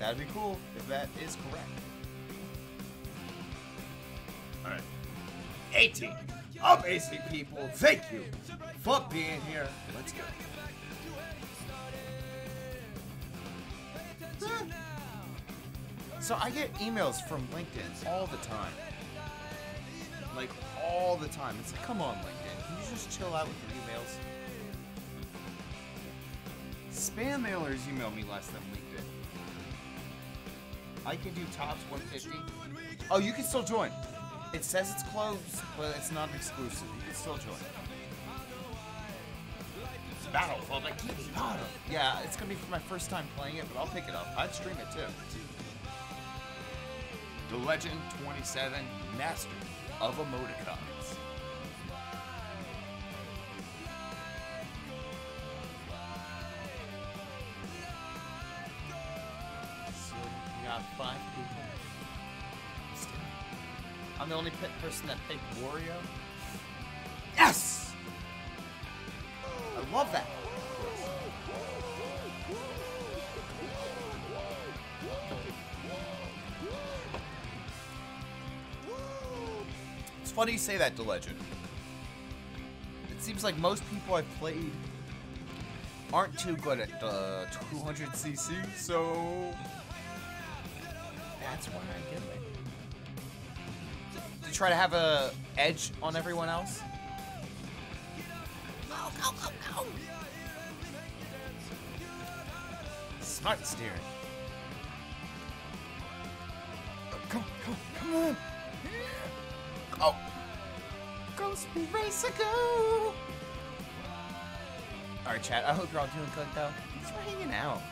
That'd be cool if that is correct. All right. 18. Amazing people, thank you for being here. Let's go. So I get emails from LinkedIn all the time. Like all the time. It's like, come on, LinkedIn. Just chill out with your emails? Spam mailers email me less than LinkedIn. I can do tops 150. Oh, you can still join. It says it's closed, but it's not exclusive. You can still join. Battle for Bikini Bottom. Yeah, it's gonna be for my first time playing it, but I'll pick it up. I'd stream it too. The Legend 27 Master of Emoticons. Five people. I'm the only pit person that picked Wario. Yes! I love that. It's funny you say that, to Legend. It seems like most people I've played aren't too good at uh, 200cc, so that's why I get it. To try to have a edge on everyone else. Go, go, go, go. Smart steering. Come, come, come on. Oh. Go speed racer, go. Alright, chat. I hope you're all doing good, though. Thanks for hanging out.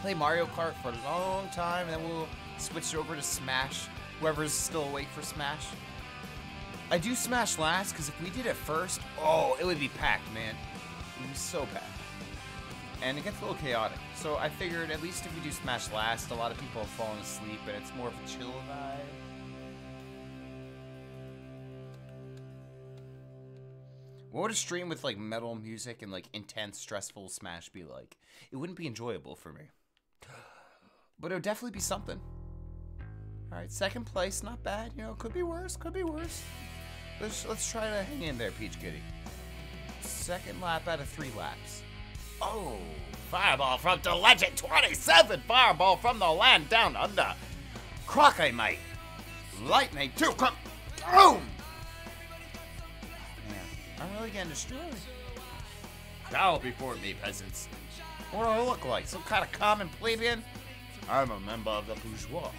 Play Mario Kart for a long time, and then we'll switch over to Smash. Whoever's still awake for Smash. I do Smash last, because if we did it first, oh, it would be packed, man. It would be so packed. And it gets a little chaotic. So I figured at least if we do Smash last, a lot of people have fallen asleep, and it's more of a chill vibe. What would a stream with like metal music and like intense, stressful Smash be like? It wouldn't be enjoyable for me. But it would definitely be something. All right, second place, not bad. You know, could be worse. Could be worse. Let's let's try to hang in there, Peach Kitty. Second lap out of three laps. Oh, fireball from the Legend 27. Fireball from the land down under. Crockett, mate. Lightning two. Come. Boom. I'm really getting destroyed. Bow before me, peasants. What do I look like? Some kind of common plebeian? I'm a member of the bourgeois.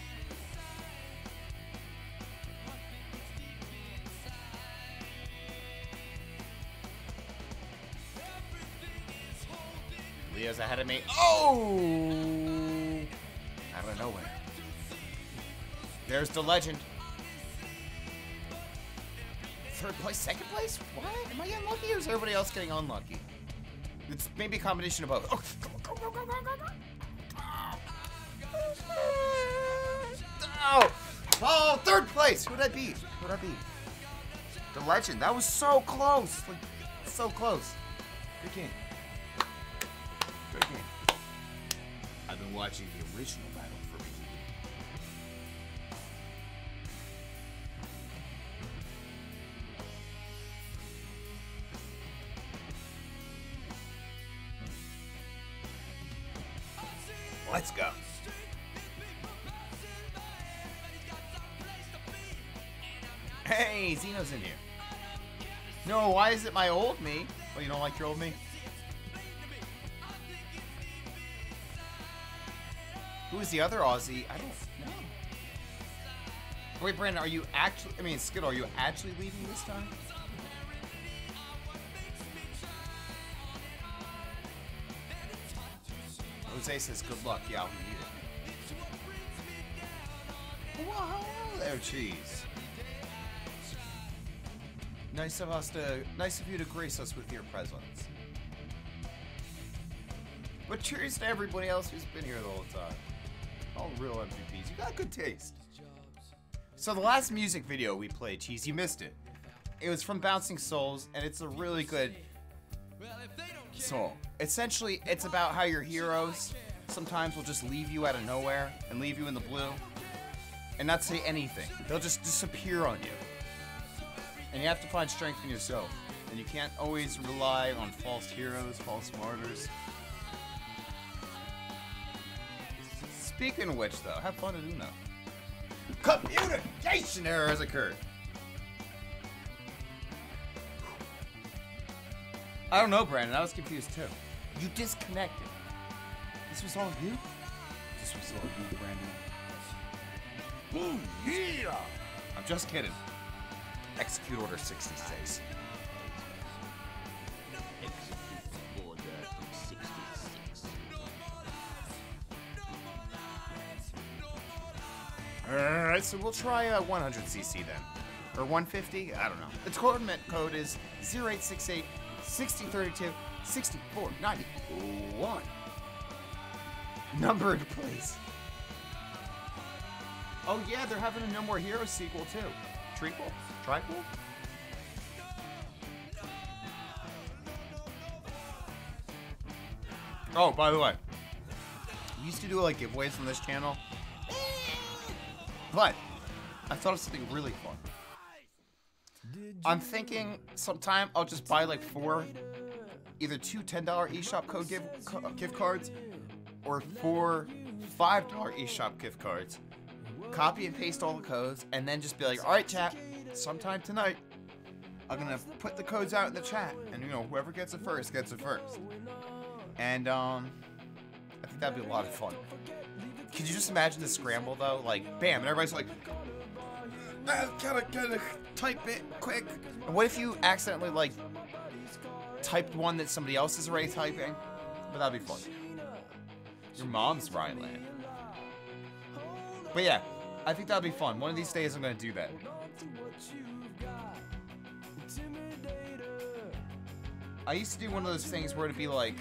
Leo's ahead of me. Oh! Out of nowhere. There's the legend. Third place, second place? What? Am I getting lucky or is everybody else getting unlucky? It's maybe a combination of both. Oh, go, go, go, go, go, go, go. Oh! Oh, third place! Who'd I beat? Who'd I beat? The legend. That was so close. Like, so close. Good game. Watching the original battle for me. Let's go. Hey, Xeno's in here. No, why is it my old me? Oh, you don't like your old me? The other Aussie? I don't know. Wait, Brandon, are you actually? I mean, Skittle, are you actually leaving this time? Jose says, "Good luck, yeah, I'll need it." Whoa, there, cheese. Nice of us to, nice of you to grace us with your presence. But cheers to everybody else who's been here the whole time. All real MVPs. You got good taste. So the last music video we played, Cheese, you missed it. It was from Bouncing Souls, and it's a really good song. Essentially, it's about how your heroes sometimes will just leave you out of nowhere and leave you in the blue and not say anything. They'll just disappear on you. And you have to find strength in yourself. And you can't always rely on false heroes, false martyrs. Speaking of which, though, have fun at Uno. Communication error has occurred. I don't know, Brandon. I was confused too. You disconnected. This was all you? This was all you, Brandon. Boom! Yeah! I'm just kidding. Execute Order 66. So we'll try uh, a 100cc then. Or 150? I don't know. Its coordinate code is 0868 6032 6491. Numbered, please. Oh yeah, they're having a No More Heroes sequel too. Trequel? Triquel? Oh, by the way, we used to do like giveaways on this channel, but I thought of something really fun. I'm thinking sometime I'll just buy like four, either two $10 eShop code give, co- gift cards or four $5 eShop gift cards. Copy and paste all the codes and then just be like, all right, chat, sometime tonight, I'm gonna put the codes out in the chat, and you know, whoever gets it first gets it first. And um, I think that'd be a lot of fun. Could you just imagine the scramble though? Like, bam, and everybody's like, I gotta gotta type it quick. And what if you accidentally like typed one that somebody else is already typing? But that'd be fun. Your mom's Ryland. But yeah, I think that'd be fun. One of these days I'm gonna do that. I used to do one of those things where it'd be like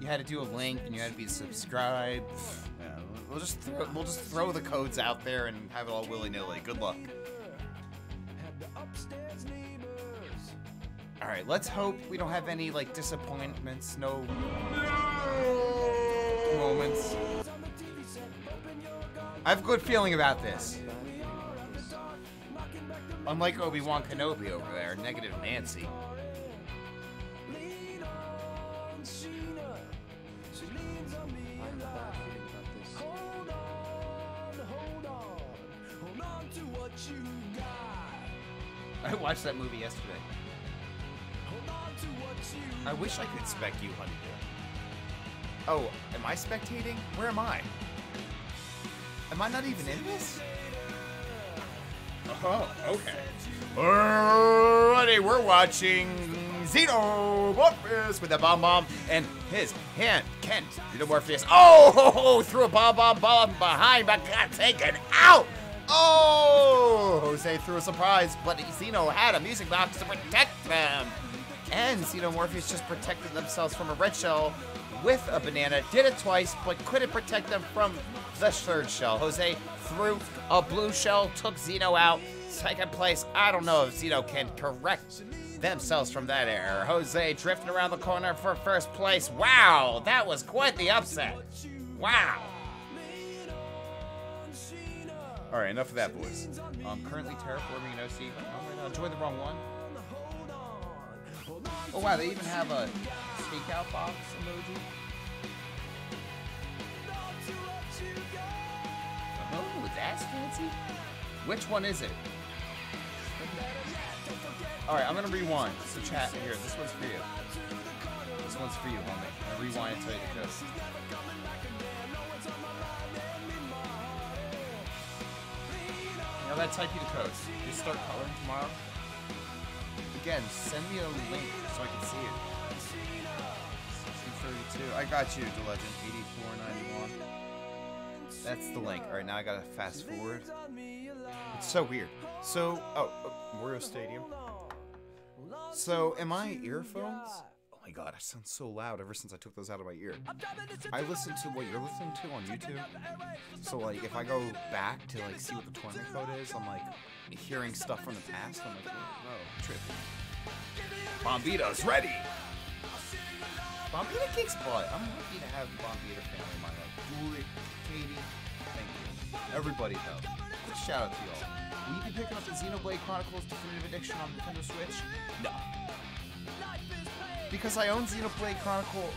you had to do a link and you had to be subscribed. We'll just throw, we'll just throw the codes out there and have it all willy nilly. Good luck. All right, let's hope we don't have any like disappointments, no moments. I have a good feeling about this. Unlike Obi Wan Kenobi over there, negative Nancy. I watched that movie yesterday. I wish I could spec you, Honeydew. Oh, am I spectating? Where am I? Am I not even in this? Oh, okay. Alrighty, we're watching Xenomorpheus with a bomb bomb and his hand, Ken, Xenomorpheus. Oh, threw a bomb bomb bomb behind, but got taken out. Oh, Jose threw a surprise, but Xeno had a music box to protect them. And Xenomorpheus just protected themselves from a red shell with a banana. Did it twice, but couldn't protect them from the third shell. Jose threw a blue shell, took Xeno out. Second place, I don't know if Xeno can correct themselves from that error. Jose drifting around the corner for first place. Wow, that was quite the upset. Wow. All right, enough of that, boys. I'm currently terraforming an OC. Oh, wait, no, enjoy the wrong one. Oh, wow, they even have a takeout box emoji. Oh, that's fancy. Which one is it? All right, I'm gonna rewind. So chat here. This one's for you. This one's for you, homie. Gonna rewind and tell you Now that's type you the code. You start coloring tomorrow. Again, send me a link so I can see it. 232. I got you, the legend. 8491. That's the link. All right, now I gotta fast forward. It's so weird. So, oh, oh Stadium. So, am I earphones? My god, I sound so loud ever since I took those out of my ear. I listen to what you're listening to on YouTube. So, like, if I go back to like see what the tournament code is, I'm like hearing stuff from the past. I'm like, oh, oh trippy. Bombito's ready. Bombita kicks butt. I'm lucky to have Bombita family in my life. Julie, Katie, thank you. Everybody though. Shout out to y'all. Will you be picking up the Xenoblade Chronicles Definitive Edition on Nintendo Switch? No. Because I own Xenoblade Chronicles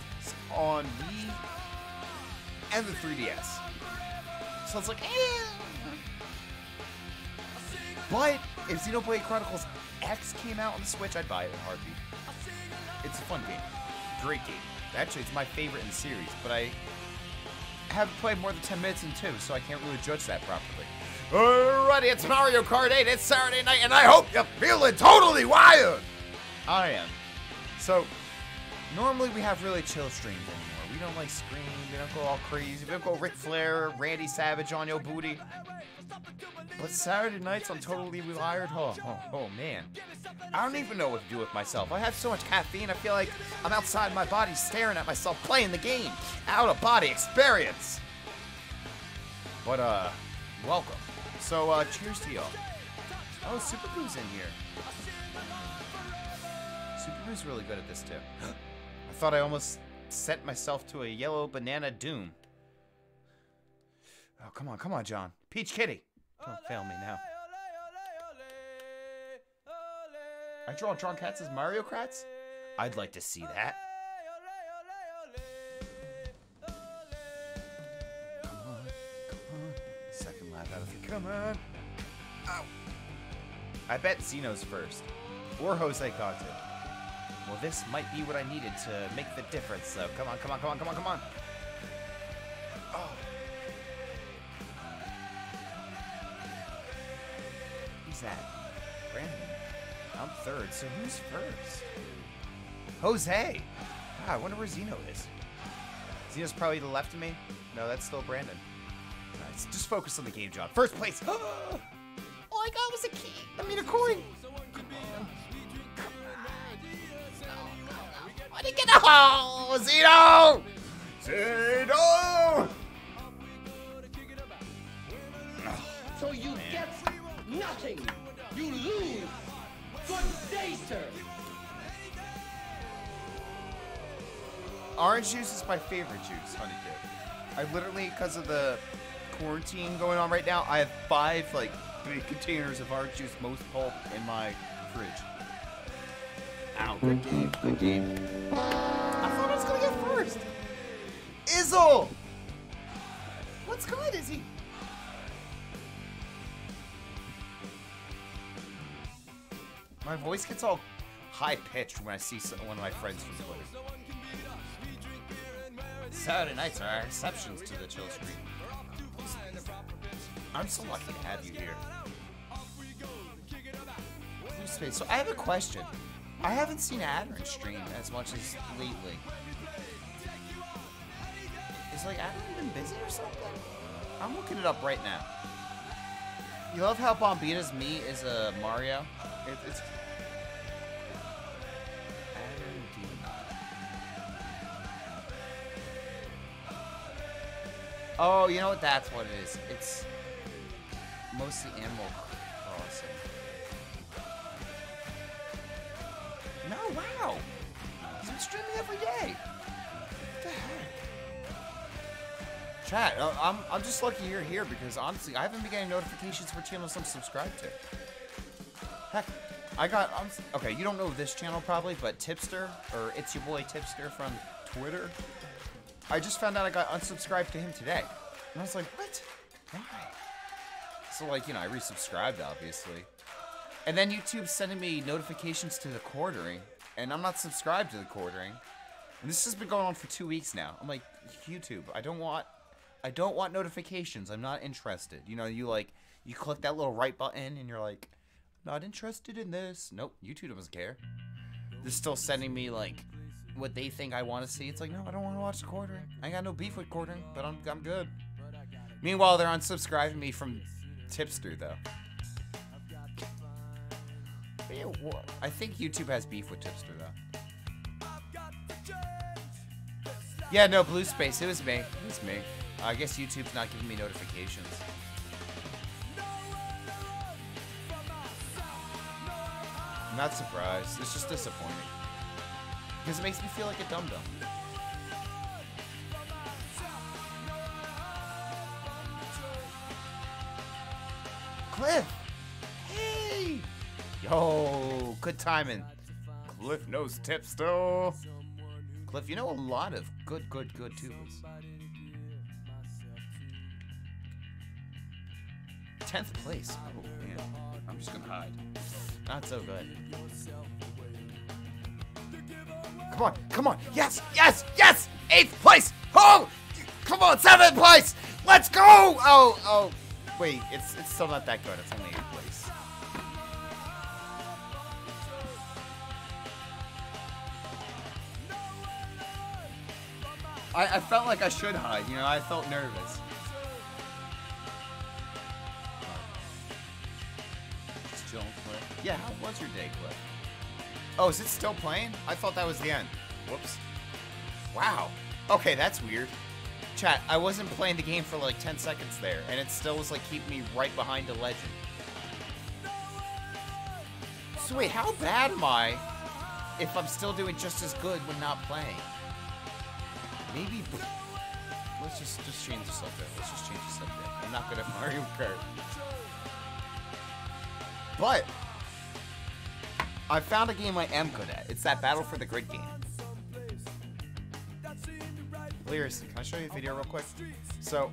on Wii and the 3DS. So it's like, eh. But if Xenoblade Chronicles X came out on the Switch, I'd buy it in a heartbeat. It's a fun game. Great game. Actually, it's my favorite in the series, but I haven't played more than 10 minutes in two, so I can't really judge that properly. Alrighty, it's Mario Kart 8. It's Saturday night, and I hope you're feeling totally wired. I am. So, normally we have really chill streams anymore. We don't like scream. We don't go all crazy. We don't go Ric Flair, Randy Savage on your booty. But Saturday nights I'm totally wired. Oh, oh, oh man. I don't even know what to do with myself. I have so much caffeine, I feel like I'm outside my body staring at myself playing the game. Out of body experience. But, uh, welcome. So, uh, cheers to y'all. Oh, Super Boo's in here. Boo's really good at this, too. I thought I almost set myself to a yellow banana doom. Oh, come on, come on, Jon. Peach Kitty. Don't fail me now. I draw Jon Kratz as Mario Kratz? I'd like to see that. Come on, come on. Second lap out of the. Come on. Ow. I bet Xeno's first. Or Jose it. Well, this might be what I needed to make the difference, so Come on, come on, come on, come on, come on. Oh. Who's that? Brandon. I'm third, so who's first? Jose! Ah, I wonder where Xeno is. Xeno's probably to the left of me. No, that's still Brandon. Alright, just focus on the game, Jon. First place! All I got was a key. I mean, a coin. I didn't get a hole! Xeno! Xeno! So you get nothing. You lose. Good day, sir. Orange juice is my favorite juice, honey kid. I literally, because of the quarantine going on right now, I have five like big containers of orange juice, most pulp in my fridge. Ow, good game, good game. I thought I was gonna get first. Izzle! What's good, Izzy? My voice gets all high pitched when I see some, one of my friends from Twitter. Saturday nights are our exceptions to the chill stream. I'm so lucky to have you here. Blue Space. So I have a question. I haven't seen Adrin stream as much as lately. Is like Adrin been busy or something? I'm looking it up right now. You love how Bombita's me is a Mario? It, it's. Oh, you know what? That's what it is. It's mostly Animal No, wow. He's been streaming every day. What the heck? Chat, uh, I'm, I'm just lucky you're here because honestly, I haven't been getting notifications for channels I'm subscribed to. Heck, I got, I'm, okay, you don't know this channel probably, but Tipster, or It's Your Boy Tipster from Twitter, I just found out I got unsubscribed to him today. And I was like, what? Why? So, like, you know, I resubscribed, obviously. And then YouTube's sending me notifications to the quartering, and I'm not subscribed to the quartering. And this has been going on for two weeks now. I'm like, YouTube, I don't want, I don't want notifications. I'm not interested. You know, you like, you click that little right button, and you're like, not interested in this. Nope, YouTube doesn't care. They're still sending me like what they think I want to see. It's like, no, I don't want to watch the quartering. I got no beef with quartering, but I'm, I'm good. Meanwhile, they're unsubscribing me from Tipster though. I think YouTube has beef with Tipster though. Yeah, no, Blue Space. It was me. It was me. I guess YouTube's not giving me notifications. I'm not surprised. It's just disappointing. Because it makes me feel like a dum dum. Cliff! Yo, good timing. Cliff knows tips still. Cliff, you know a lot of good, good, good tubas. Tenth place. Oh man, I'm just gonna hide. Not so good. Come on, come on. Yes, yes, yes! Eighth place! Oh! Come on, seventh place! Let's go! Oh, oh. Wait, it's it's still not that good. It's only I, I felt like I should hide, you know, I felt nervous. Chilling, Cliff. Yeah, how was your day, Cliff? Oh, is it still playing? I thought that was the end. Whoops. Wow. Okay, that's weird. Chat, I wasn't playing the game for like 10 seconds there, and it still was like keeping me right behind a legend. So wait, how bad am I if I'm still doing just as good when not playing? Maybe. Let's just just change the subject. Let's just change the subject. I'm not good at Mario Kart. But I found a game I am good at. It's that Battle for the Grid game. Lyris, can I show you a video real quick? So,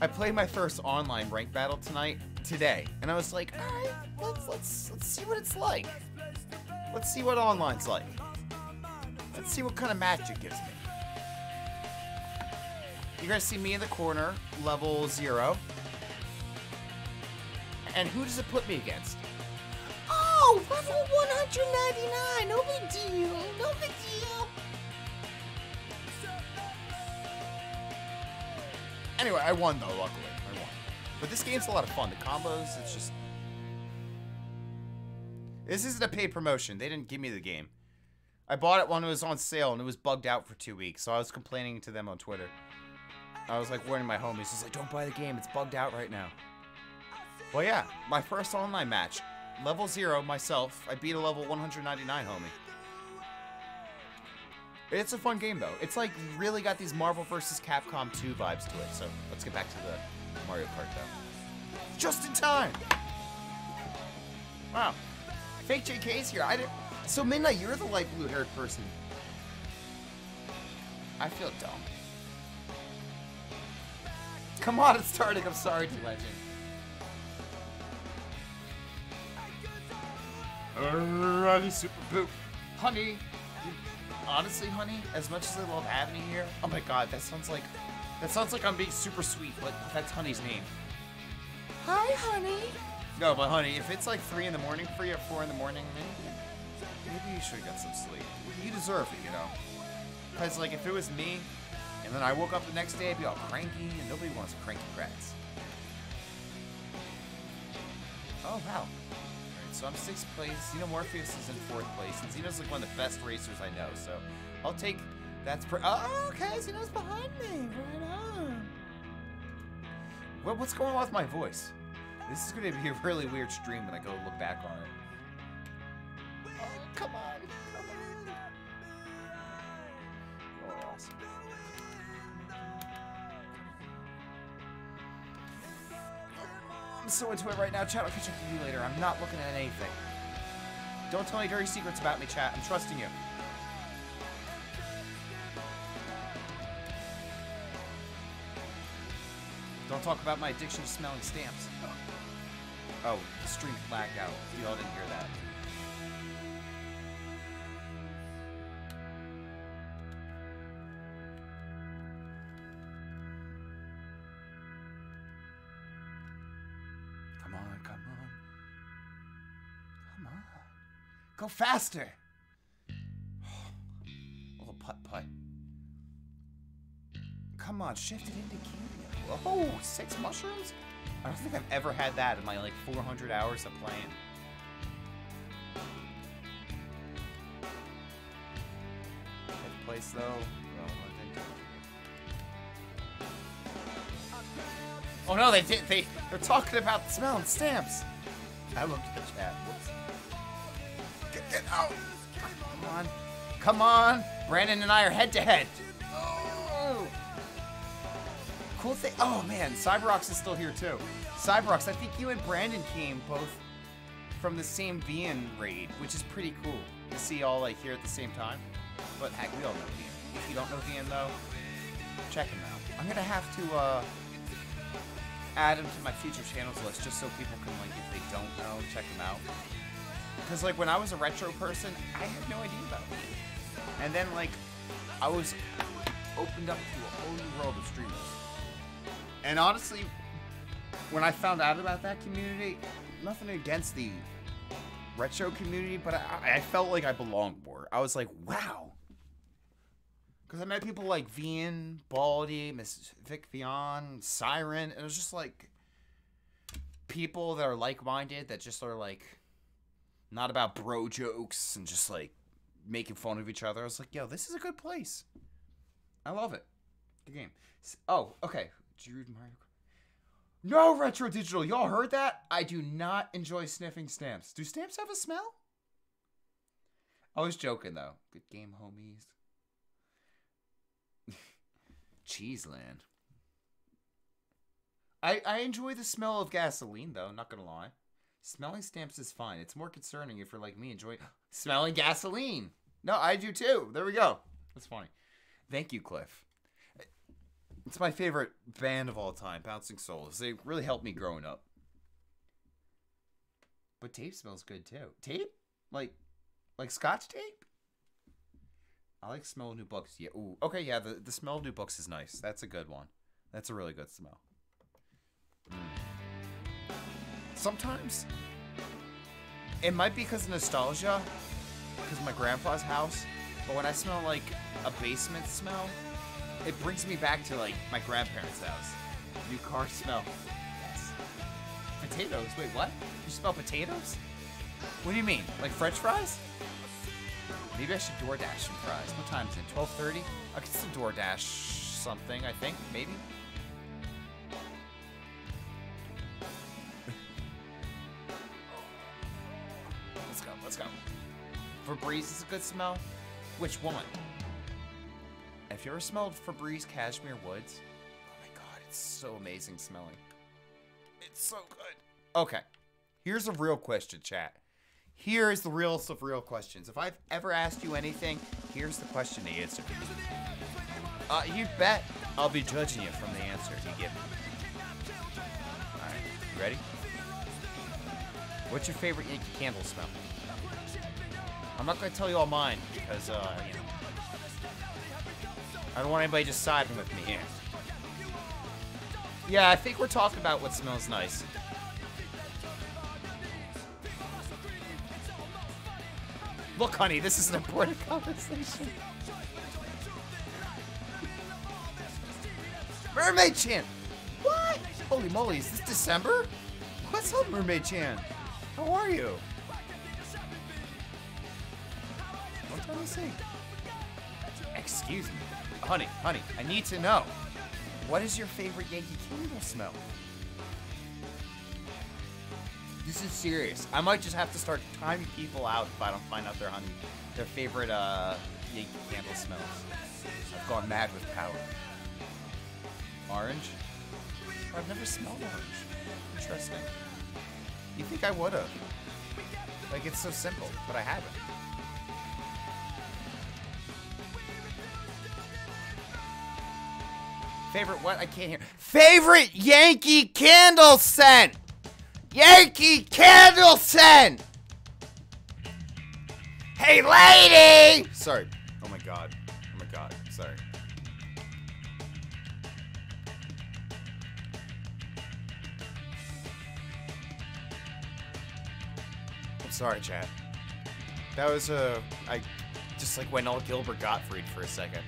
I played my first online rank battle tonight, today, and I was like, all right, let's let's let's see what it's like. Let's see what online's like. Let's see what kind of match it gives me. You're gonna see me in the corner, level zero. And who does it put me against? Oh, level 199. No big deal. No big deal. Anyway, I won though, luckily. I won. But this game's a lot of fun. The combos, it's just. This isn't a paid promotion. They didn't give me the game. I bought it when it was on sale and it was bugged out for two weeks. So I was complaining to them on Twitter. I was like warning my homies. Was like, don't buy the game. It's bugged out right now. Well, yeah, my first online match. Level zero, myself. I beat a level 199 homie. It's a fun game though. It's like really got these Marvel vs. Capcom 2 vibes to it. So let's get back to the Mario Kart though. Just in time. Wow. Fake JK's here. I didn't. So Midnight, you're the light blue haired person. I feel dumb. Come on, it's starting. I'm sorry, to Legend. Alrighty, super poop. Honey, honestly, honey, as much as I love having you here, oh my god, that sounds like that sounds like I'm being super sweet, but that's Honey's name. Hi, honey. No, but honey, if it's like three in the morning for you, or four in the morning, maybe, maybe you should get some sleep. You deserve it, you know. Because like if it was me, and then I woke up the next day, I'd be all cranky, and nobody wants cranky brats. Oh wow. Alright, so I'm sixth place. Xenomorpheus is in fourth place, and Xeno's like one of the best racers I know. So I'll take. That's pre- oh okay. Xeno's behind me. Right on. What, what's going on with my voice? This is going to be a really weird stream when I go look back on it. Oh, come on. I'm so into it right now, chat. I'll catch up with you later. I'm not looking at anything. Don't tell any dirty secrets about me, chat. I'm trusting you. Don't talk about my addiction to smelling stamps. Oh, the stream lagged out. You all didn't hear that. Go faster. little oh, putt putt. Come on, shift it into Cuba. Oh, six mushrooms? I don't think I've ever had that in my like 400 hours of playing. Fifth place though. Oh, think- Oh no, they did. They they're talking about smelling stamps. I looked at the chat. Whoops. Out! Come on, come on! Brandon and I are head to head. Oh. Cool thing. Oh man, Cyberox is still here too. Cyberox, I think you and Brandon came both from the same Vian raid, which is pretty cool to see all like here at the same time. But heck, we all know Vian. If you don't know Vian though, check him out. I'm gonna have to uh, add him to my future channels list just so people can like, if they don't know, check him out. Because like when I was a retro person, I had no idea about Vian. And then like I was opened up to a whole new world of streamers. And honestly, when I found out about that community, nothing against the retro community, but I, I felt like I belonged more. I was like, wow. Because I met people like Vian, Baldy, Miss Vic Vian, Siren, and it was just like people that are like minded, that just are like not about bro jokes and just like making fun of each other. I was like, yo, this is a good place. I love it. Good game. Oh, okay. Jude Mario. No retro digital. Y'all heard that? I do not enjoy sniffing stamps. Do stamps have a smell? I was joking though. Good game, homies. Cheeseland. I I enjoy the smell of gasoline though. Not gonna lie. Smelling stamps is fine. It's more concerning if you're like me, enjoy smelling gasoline. No, I do too. There we go. That's funny. Thank you, Cliff. It's my favorite band of all time, Bouncing Souls. They really helped me growing up. But tape smells good too. Tape? Like like scotch tape? I like smell of new books. Yeah. Ooh. Okay, yeah, the, the smell of new books is nice. That's a good one. That's a really good smell. Mm. Sometimes it might be because of nostalgia, because my grandpa's house. But when I smell like a basement smell, it brings me back to like my grandparents' house. New car smell. Yes. Potatoes. Wait, what? You smell potatoes? What do you mean? Like French fries? Maybe I should DoorDash some fries. What time is it? 12:30? I could still DoorDash something. I think maybe. Febreze is a good smell. Which one? Have you ever smelled Febreze Cashmere Woods? Oh my god, it's so amazing smelling. It's so good. Okay. Here's a real question, chat. Here is the realest of real questions. If I've ever asked you anything, here's the question to answer. Uh, you bet I'll be judging you from the answer you give me. Alright, you ready? What's your favorite Yankee Candle smell? I'm not gonna tell you all mine because, uh, you know. I don't want anybody just siding with me here. Yeah, I think we're talking about what smells nice. Look, honey, this is an important conversation. Mermaid Chan! What? Holy moly, is this December? What's up, Mermaid Chan? How are you? Time no see. Excuse me. Honey, honey, I need to know. What is your favorite Yankee Candle smell? This is serious. I might just have to start timing people out if I don't find out their honey, their favorite uh, Yankee Candle smells. I've gone mad with power. Orange? I've never smelled orange. Interesting. You think I would have? Like it's so simple, but I haven't. Favorite what? I can't hear. Favorite Yankee candle scent! Yankee candle scent! Hey, lady! Sorry. Oh my god. Oh my god. Sorry. I'm sorry, Chad. That was uh, I just like went all Gilbert Gottfried for a second.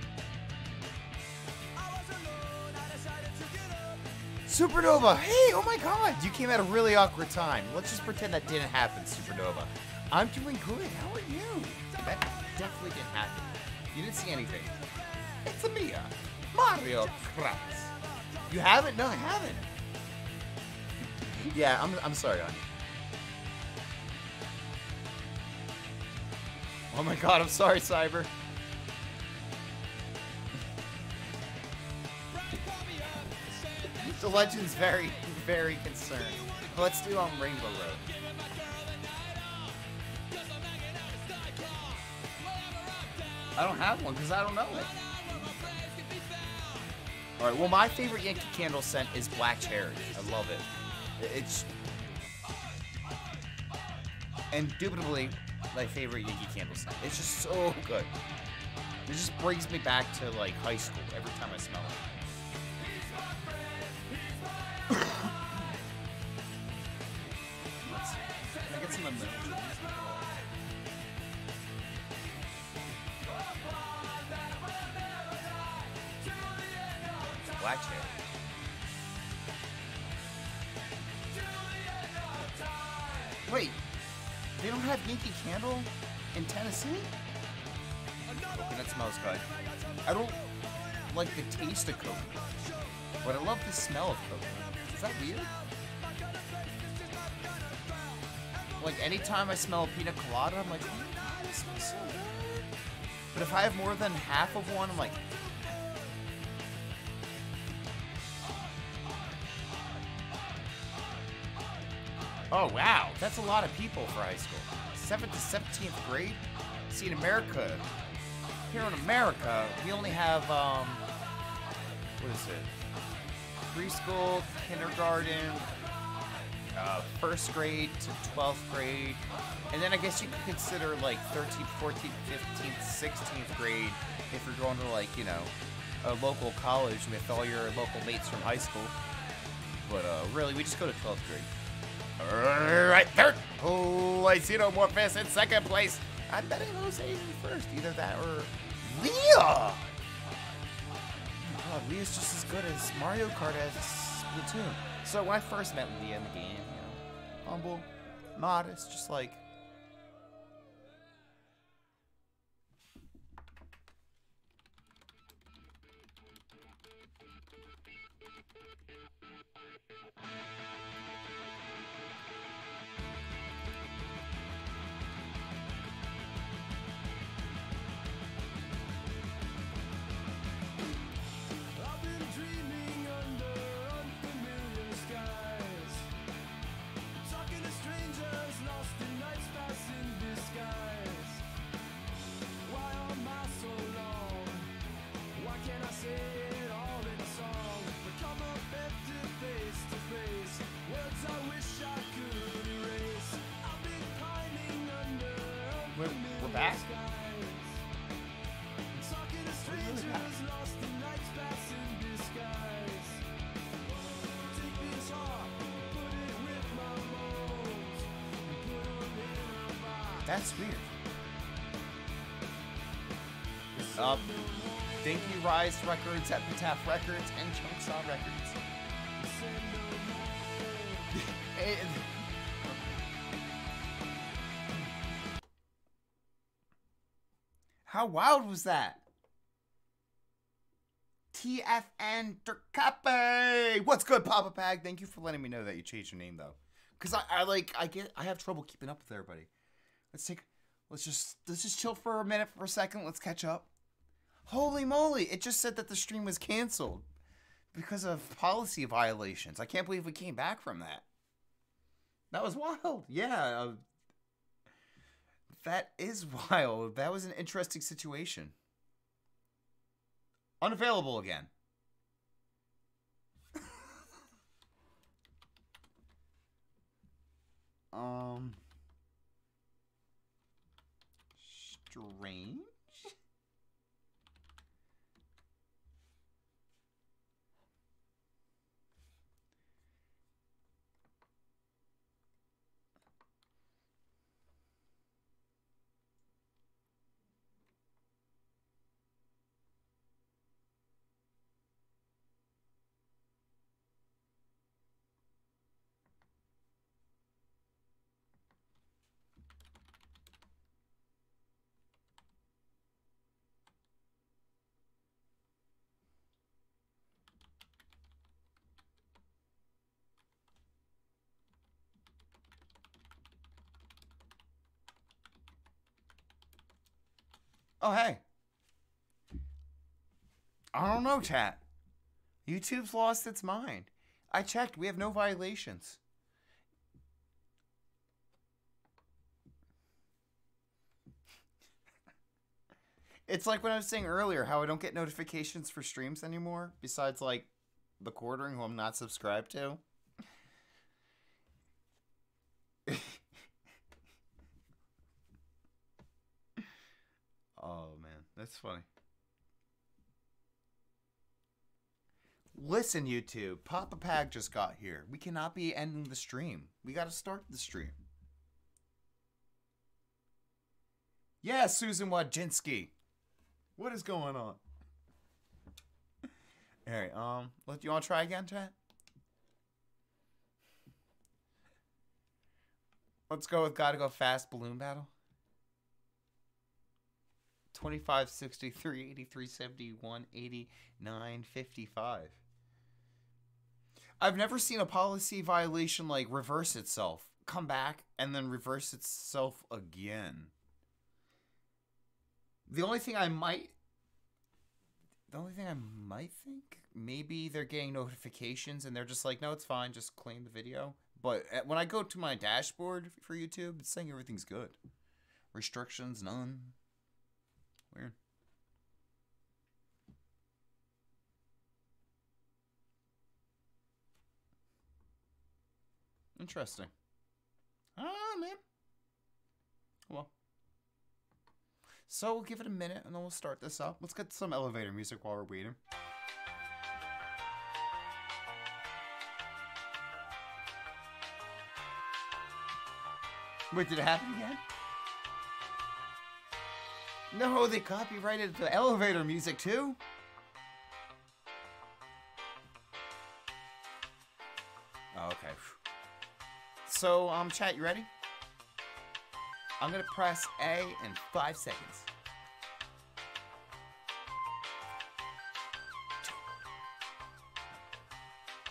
Supernova! Hey, oh my god! You came at a really awkward time. Let's just pretend that didn't happen, Supernova. I'm doing good. How are you? That definitely didn't happen. You didn't see anything. It's a Mia. Mario Kratz. You haven't? No, I haven't. Yeah, I'm, I'm sorry, honey. Oh my god, I'm sorry, Cyber. The legend's very, very concerned. Let's do on Rainbow Road. I don't have one because I don't know it. All right. Well, my favorite Yankee Candle scent is Black Cherry. I love it. It's indubitably my favorite Yankee Candle scent. It's just so good. It just brings me back to like high school every time I smell it. I get some emojis? Black cherry. Wait, they don't have Yankee Candle in Tennessee? That smells good. I don't like the taste of coconut, but I love the smell of coconut. Is that weird? Like anytime I smell a pina colada, I'm like, oh this smells so good. But if I have more than half of one, I'm like, Oh wow, that's a lot of people for high school. 7th to 17th grade? See, in America, here in America, we only have, um, what is it? Preschool, kindergarten, uh, first grade to 12th grade. And then I guess you could consider like 13th, 14th, 15th, 16th grade if you're going to like, you know, a local college with all your local mates from high school. But uh, really, we just go to 12th grade. Alright, third. I see no more fists in second place. I'm betting Jose in first. Either that or Leah. Oh is just as good as Mario Kart as Splatoon. So when I first met Leah in the game, you know, humble, modest, just like Rise Records, Epitaph Records, and Chunksaah Records. How wild was that? TFN Turcape! What's good, Papa Pag? Thank you for letting me know that you changed your name though. Cause I, I like I get I have trouble keeping up with everybody. Let's take let's just let's just chill for a minute for a second. Let's catch up. Holy moly, it just said that the stream was canceled because of policy violations. I can't believe we came back from that. That was wild. Yeah. Uh, that is wild. That was an interesting situation. Unavailable again. um. Strange. Oh, hey. I don't know, chat. YouTube's lost its mind. I checked. We have no violations. It's like when I was saying earlier how I don't get notifications for streams anymore, besides like the quartering who I'm not subscribed to. oh man, that's funny. Listen, YouTube, Papa Pag just got here. We cannot be ending the stream. We got to start the stream. Yeah, Susan Wojcinski. What is going on? All right, um, let you want to try again, chat? Let's go with Gotta Go Fast Balloon Battle. 25, 63, 83, 71, 89, 55. I've never seen a policy violation like reverse itself, come back, and then reverse itself again. The only thing I might. The only thing I might think, maybe they're getting notifications and they're just like, no, it's fine, just claim the video. But uh, when I go to my dashboard for YouTube, it's saying everything's good. Restrictions, none. Weird. Interesting. Ah, man. Well. So we'll give it a minute and then we'll start this up. Let's get some elevator music while we're waiting. Wait, did it happen again? No, they copyrighted the elevator music too. Oh, okay. So, um, chat, you ready? I'm gonna press A in five seconds.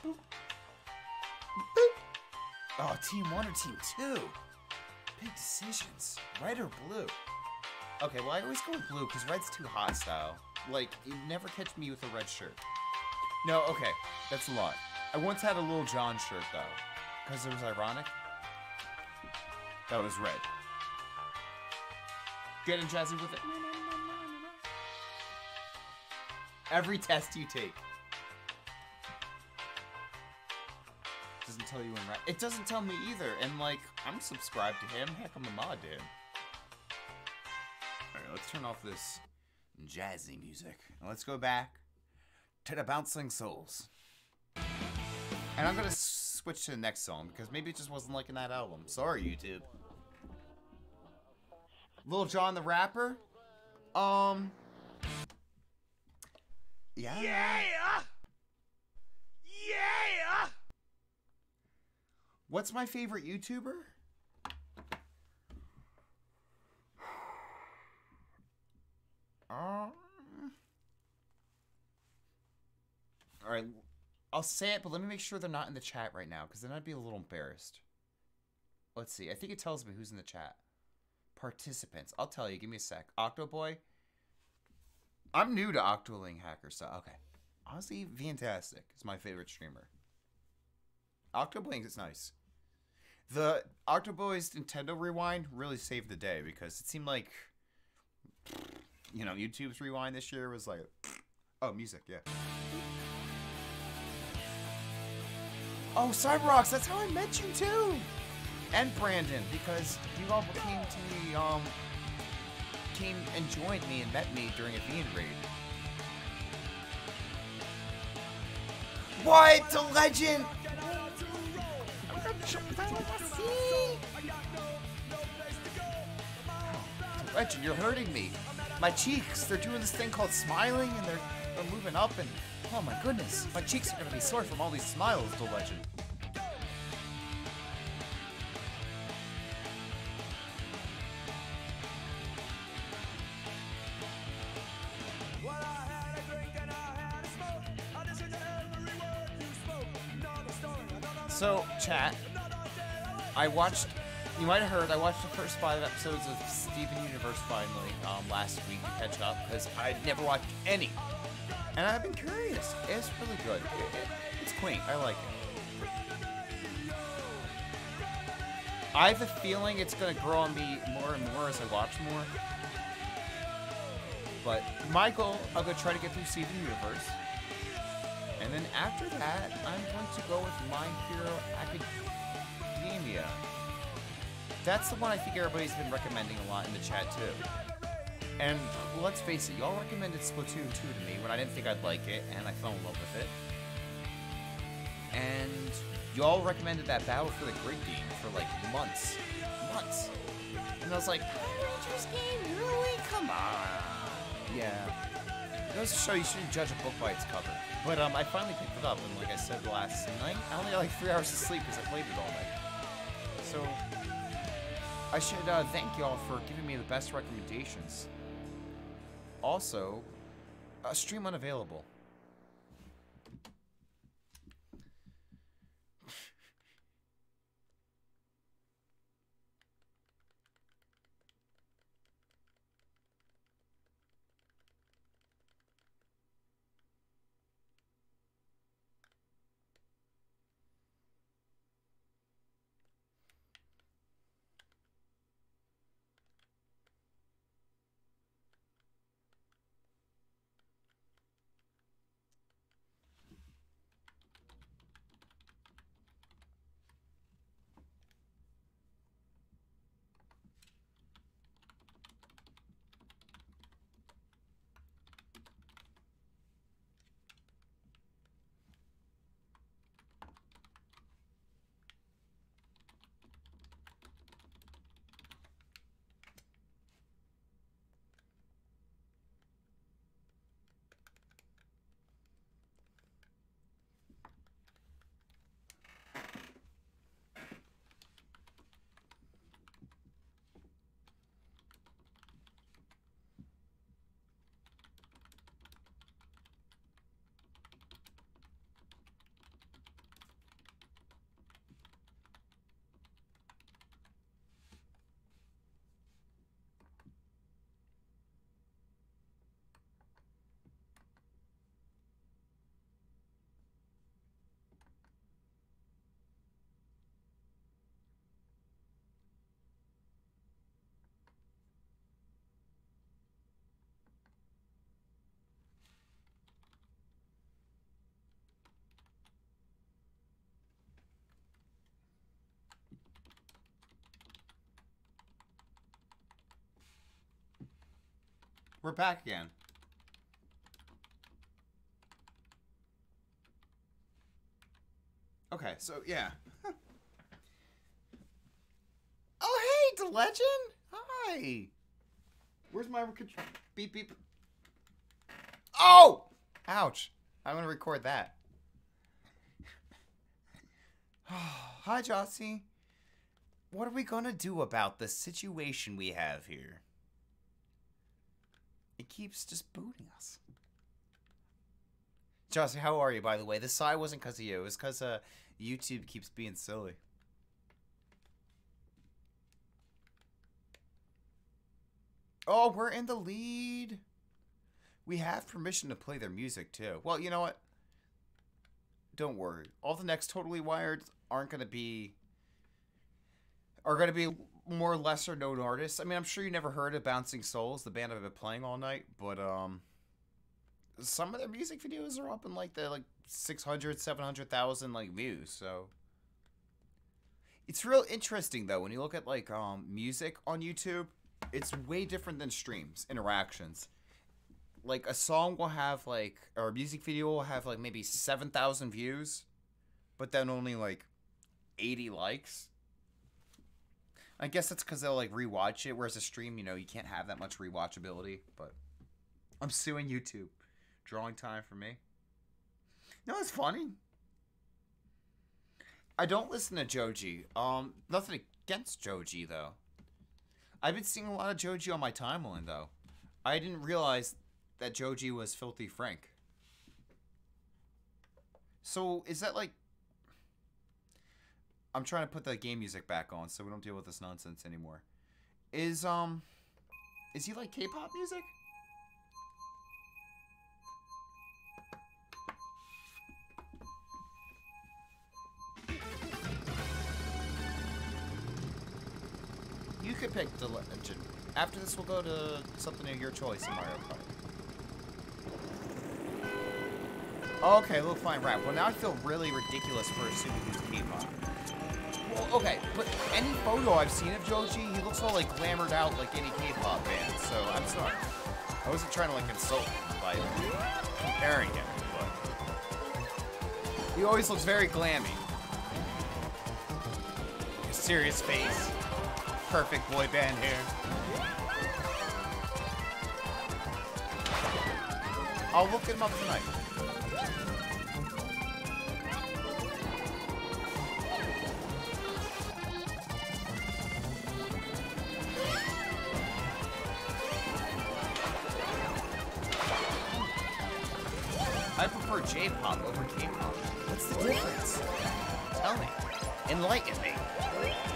Boop. Boop. Oh, team one or team two? Big decisions. Red or blue? Okay, well, I always go with blue because red's too hostile. Like, you never catch me with a red shirt. No, okay, that's a lot. I once had a Lil Jon shirt, though, because it was ironic. That was red. Getting jazzy with it. Every test you take. Doesn't tell you when right. It doesn't tell me either, and like, I'm subscribed to him. Heck, I'm a mod him. Let's turn off this jazzy music. And let's go back to the Bouncing Souls. And I'm gonna switch to the next song because maybe it just wasn't liking that album. Sorry, YouTube. Lil Jon the Rapper? Um. Yeah. Yeah! Yeah! What's my favorite YouTuber? Um. All right, I'll say it, but let me make sure they're not in the chat right now, because then I'd be a little embarrassed. Let's see. I think it tells me who's in the chat. Participants. I'll tell you. Give me a sec. Octoboy. I'm new to Octoling Hacker stuff. Okay. Honestly, fantastic. Is my favorite streamer. Octoblink is nice. The Octoboy's Nintendo Rewind really saved the day because it seemed like, you know, YouTube's Rewind this year was like, oh, music, yeah. Oh, Cyberrocks, that's how I met you too, and Brandon because you all came to me, um, came and joined me and met me during a Fiend raid. What? The legend? Legend, you're hurting me. My cheeks, they're doing this thing called smiling and they're, they're moving up and oh my goodness, my cheeks are gonna be sore from all these smiles, the legend. So, chat, I watched. You might have heard I watched the first five episodes of Steven Universe finally um, last week to catch up because I'd never watched any, and I've been curious. It's really good. It- it- it's quaint. I like it. I have a feeling it's gonna grow on me more and more as I watch more. But my goal, I'll go try to get through Steven Universe. And then after that, I'm going to go with My Hero Academia. That's the one I think everybody's been recommending a lot in the chat too. And let's face it, y'all recommended Splatoon 2 to me when I didn't think I'd like it, and I fell in love with it. And y'all recommended that Battle for the Grid game for like months. Months. And I was like, Rangers game? Really? Come on. Yeah. It goes to show you shouldn't judge a book by its cover. But um, I finally picked it up, and like I said last night, I only got like three hours of sleep because I played it all night. So I should uh, thank y'all for giving me the best recommendations. Also, uh, stream unavailable. We're back again. Okay, so yeah. oh, hey, the legend. Hi. Where's my con- beep beep? Oh! Ouch. I'm gonna record that. Hi, Jossie. What are we gonna do about the situation we have here? It keeps just booting us. Jossie, how are you, by the way? This sigh wasn't because of you. It was because uh, YouTube keeps being silly. Oh, we're in the lead. We have permission to play their music, too. Well, you know what? Don't worry. All the next Totally Wired aren't going to be... Are going to be more lesser known artists. I mean, I'm sure you never heard of Bouncing Souls, the band I've been playing all night, but, um some of their music videos are up in like the like 600 700,000 like views so. It's real interesting though when you look at like um music on YouTube it's way different than streams interactions. Like a song will have like or a music video will have like maybe 7,000 views but then only like 80 likes I guess that's cuz they'll like rewatch it whereas a stream you know you can't have that much rewatchability but I'm suing YouTube drawing time for me. No, it's funny. I don't listen to Joji. Um, nothing against Joji though. I've been seeing a lot of Joji on my timeline though. I didn't realize that Joji was Filthy Frank. So is that like? I'm trying to put the game music back on so we don't deal with this nonsense anymore. Is um, is he like K-pop music? You could pick the legend. After this, we'll go to something of your choice in Mario Kart. Okay, little flying rap. Well, now I feel really ridiculous for assuming he's K-pop. Well, okay, but any photo I've seen of Joji, he looks all like glamored out like any K-pop band. So I'm sorry. I wasn't trying to like insult him by comparing him, but he always looks very glammy. Serious face perfect boy band hair. I'll look him up tonight. J-pop over K-pop. What's the difference? Tell me. Enlighten me.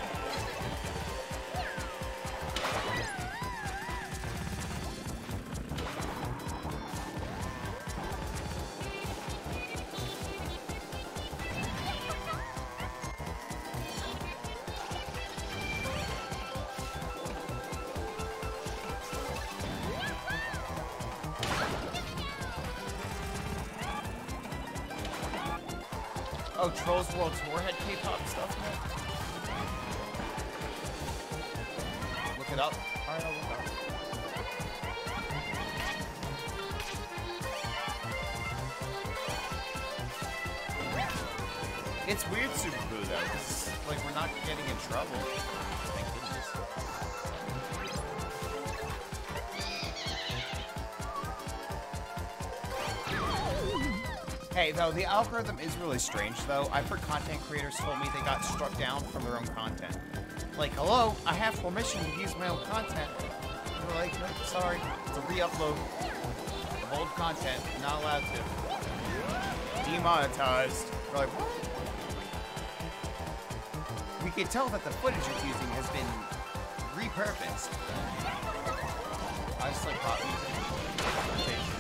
Oh, Trolls World K-pop stuff in? Look it up. Alright, I'll look up. It's weird, Super Boo, though. like, we're not getting in trouble. Hey, though, the algorithm is really strange, though. I've heard content creators told me they got struck down from their own content. Like, hello, I have permission to use my own content. And they're like, nope, sorry, a re-upload old content, not allowed to. Demonetized. We're like, what? We can tell that the footage it's using has been repurposed. I just like pop music.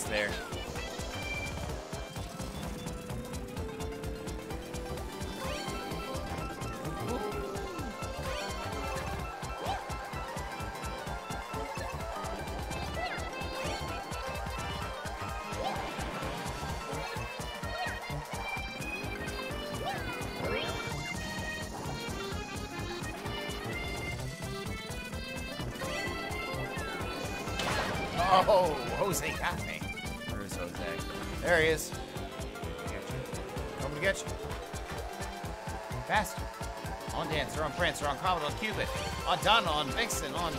Nervous there. Oh, Jose ah. There he is. Coming to get you. Faster. On Dancer, on Prancer, on Comet, on Cupid, on Donner, on Vixen, on...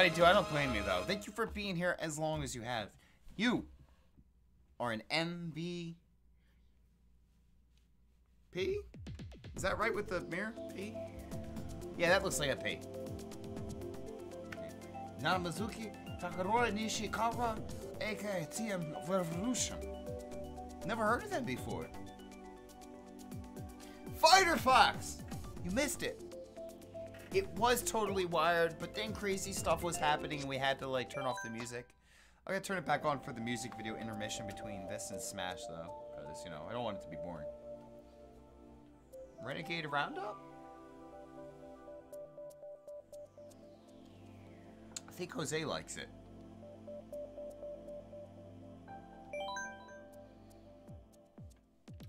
Hey, I do. I don't blame you though. Thank you for being here as long as you have. You are an MVP. Is that right with the mirror? P? Yeah, that looks like a P. Namazuki Takanori Nishikawa, aka TM Revolution. Never heard of them before. Fighter Fox! You missed it. It was totally wired, but then crazy stuff was happening and we had to like turn off the music. I'm gonna turn it back on for the music video intermission between this and Smash though, because you know, I don't want it to be boring. Renegade Roundup? I think Jose likes it.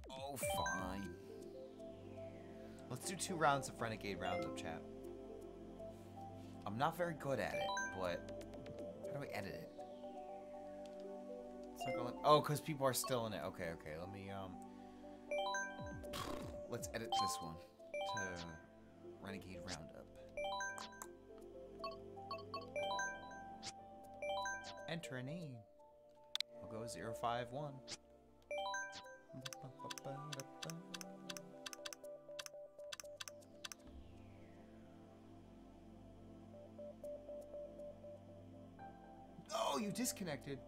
Oh, fine. Let's do two rounds of Renegade Roundup, chat. Not very good at it, but how do I edit it? Gonna, oh, because people are still in it. Okay, okay. Let me um. Let's edit this one to Renegade Roundup. Enter a name. I'll go 051. You disconnected.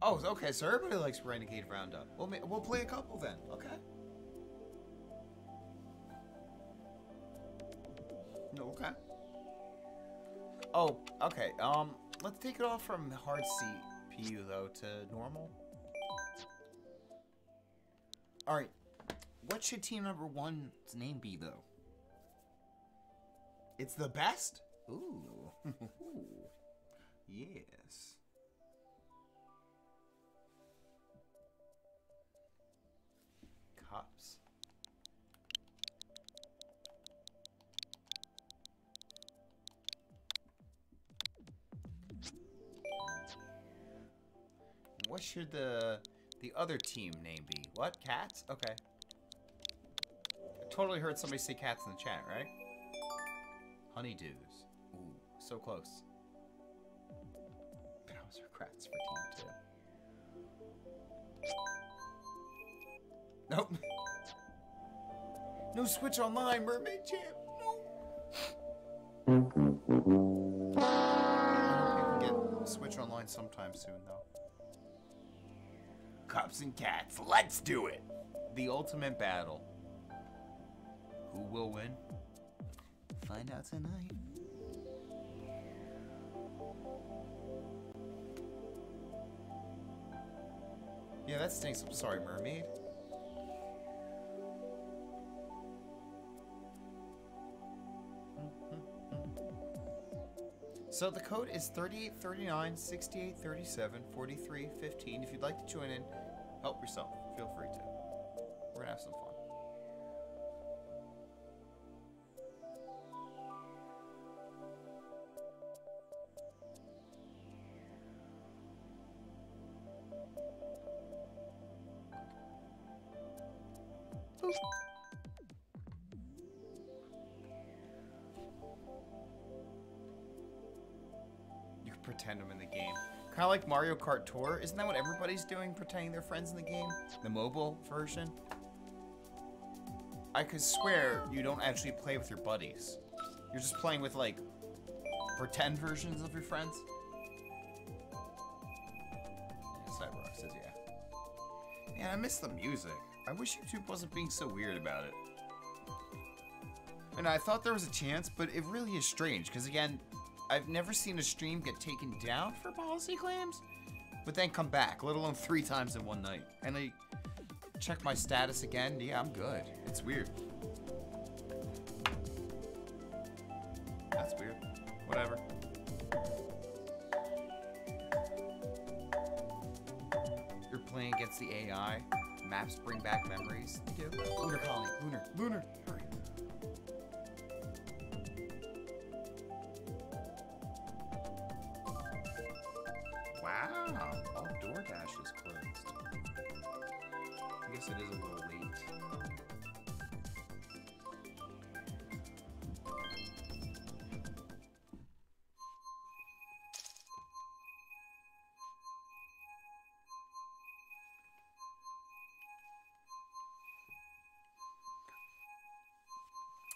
Oh, okay. So everybody likes Renegade Roundup. We'll we'll play a couple then. Okay. No, okay. Oh, okay. Um, let's take it off from hard CPU though to normal. All right. What should team number one's name be though? It's the best. Ooh. yes. Cops. What should the the other team name be? What? Cats? Okay. I totally heard somebody say cats in the chat, right? Honeydews. Ooh, so close. Kratz for team two. Nope. No Switch Online, Mermaid Champ. No. I you can get Switch Online sometime soon, though. Cops and cats, let's do it. The ultimate battle. Who will win? Find out tonight. Yeah, that stinks. I'm sorry, mermaid. So the code is 3839 6837 4315. If you'd like to join in, help yourself. Feel free to. We're gonna have some fun. Like Mario Kart Tour. Isn't that what everybody's doing? Pretending they're friends in the game? The mobile version? I could swear you don't actually play with your buddies. You're just playing with, like, pretend versions of your friends. Cyberrock says yeah. Man, I miss the music. I wish YouTube wasn't being so weird about it. And I thought there was a chance, but it really is strange, because again, I've never seen a stream get taken down for policy claims, but then come back, let alone three times in one night. And I check my status again, yeah, I'm good. It's weird. That's weird. Whatever. You're playing against the AI. Maps bring back memories. Lunar colony. Lunar. Lunar.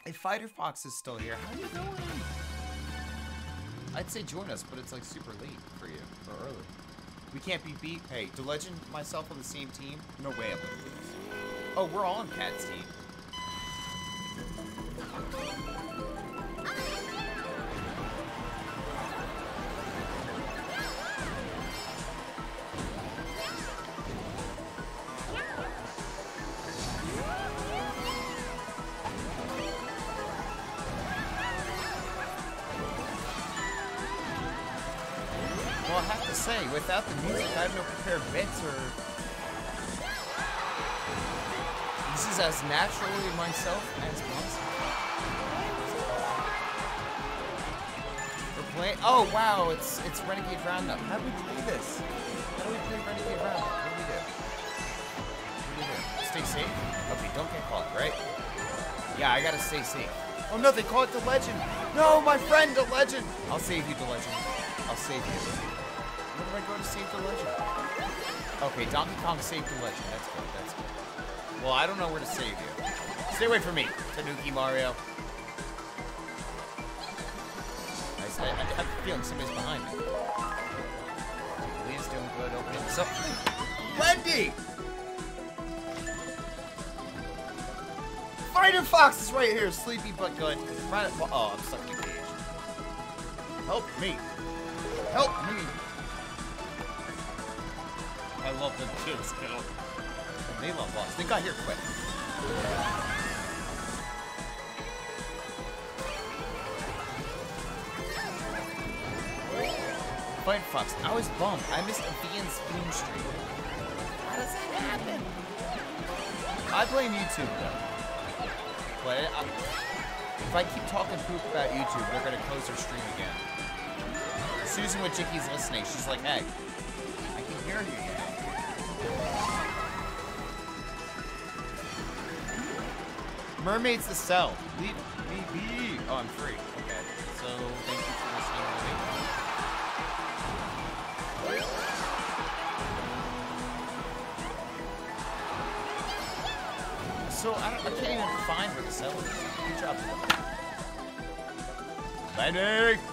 If Fighter Fox is still here, how are you doing? I'd say join us, but it's like super late for you, or early. We can't be beat. Hey, do Legend, myself on the same team? No way I'm gonna lose. Oh, we're all on Cat's team. Have bits or. This is as naturally myself as possible. We're playing. Oh wow, it's it's Renegade Roundup. How do we play this? How do we play Renegade Roundup? What do we do? What do we do? Stay safe. Okay, don't get caught, right? Yeah, I gotta stay safe. Oh no, they call it the legend. No, my friend, the legend. I'll save you, the legend. I'll save you. Where do I to save the legend? Okay, Donkey Kong saved the legend. That's good. That's good. Well, I don't know where to save you. Stay away from me, Tanuki Mario. I, I, I have a feeling somebody's behind me. Leah's doing good. This up. Wendy! Fighter Fox is right here, sleepy but good. Right, oh, I'm stuck in a cage. Help me. Love the kill. They love us. They got here quick. Fight Fox, I was bummed. I missed a Vian spoon stream. How does that happen? I blame YouTube though. But I, if I keep talking poop about YouTube, they're gonna close their stream again. Susan with Jimmy's listening. She's like, hey, I can hear you. Mermaid's the cell. Leave me be. Oh, I'm free. Okay. So thank you for listening to. So I, I can't even find where the cell is. Good job. Landing!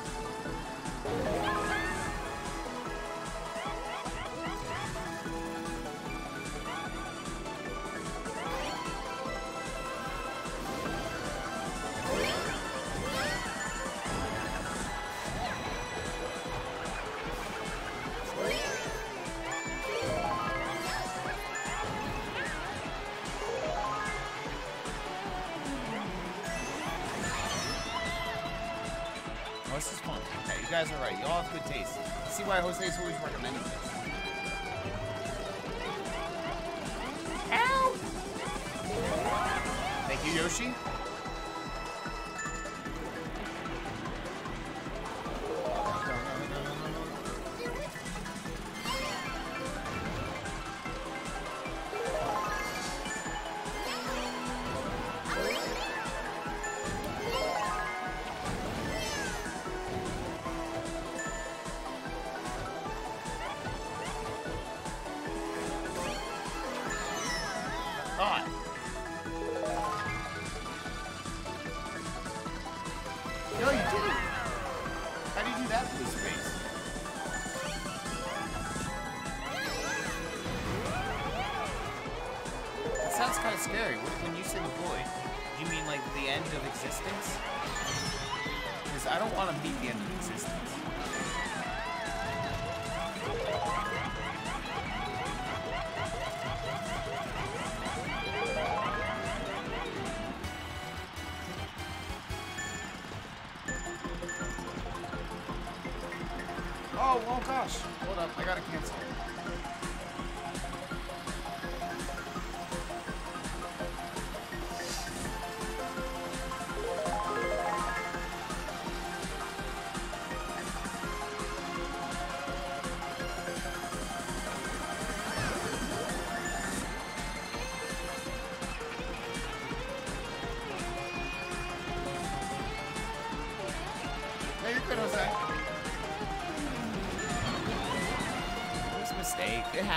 Want to meet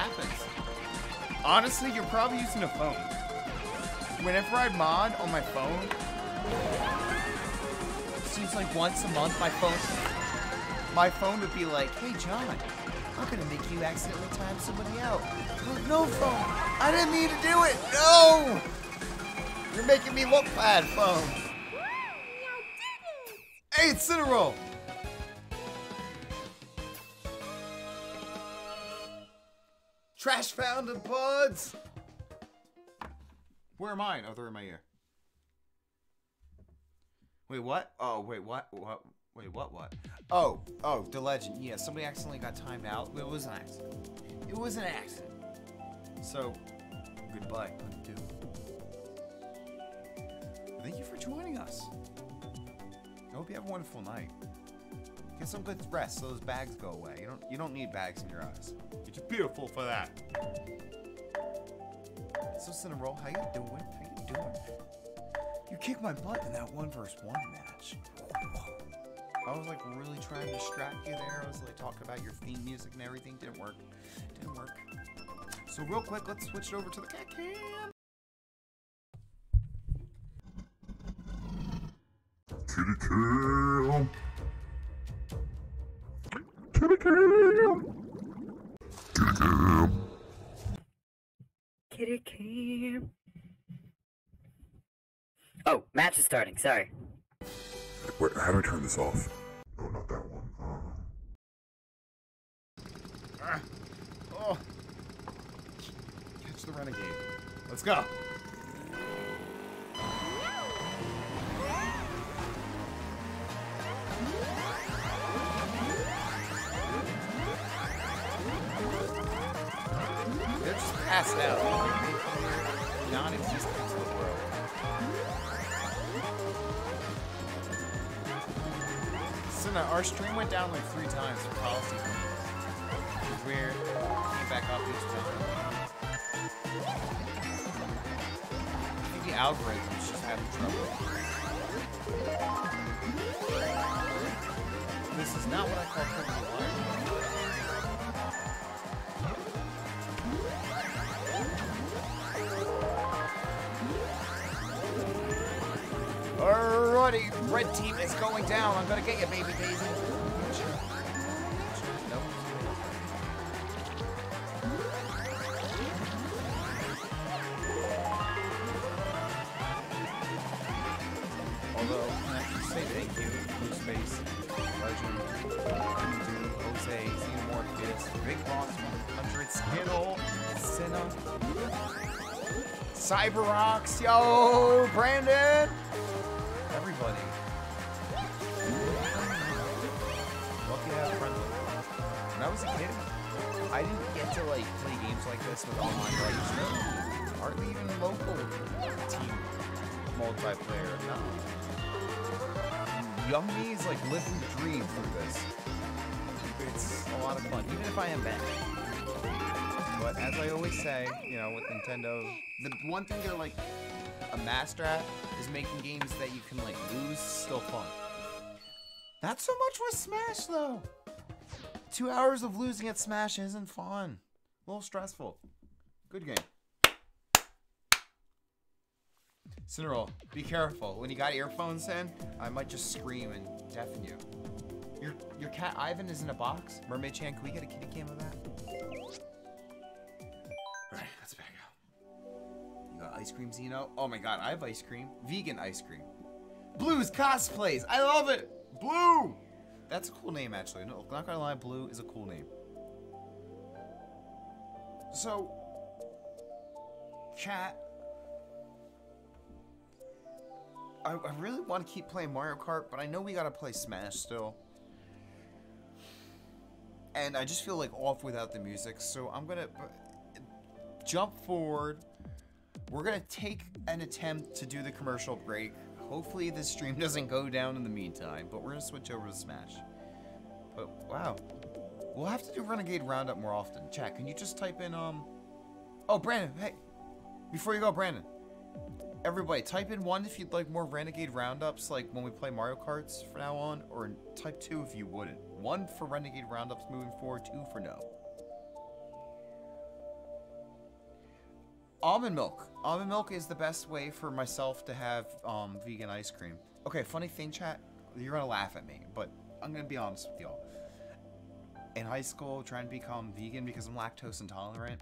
happens. Honestly, you're probably using a phone. Whenever I mod on my phone, it seems like once a month my phone, my phone would be like, "Hey John, I'm gonna make you accidentally time somebody out." Like, no phone, I didn't mean to do it. No, you're making me look bad, phone. Hey, it's Trash found in pods. Where are mine? Oh, they're in my ear. Wait, what? Oh, wait, what? What? Wait, what? What? Oh, oh, the legend. Yeah, somebody accidentally got timed out. It was an accident. It was an accident. So, goodbye, undo. Thank you for joining us. I hope you have a wonderful night. Get some good rest so those bags go away. You don't you don't need bags in your eyes. You're beautiful for that. So Cinnamoroll, how you doing? How you doing? You kicked my butt in that one versus one match. I was like really trying to distract you there. I was like talking about your theme music and everything. Didn't work. Didn't work. So real quick, let's switch it over to the cat cam. Kitty cam. Kitty cam. Kitty cam. Kitty cam. Oh, match is starting. Sorry. Wait, how do I turn this off? No, not that one. Uh, Ah. Oh. Catch the renegade. Let's go. Passed out. Non-existent to the world. Our stream went down like three times for was weird. Came back up each time. The algorithm's just having trouble. This is not what I call perfectly red team is going down. I'm gonna get you, baby Daisy. Although, say thank you, Blue Space, Legend, Big Boss 100, Skittle, yo, Brandon, was a kid, I didn't get to like play games like this with online players. Hardly even local team multiplayer. No. Young is like living the dream through this. It's a lot of fun, even if I am bad. But as I always say, you know, with Nintendo, the one thing they're like a master at is making games that you can like lose still fun. Not so much with Smash though. Two hours of losing at Smash isn't fun. A little stressful. Good game. Cinderella, be careful. When you got earphones in, I might just scream and deafen you. Your your cat Ivan is in a box. Mermaid Chan, can we get a kitty cam of that? Alright, let's back out. You got ice cream, Xeno? Oh my god, I have ice cream. Vegan ice cream. Blue's cosplays! I love it! Blue! That's a cool name, actually. No, not gonna lie, Blue is a cool name. So, chat. I, I really want to keep playing Mario Kart, but I know we gotta play Smash still. And I just feel like off without the music, so I'm gonna b- jump forward. We're gonna take an attempt to do the commercial break. Hopefully this stream doesn't go down in the meantime, but we're gonna switch over to Smash. But wow. We'll have to do Renegade Roundup more often. Chat, can you just type in um Oh Brandon, hey. Before you go, Brandon. Everybody, type in one if you'd like more Renegade Roundups, like when we play Mario Karts from now on, or type two if you wouldn't. One for Renegade Roundups moving forward, two for no. Almond milk. Almond milk is the best way for myself to have um, vegan ice cream. Okay, funny thing, chat. You're gonna laugh at me, but I'm gonna be honest with y'all. In high school, trying to become vegan because I'm lactose intolerant.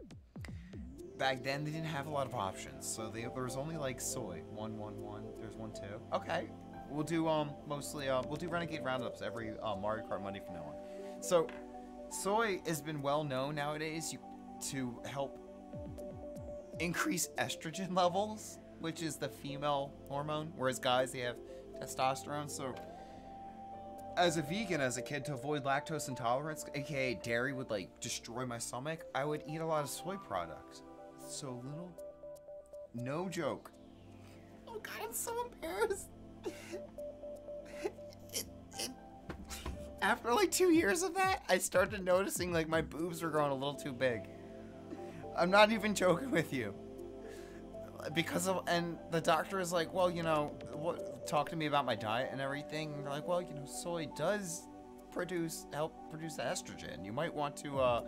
Back then, they didn't have a lot of options, so they, there was only like soy. One, one, one. There's one, two. Okay, we'll do um mostly um we'll do renegade roundups every uh, Mario Kart Monday from now on. So, soy has been well known nowadays you, to help increase estrogen levels, which is the female hormone, whereas guys they have testosterone. So, as a vegan, as a kid, to avoid lactose intolerance, aka dairy would like destroy my stomach, I would eat a lot of soy products. So little, no joke. Oh god, I'm so embarrassed. After like two years of that, I started noticing like my boobs were growing a little too big. I'm not even joking with you. Because of, and the doctor is like, well, you know, what, talk to me about my diet and everything. And they're like, well, you know, soy does produce, help produce estrogen. You might want to uh,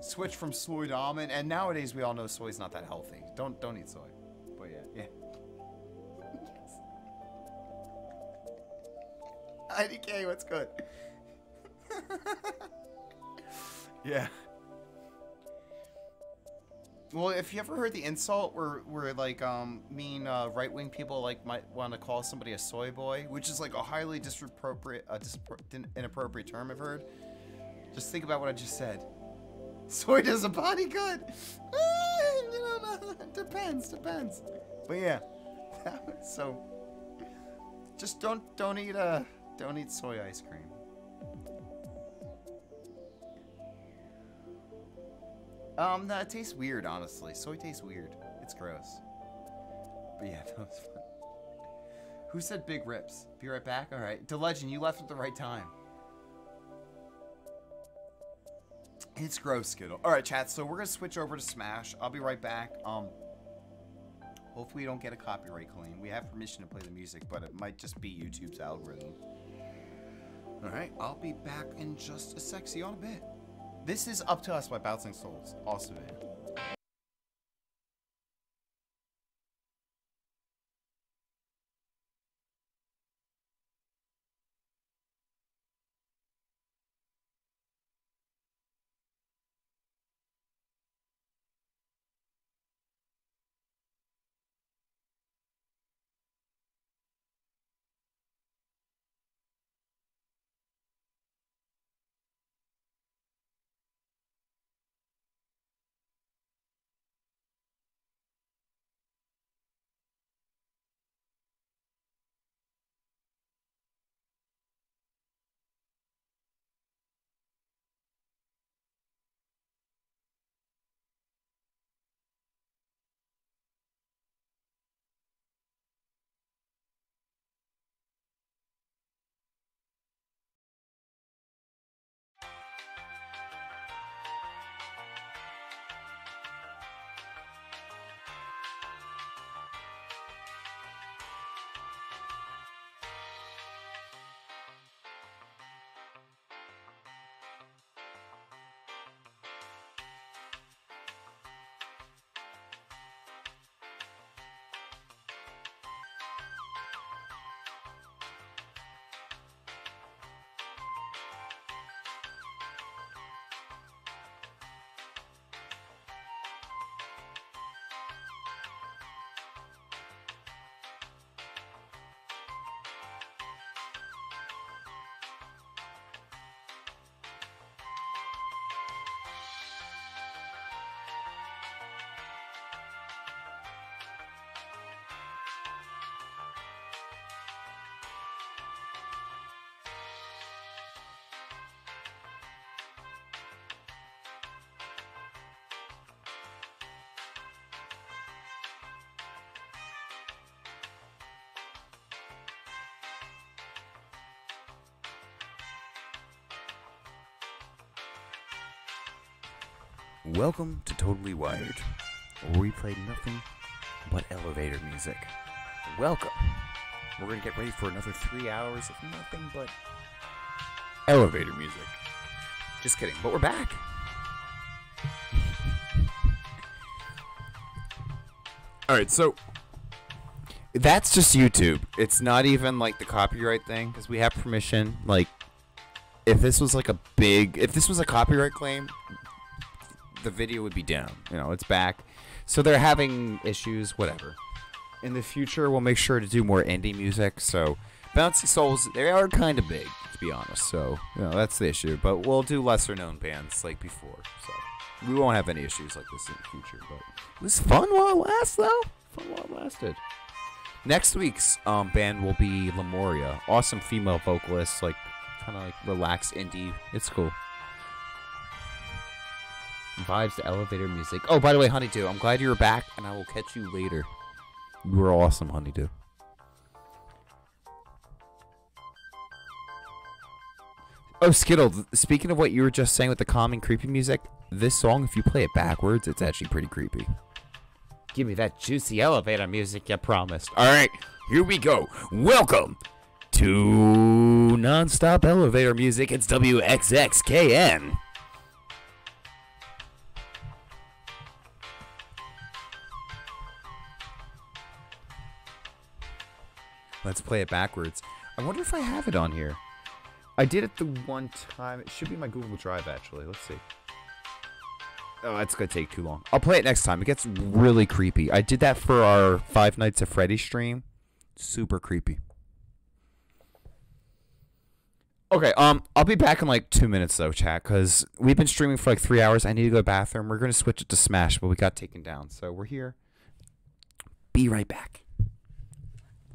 switch from soy to almond. And nowadays, we all know soy's not that healthy. Don't don't eat soy. But yeah, yeah. IDK, what's good? yeah. Well, if you ever heard the insult where, where like um mean uh, right wing people like might want to call somebody a soy boy, which is like a highly disappropriate, uh, inappropriate term I've heard. Just think about what I just said. Soy does a body good. Depends, depends. But yeah, so just don't don't eat uh don't eat soy ice cream. Um, that tastes weird, honestly. Soy tastes weird. It's gross. But yeah, that was fun. Who said big rips? Be right back. All right, the legend, you left at the right time. It's gross, Skittle. All right, chat. So we're gonna switch over to Smash. I'll be right back. Um, hopefully we don't get a copyright claim. We have permission to play the music, but it might just be YouTube's algorithm. All right, I'll be back in just a sec. See a bit. This is Up to Us by Bouncing Souls. Man. Welcome to Totally Wired, where we play nothing but elevator music. Welcome. We're gonna get ready for another three hours of nothing but elevator music. Just kidding, but we're back. All right, so that's just YouTube. It's not even like the copyright thing because we have permission. Like, if this was like a big, if this was a copyright claim, the video would be down. You know, it's back. So they're having issues, whatever. In the future, we'll make sure to do more indie music. So, Bouncy Souls, they are kind of big, to be honest. So, you know, that's the issue. But we'll do lesser known bands like before. So, we won't have any issues like this in the future. But it was fun while it lasts, though. Fun while it lasted. Next week's um, band will be Lemuria. Awesome female vocalist, like kind of like relaxed indie. It's cool. Vibes to elevator music. Oh, by the way, Honeydew, I'm glad you're back, and I will catch you later. You were awesome, Honeydew. Oh, Skittle, speaking of what you were just saying with the calming, creepy music, this song, if you play it backwards, it's actually pretty creepy. Give me that juicy elevator music you promised. All right, here we go. Welcome to Nonstop Elevator Music. It's WXXKN. Let's play it backwards. I wonder if I have it on here. I did it the one time. It should be my Google Drive, actually. Let's see. Oh, that's gonna take too long. I'll play it next time. It gets really creepy. I did that for our Five Nights at Freddy stream. Super creepy. Okay, um, I'll be back in like two minutes though, chat, because we've been streaming for like three hours. I need to go to the bathroom. We're gonna switch it to Smash, but we got taken down, so we're here. Be right back.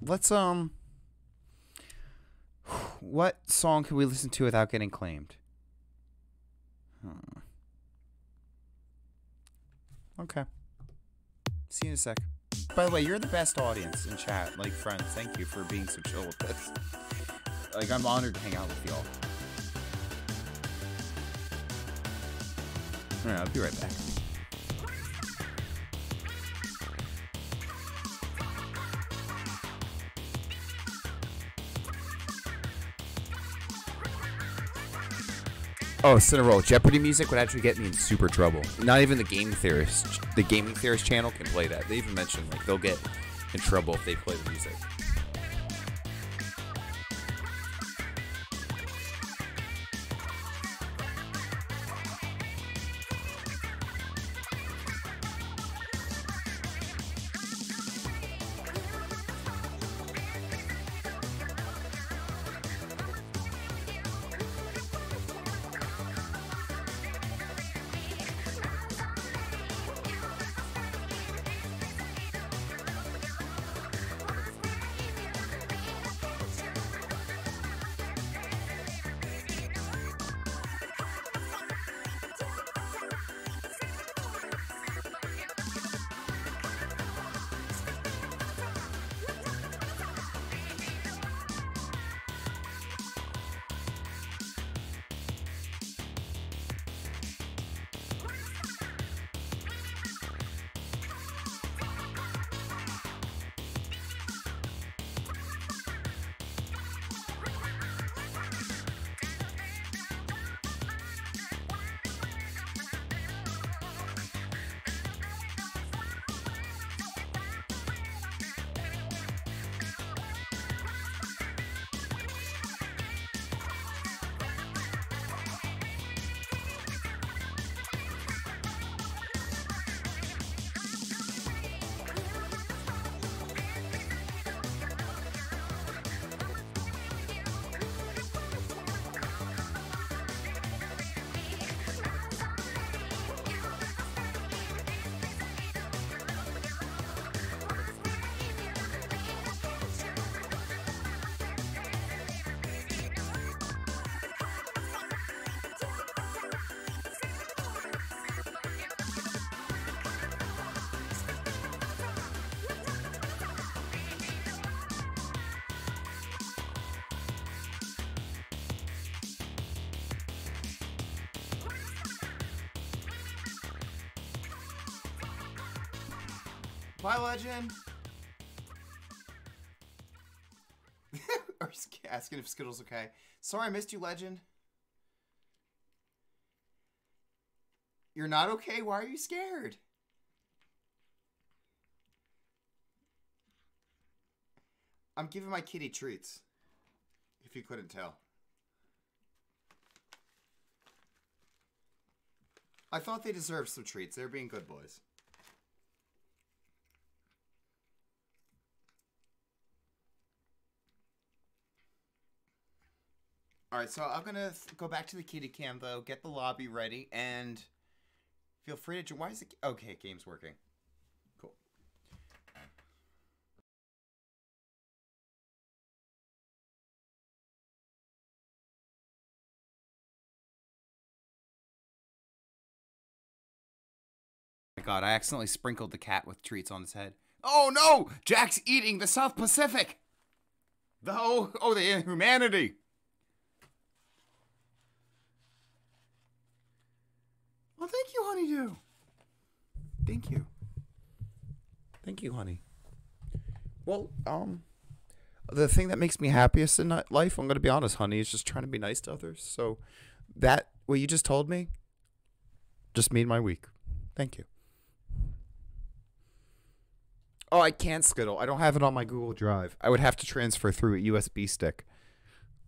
Let's um. What song can we listen to without getting claimed? Hmm. Okay. See you in a sec. By the way, you're the best audience in chat, like friends. Thank you for being so chill with this. Like I'm honored to hang out with y'all. Alright, I'll be right back. Oh, Cineroll. Jeopardy music would actually get me in super trouble. Not even the game theorist, the gaming theorist channel can play that. They even mentioned like they'll get in trouble if they play the music. Just asking if Skittles okay. Sorry, I missed you, legend. You're not okay? Why are you scared? I'm giving my kitty treats. If you couldn't tell. I thought they deserved some treats. They're being good boys. All right, so I'm gonna go back to the kitty cam though, get the lobby ready, and feel free to. Why is it okay? Game's working. Cool. Oh my god, I accidentally sprinkled the cat with treats on his head. Oh no! Jack's eating the South Pacific! The oh, oh the inhumanity! Well, thank you, Honeydew. Thank you. Thank you, honey. Well, um, the thing that makes me happiest in life, I'm gonna be honest, honey, is just trying to be nice to others. So, that what you just told me, just made my week. Thank you. Oh, I can't Skittle. I don't have it on my Google Drive. I would have to transfer through a USB stick.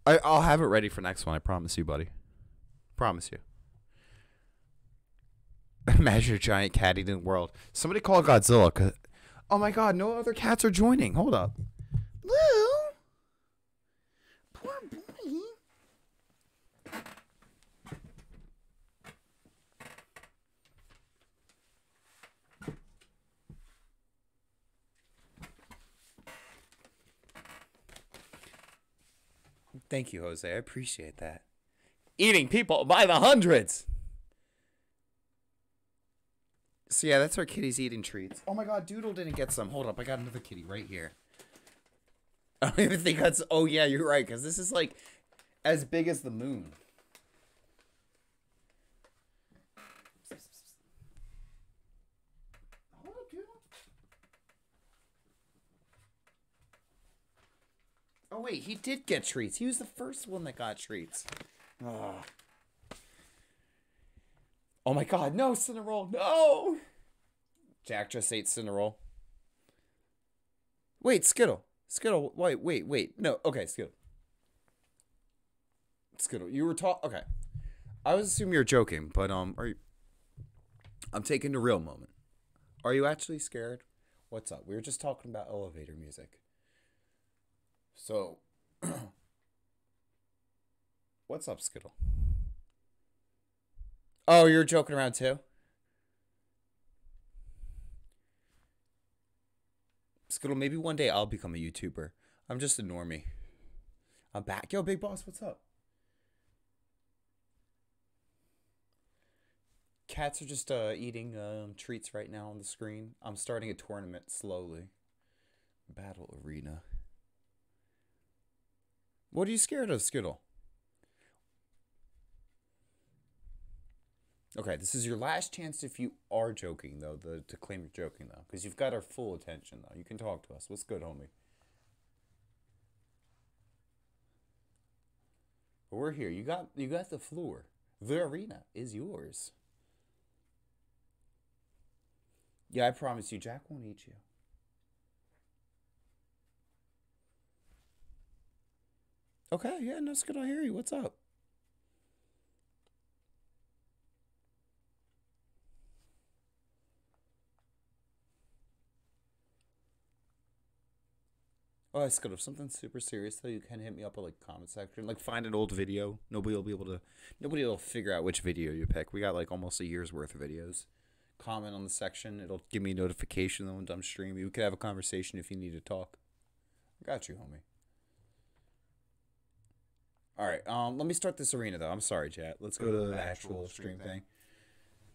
I, I'll have it ready for next one. I promise you, buddy. Promise you. Imagine a giant cat eating world. Somebody call Godzilla. 'cause- oh my god, no other cats are joining. Hold up. Blue? Poor boy. Thank you, Jose. I appreciate that. Eating people by the hundreds. So yeah, that's our kitty's eating treats. Oh my god, Doodle didn't get some. Hold up, I got another kitty right here. I don't even think that's. Oh yeah, you're right, because this is like as big as the moon. Hold up, Doodle. Oh wait, he did get treats. He was the first one that got treats. Oh. Oh my god, no, Cinnarol, no! Jack just ate Cinnarol. Wait, Skittle. Skittle, wait, wait, wait. No, okay, Skittle. Skittle, you were talking. Okay. I was assuming you were joking, but, um, are you. I'm taking the real moment. Are you actually scared? What's up? We were just talking about elevator music. So, what's up, Skittle? Oh, you're joking around too? Skittle, maybe one day I'll become a YouTuber. I'm just a normie. I'm back. Yo, Big Boss, what's up? Cats are just uh, eating um, treats right now on the screen. I'm starting a tournament slowly. Battle Arena. What are you scared of, Skittle? Okay, this is your last chance if you are joking, though, the, to claim you're joking, though. Because you've got our full attention, though. You can talk to us. What's good, homie? But we're here. You got you got the floor. The arena is yours. Yeah, I promise you, Jack won't eat you. Okay, yeah, no, good. I hear you. What's up? Oh, that's good. If something's super serious, though, you can hit me up at like comment section. Like find an old video. Nobody will be able to. Nobody will figure out which video you pick. We got like almost a year's worth of videos. Comment on the section. It'll give me a notification though when I'm streaming. We could have a conversation if you need to talk. I got you, homie. All right. Um, let me start this arena though. I'm sorry, chat. Let's go to the actual stream thing.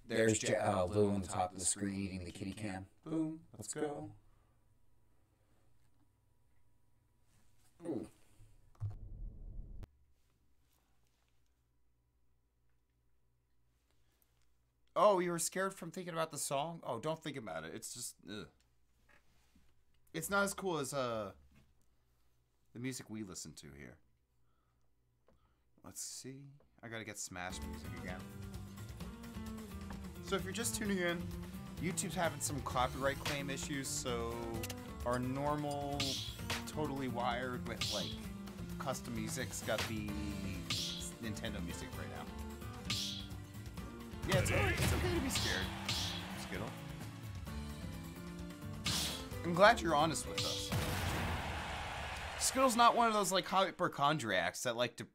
There's Ja- uh, Lou on the top of the screen eating the kitty cam. Boom. Let's go. Ooh. Oh, you were scared from thinking about the song? Oh, don't think about it. It's just. Ugh. It's not as cool as uh the music we listen to here. Let's see. I gotta get Smash music again. So if you're just tuning in, YouTube's having some copyright claim issues, so our normal, totally wired with like custom music's got the Nintendo music right now. Yeah, it's, it's okay to be scared. Skittle. I'm glad you're honest with us. Skittle's not one of those like hypochondriacs that like to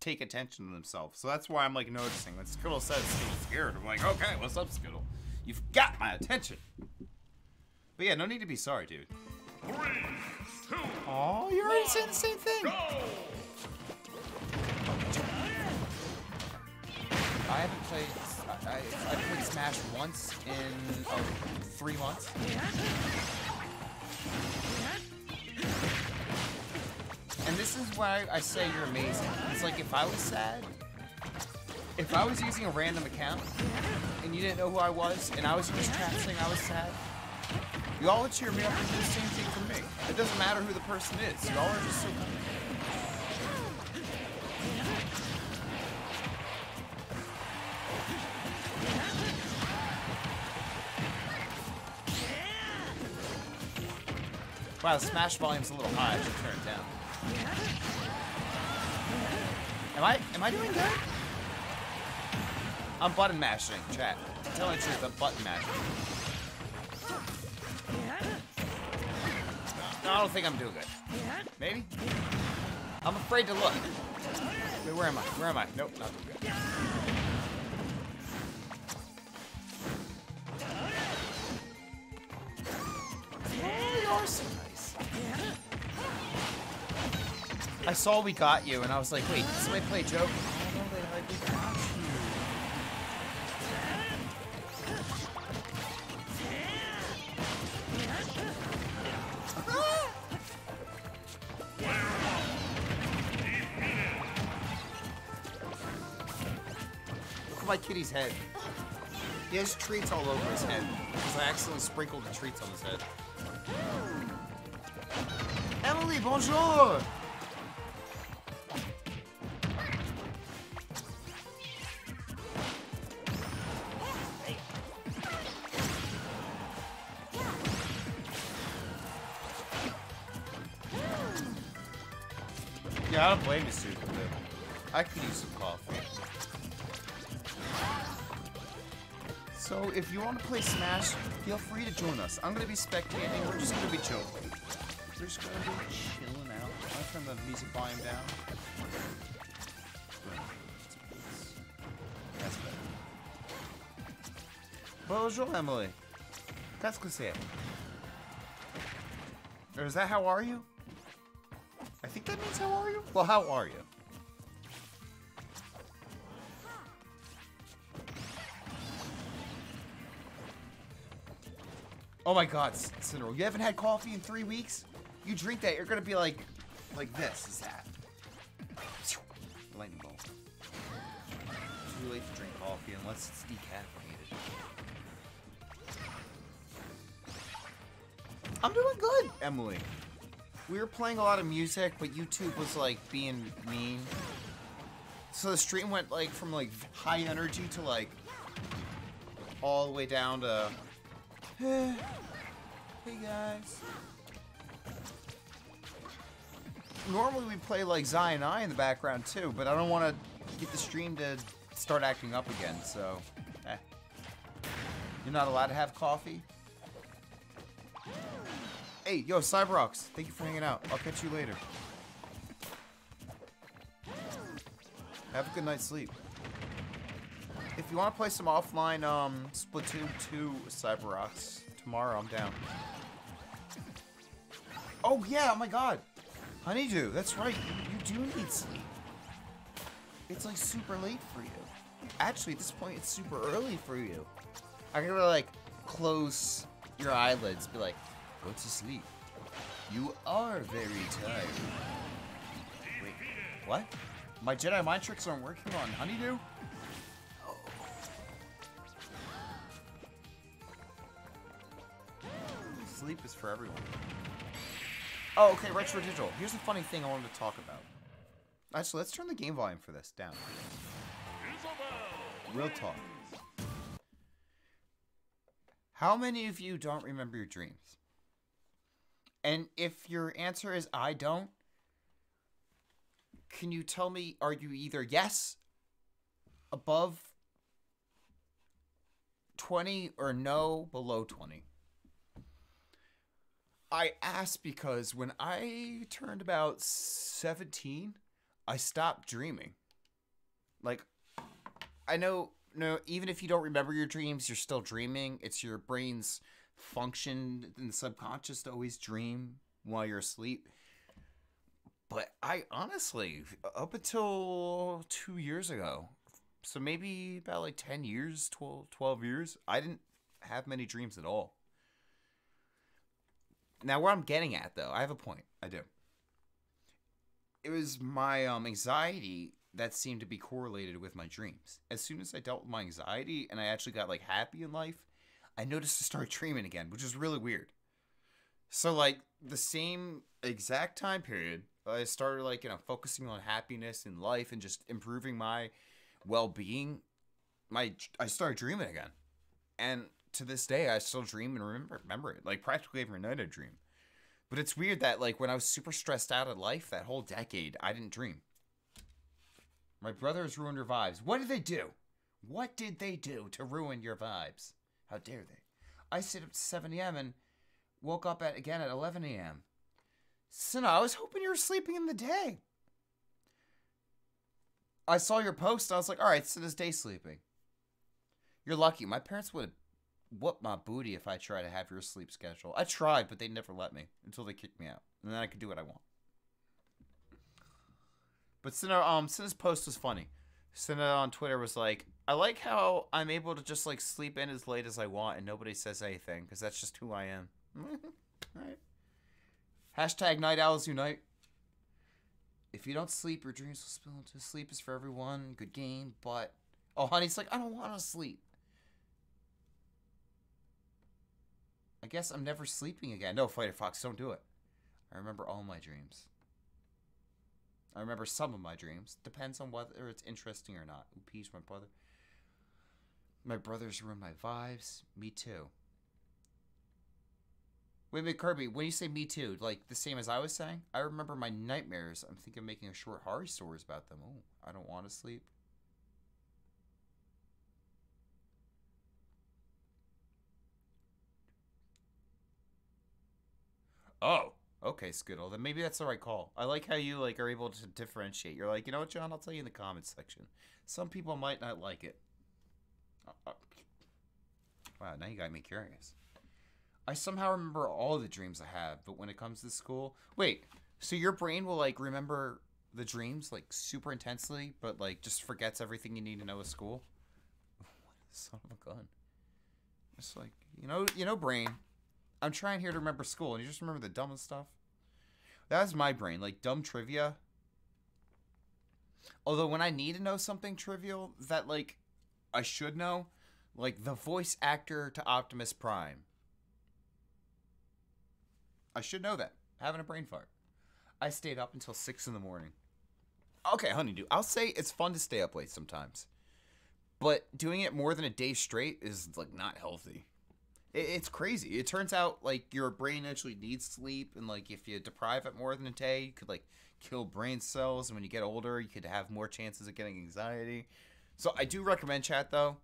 take attention to themselves. So that's why I'm like noticing when Skittle says Skittle's scared. I'm like, okay, what's up, Skittle? You've got my attention. But yeah, no need to be sorry, dude. Oh, you're already saying the same thing. I haven't played. I, I, I played Smash once in oh, three months. And this is why I say you're amazing. It's like if I was sad, if I was using a random account and you didn't know who I was, and I was just chat saying I was sad, y'all would cheer me up and do the same thing for me. It doesn't matter who the person is. Y'all are just so. Wow, the smash volume's a little high. I should turn it down. Am I am I doing good? I'm button mashing, chat. Telling the truth, I'm button mashing. No, I don't think I'm doing good. Maybe? I'm afraid to look. Wait, where am I? Where am I? Nope, not doing good. You're so nice. I saw we got you, and I was like, wait, did somebody play a at my kitty's head. He has treats all over his head because I accidentally sprinkled the treats on his head. Emily, bonjour! Yeah, I don't blame you, Super I could use some coffee. So, if you want to play Smash, feel free to join us. I'm gonna be spectating. We're just gonna be chilling. We're just gonna be chilling out. I'll turn the music volume down. That's better. Bonjour, Emily. Qu'est-ce que c'est? Or is that how are you? I think that means how are you? Well, how are you? Oh my god, C- Cinderella, you haven't had coffee in three weeks? You drink that, you're gonna be like, like this, is that. Lightning bolt. Too late to drink coffee unless it's decaffeinated. I'm doing good, Emily. We were playing a lot of music, but YouTube was like being mean. So the stream went like from like high energy to like all the way down to hey guys. Normally we play like Zion I in the background too, but I don't want to get the stream to start acting up again, so eh. You're not allowed to have coffee? Hey, yo, Cyberox, thank you for hanging out. I'll catch you later. Have a good night's sleep. If you want to play some offline um, Splatoon 2 Cyberox, tomorrow I'm down. Oh yeah, oh my god. Honeydew, that's right. You do need sleep. It's like super late for you. Actually, at this point, it's super early for you. I gotta like close your eyelids, be like, go to sleep. You are very tired. Wait, what? My Jedi mind tricks aren't working on Honeydew? Sleep is for everyone. Oh, okay, retro digital. Here's a funny thing I wanted to talk about. Actually, let's turn the game volume for this down. Real talk. How many of you don't remember your dreams? And if your answer is I don't, can you tell me are you either yes, above 20 or no, below 20? I ask because when I turned about 17, I stopped dreaming. Like, I know, no, even if you don't remember your dreams, you're still dreaming. It's your brain's function in the subconscious to always dream while you're asleep. But I honestly, up until two years ago, so maybe about like 10 years, 12, 12 years, I didn't have many dreams at all. Now, where I'm getting at, though, I have a point. I do. It was my um, anxiety that seemed to be correlated with my dreams. As soon as I dealt with my anxiety and I actually got like happy in life, I noticed to start dreaming again, which is really weird. So, like, the same exact time period, I started like, you know, focusing on happiness in life and just improving my well being. My I started dreaming again. And to this day, I still dream and remember remember it. Like practically every night I dream. But it's weird that like when I was super stressed out of life, that whole decade, I didn't dream. My brothers ruined your vibes. What did they do? What did they do to ruin your vibes? How dare they? I stayed up to 7 a.m. and woke up at again at 11 a.m. Sina, I was hoping you were sleeping in the day. I saw your post. I was like, all right, Sina's day sleeping. You're lucky. My parents would whoop my booty if I try to have your sleep schedule. I tried, but they never let me until they kicked me out, and then I could do what I want. But Cinna, um, Cinna's post was funny. Cinna on Twitter was like, "I like how I'm able to just like sleep in as late as I want, and nobody says anything because that's just who I am." Alright. Hashtag Night Owls Unite. If you don't sleep, your dreams will spill into sleep is for everyone. Good game, but oh, honey's like, I don't want to sleep. I guess I'm never sleeping again. No, Fighter Fox, don't do it. I remember all my dreams. I remember some of my dreams. Depends on whether it's interesting or not. Peace, my brother. My brothers ruin my vibes. Me too. Wait, wait, Kirby, when you say me too, like the same as I was saying, I remember my nightmares. I'm thinking of making a short horror stories about them. Oh, I don't want to sleep. Oh, okay, Skittle. Then maybe that's the right call. I like how you like are able to differentiate. You're like, you know what, Jon? I'll tell you in the comments section. Some people might not like it. Uh, uh, Wow, now you got me curious. I somehow remember all the dreams I have, but when it comes to school, wait. So your brain will like remember the dreams like super intensely, but like just forgets everything you need to know at school. Son of a gun. It's like you know, you know, brain. I'm trying here to remember school, and you just remember the dumbest stuff. That's my brain, like dumb trivia. Although when I need to know something trivial that like I should know, like the voice actor to Optimus Prime. I should know that. Having a brain fart. I stayed up until six in the morning. Okay, honeydew. I'll say it's fun to stay up late sometimes, but doing it more than a day straight is like not healthy. It, it's crazy. It turns out like your brain actually needs sleep, and like if you deprive it more than a day, you could like kill brain cells. And when you get older, you could have more chances of getting anxiety. So I do recommend chat though.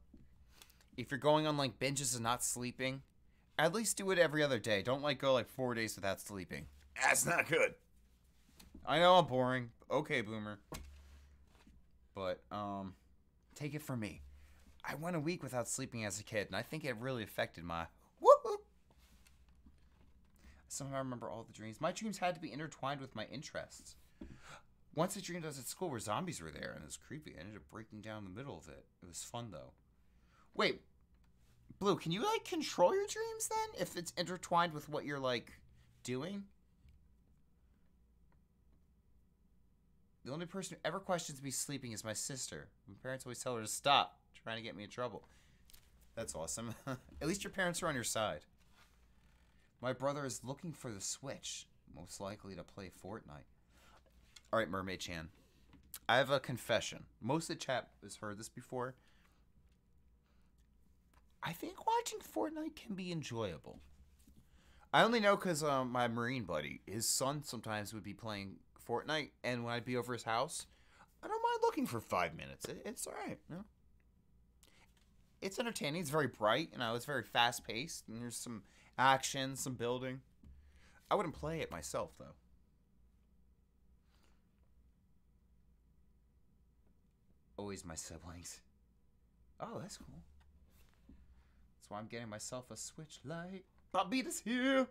If you're going on like binges and not sleeping, at least do it every other day. Don't like go like four days without sleeping. That's not good. I know I'm boring. Okay, boomer. But um take it from me. I went a week without sleeping as a kid, and I think it really affected my Somehow I remember all the dreams. My dreams had to be intertwined with my interests. Once I dreamed I was at school where zombies were there, and it was creepy. I ended up breaking down in the middle of it. It was fun though. Wait, Blue, can you like control your dreams then if it's intertwined with what you're like doing? The only person who ever questions me sleeping is my sister. My parents always tell her to stop trying to get me in trouble. That's awesome. At least your parents are on your side. My brother is looking for the Switch, most likely to play Fortnite. All right, Mermaid Chan. I have a confession. Most of the chat has heard this before. I think watching Fortnite can be enjoyable. I only know because um, my Marine buddy, his son sometimes would be playing Fortnite, and when I'd be over his house, I don't mind looking for five minutes. It, it's all right. You know? It's entertaining. It's very bright. You know, it's very fast paced, and there's some action, some building. I wouldn't play it myself though. Always my siblings. Oh, that's cool. That's why I'm getting myself a Switch Lite. Bobby is here.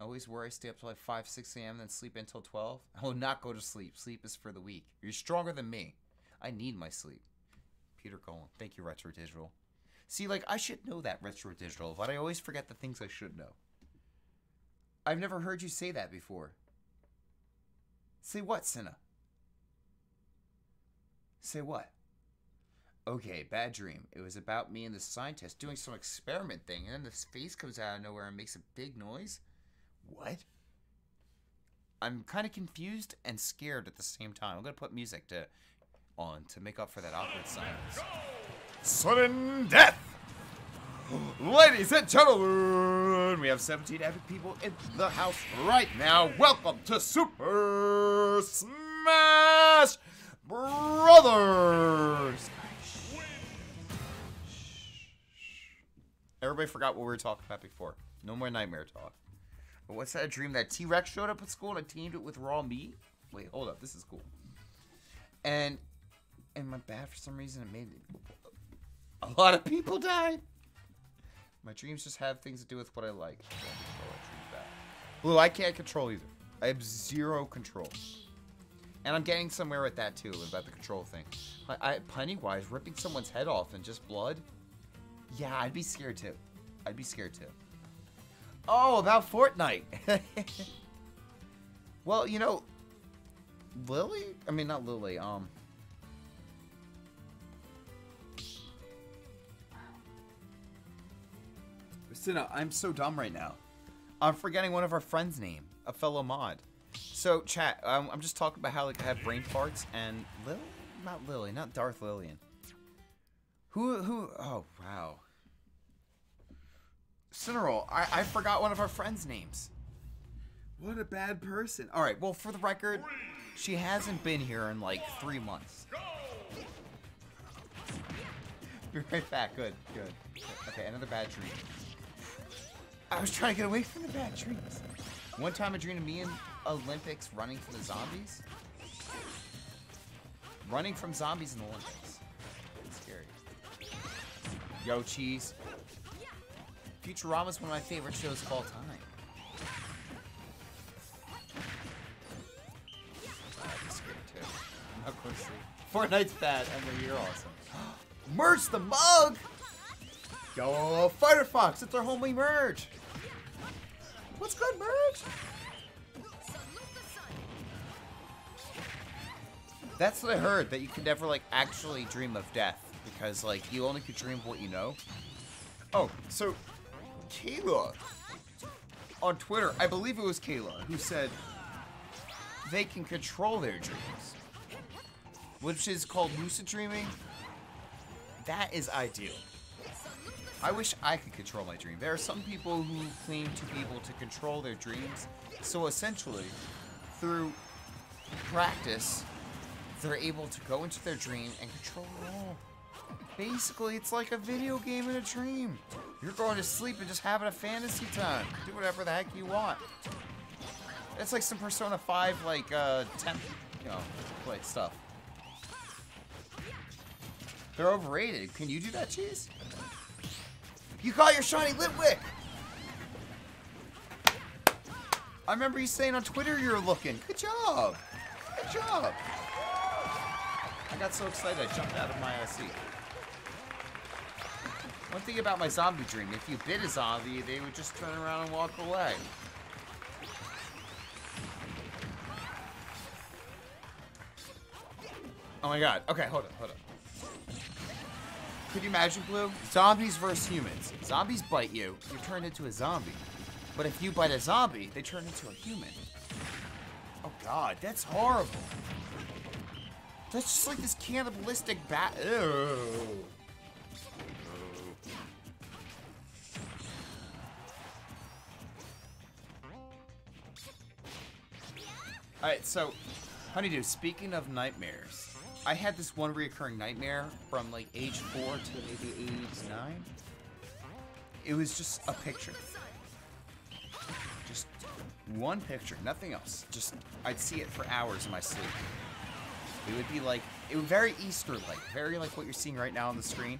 Always worry, stay up till like 5, 6 a.m., then sleep until 12. I will not go to sleep. Sleep is for the weak. You're stronger than me. I need my sleep. Peter Cullen. Thank you, Retro Digital. See, like, I should know that, Retro Digital, but I always forget the things I should know. I've never heard you say that before. Say what, Cinna? Say what? Okay, bad dream. It was about me and the scientist doing some experiment thing, and then this face comes out of nowhere and makes a big noise. What? I'm kind of confused and scared at the same time. I'm gonna put music to on to make up for that awkward silence. Sudden death! Ladies and gentlemen, we have 17 epic people in the house right now. Welcome to Super Smash Brothers! Everybody forgot what we were talking about before. No more nightmare talk. But what's that dream? That T Rex showed up at school and I teamed it with raw meat? Wait, hold up. This is cool. And and my bad for some reason it made a lot of people died. My dreams just have things to do with what I like. Blue, I can't control either. I have zero control. And I'm getting somewhere with that too, about the control thing. I, I Pennywise ripping someone's head off and just blood. Yeah, I'd be scared too. I'd be scared too. Oh, about Fortnite. well, you know, Lily. I mean, not Lily. Um. Cinna, I'm so dumb right now. I'm forgetting one of our friends' name, a fellow mod. So, chat, I'm just talking about how like I have brain farts and Lily, not Lily, not Darth Lillian. Who, who? Oh, wow. Cineroll, I, I forgot one of our friends' names. What a bad person. All right, well, for the record, she hasn't been here in like three months. Be right back. Good, good. Okay, another bad dream. I was trying to get away from the bad dreams. One time I dreamed of me in Olympics running from the zombies. Running from zombies in the Olympics. Scary. Yo, cheese. Futurama's one of my favorite shows of all time. I'm going to sleep. Fortnite's bad, and you're awesome. Merch the mug! Yo, Firefox, it's our homely merch! What's good, merch? That's what I heard, that you could never, like, actually dream of death. Because, like, you only could dream of what you know. Oh, so, Kayla, on Twitter, I believe it was Kayla, who said they can control their dreams. Which is called lucid dreaming. That is ideal. I wish I could control my dream. There are some people who claim to be able to control their dreams. So essentially, through practice, they're able to go into their dream and control it all. Basically, it's like a video game in a dream. You're going to sleep and just having a fantasy time. Do whatever the heck you want. It's like some Persona 5, like, uh, 10, you know, like stuff. They're overrated. Can you do that, Cheese? You got your shiny Litwick! I remember you saying on Twitter you were looking. Good job! Good job! I got so excited I jumped out of my uh, seat. One thing about my zombie dream, if you bit a zombie, they would just turn around and walk away. Oh my god. Okay, hold on, hold on. Could you imagine, Blue? Zombies versus humans. Zombies bite you, you're turned into a zombie. But if you bite a zombie, they turn into a human. Oh god, that's horrible. That's just like this cannibalistic bat. Ew. Alright, so, Honeydew, speaking of nightmares, I had this one recurring nightmare from like age 4 to maybe age 9. It was just a picture. Just one picture, nothing else. Just, I'd see it for hours in my sleep. It would be like, it was very Easter-like, very like what you're seeing right now on the screen.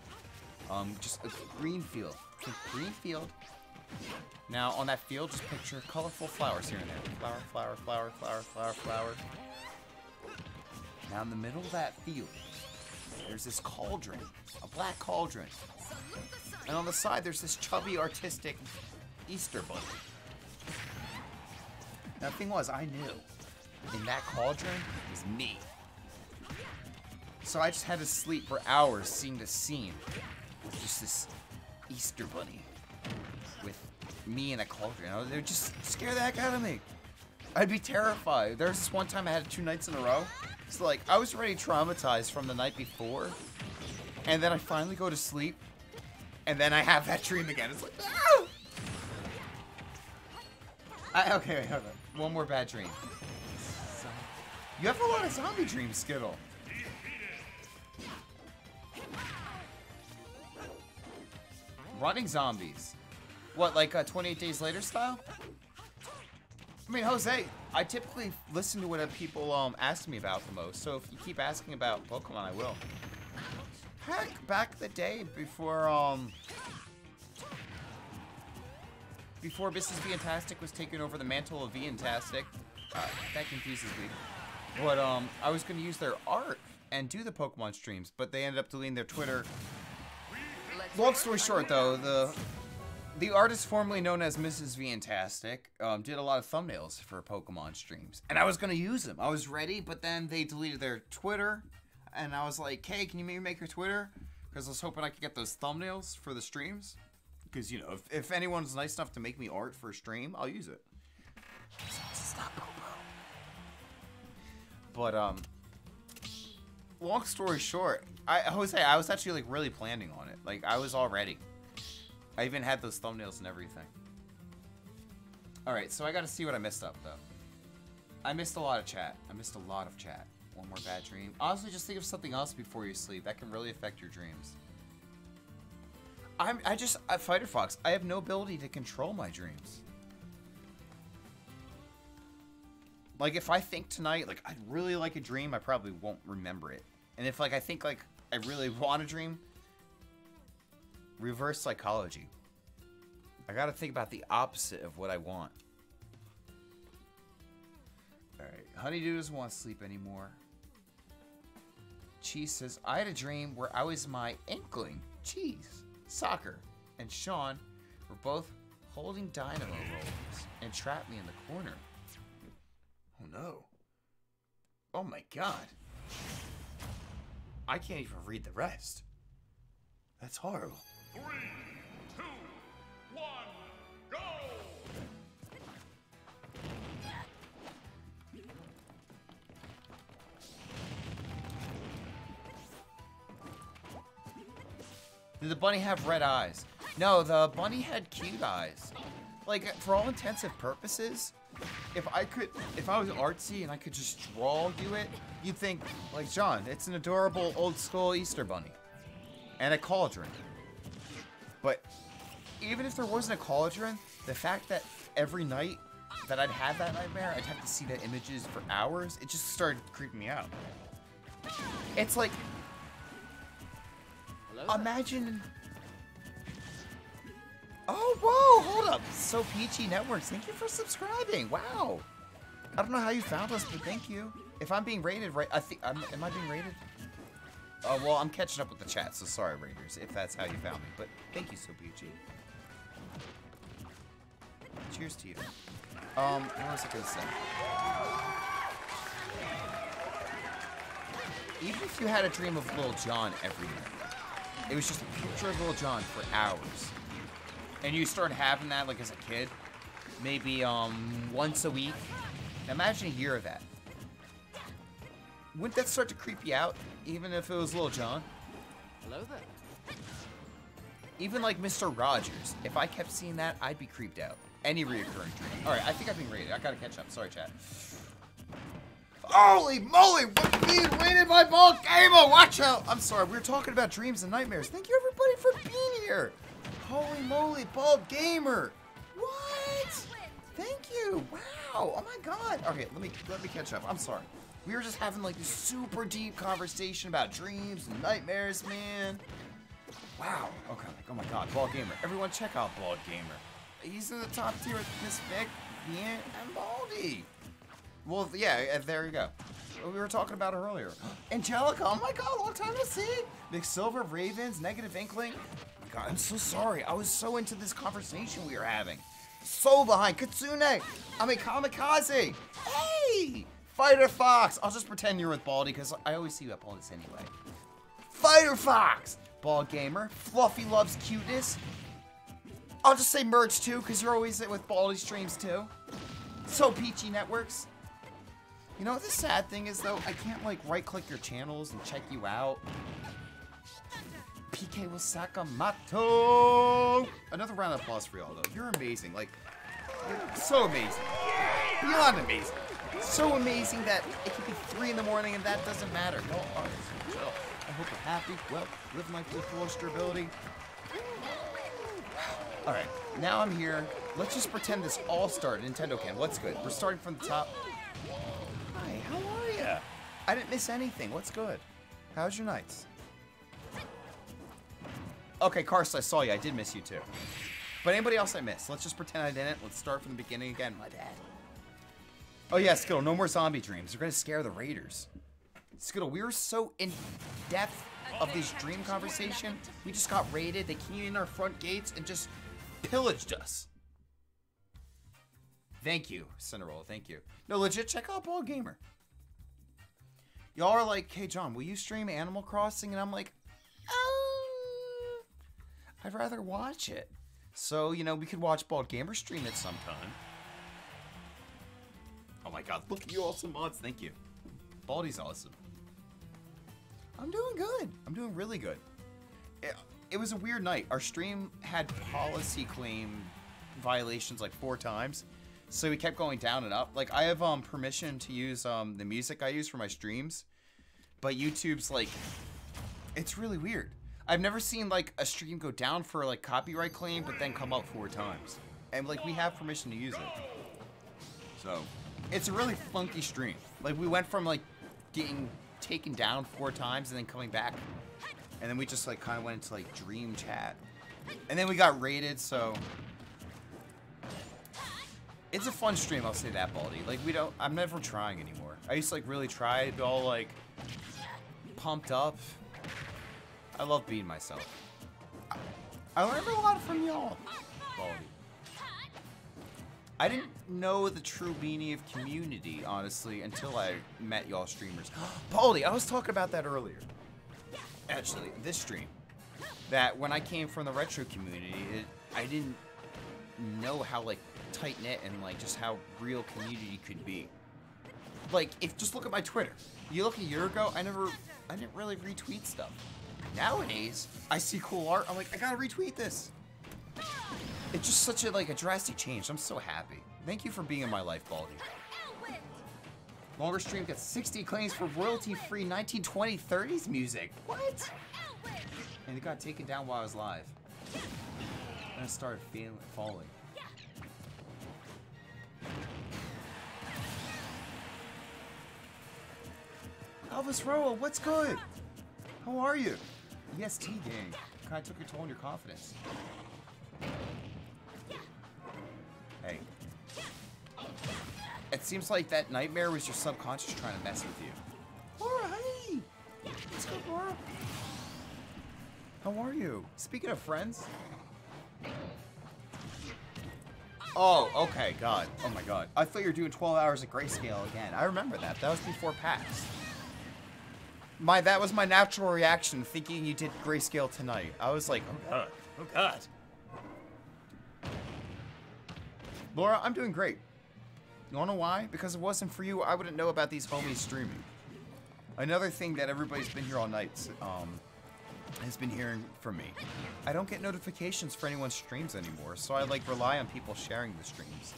Um, just a green field, just green field. Now on that field, just picture colorful flowers here and there. Flower, flower, flower, flower, flower, flower. Now in the middle of that field, there's this cauldron, a black cauldron. And on the side, there's this chubby, artistic Easter bunny. Now the thing was, I knew in that cauldron was me. So I just had to sleep for hours seeing this scene with just this Easter bunny with me in a cauldron. Was- It would just scare the heck out of me. I'd be terrified. There was this one time I had two nights in a row. It's like I was already traumatized from the night before, and then I finally go to sleep, and then I have that dream again. It's like, "Ah!" I, okay, wait, hold on. One more bad dream. You have a lot of zombie dreams, Skittle. Running zombies. What, like uh, 28 Days Later style? I mean, Jose, I typically listen to what people um ask me about the most. So if you keep asking about Pokemon, I will. Heck, back the day before um before Mrs. Fantastic was taking over the mantle of Fantastic, uh, that confuses me. But um, I was going to use their art and do the Pokemon streams, but they ended up deleting their Twitter. Long story short, though, the the artist formerly known as Mrs. Fantastic um, did a lot of thumbnails for Pokemon streams, and I was gonna use them. I was ready, but then they deleted their Twitter, and I was like, "Hey, can you maybe make your Twitter?" Because I was hoping I could get those thumbnails for the streams. Because you know, if, if anyone's nice enough to make me art for a stream, I'll use it. Stop. But um, long story short, I Jose, I was actually like really planning on it. Like I was all ready. I even had those thumbnails and everything. All right, so I got to see what I missed up though. I missed a lot of chat. I missed a lot of chat. One more bad dream. Honestly, just think of something else before you sleep. That can really affect your dreams. I'm. I just. I, Fighter Fox. I have no ability to control my dreams. Like if I think tonight, like I'd really like a dream, I probably won't remember it. And if like I think like I really want a dream, reverse psychology. I gotta think about the opposite of what I want. Alright, Honeydew doesn't want to sleep anymore. Cheese says, I had a dream where I was my inkling, Cheese, Soccer, and Sean were both holding dynamo rollers and trapped me in the corner. Oh no. Oh my god. I can't even read the rest. That's horrible. Did the bunny have red eyes? No, the bunny had cute eyes. Like, for all intents and purposes, if I could, if I was artsy and I could just draw you it, you'd think, like, John, it's an adorable old school Easter bunny. And a cauldron. But even if there wasn't a cauldron, the fact that every night that I'd have that nightmare, I'd have to see the images for hours, it just started creeping me out. It's like, imagine. Oh, whoa, hold up. So Peachy Networks, thank you for subscribing. Wow. I don't know how you found us, but thank you. If I'm being rated right, I think, am I being rated? Oh, well, I'm catching up with the chat, so sorry, Raiders, if that's how you found me. But thank you, So Peachy. Cheers to you. Um, what was I gonna say? Even if you had a dream of Lil Jon every night, it was just a picture of Lil Jon for hours, and you start having that like as a kid, maybe um once a week. Imagine a year of that. Wouldn't that start to creep you out, even if it was Lil Jon? Hello there. Even like Mr. Rogers, if I kept seeing that, I'd be creeped out. Any reoccurring dream. All right, I think I've been rated. I gotta catch up. Sorry, chat. Holy moly! What being rated by Ball Gamer? Watch out! I'm sorry. We were talking about dreams and nightmares. Thank you everybody for being here. Holy moly, Ball Gamer! What? Thank you. Wow. Oh my God. Okay, let me let me catch up. I'm sorry. We were just having like this super deep conversation about dreams and nightmares, man. Wow. Okay. Oh my God. Ball Gamer. Everyone, check out Ball Gamer. He's in the top tier with Miss Vic, Ian, and Baldy. Well, yeah. uh, There you go. We were talking about her earlier. Angelica. Oh my God. Long time to see. Nick Silver, Ravens, Negative Inkling. Oh my God. I'm so sorry. I was so into this conversation we were having. So behind. Katsune. I mean Kamikaze. Hey. Fighter Fox. I'll just pretend you're with Baldy because I always see you at Baldy's anyway. Fighter Fox! Ball Gamer. Fluffy loves cuteness. I'll just say merch too, because you're always with Baldy streams too. So Peachy Networks. You know, the sad thing is though, I can't like right click your channels and check you out. PK Sakamoto. Another round of applause for y'all though. You're amazing. Like, you're so amazing. Beyond amazing. So amazing that it could be 3 in the morning and that doesn't matter. No. I hope you're happy, well, live life to the fullest your ability. Alright, now I'm here. Let's just pretend this all started. Nintendo can. What's good? We're starting from the top. Hi, how are ya? I didn't miss anything. What's good? How's your nights? Okay, Karst, I saw you. I did miss you too. But anybody else I missed? Let's just pretend I didn't. Let's start from the beginning again. My bad. Oh yeah, Skittle, no more zombie dreams. They're gonna scare the Raiders. Skittle, we were so in depth of this dream conversation. We just got raided. They came in our front gates and just pillaged us. Thank you, Cinderella. Thank you. No, legit, check out Ball Gamer. Y'all are like, hey, John, will you stream Animal Crossing? And I'm like, um, I'd rather watch it. So, you know, we could watch Bald Gamer stream it sometime. Oh my god, look you awesome mods. Thank you. Baldy's awesome. I'm doing good. I'm doing really good. It, it was a weird night. Our stream had policy claim violations like four times. So we kept going down and up. Like I have um permission to use um the music I use for my streams, but YouTube's like it's really weird. I've never seen like a stream go down for like copyright claim but then come up four times. And like we have permission to use it. So, it's a really funky stream. Like we went from like getting taken down four times and then coming back. And then we just like kind of went into like dream chat. And then we got raided, so it's a fun stream, I'll say that, Baldy. Like we don't I'm never trying anymore. I used to like really try, be all like pumped up. I love being myself. I learned a lot from y'all, Baldy. I didn't know the true meaning of community, honestly, until I met y'all streamers. Baldy, I was talking about that earlier. Actually, this stream. That when I came from the retro community, it, I didn't know how like tight knit and like just how real community could be. Like, if just look at my Twitter. You look a year ago, I never, I didn't really retweet stuff. Nowadays, I see cool art, I'm like, I gotta retweet this. It's just such a like a drastic change. I'm so happy. Thank you for being in my life, Baldy. Longer stream gets 60 claims for royalty-free 1920s, 30s music. What? And it got taken down while I was live. Then I started feeling falling. Elvis Roa, what's good? How are you? EST gang. Kind of took a toll on your confidence. Hey. It seems like that nightmare was your subconscious trying to mess with you. Laura, hey! What's good, Laura? How are you? Speaking of friends. Oh, okay, God. Oh my God. I thought you were doing 12 hours of grayscale again. I remember that. That was before PAX. My that was my natural reaction, thinking you did grayscale tonight. I was like, oh god, oh god. Laura, I'm doing great. You wanna know why? Because if it wasn't for you, I wouldn't know about these homies streaming. Another thing that everybody's been here all night um, has been hearing from me. I don't get notifications for anyone's streams anymore, so I like rely on people sharing the streams.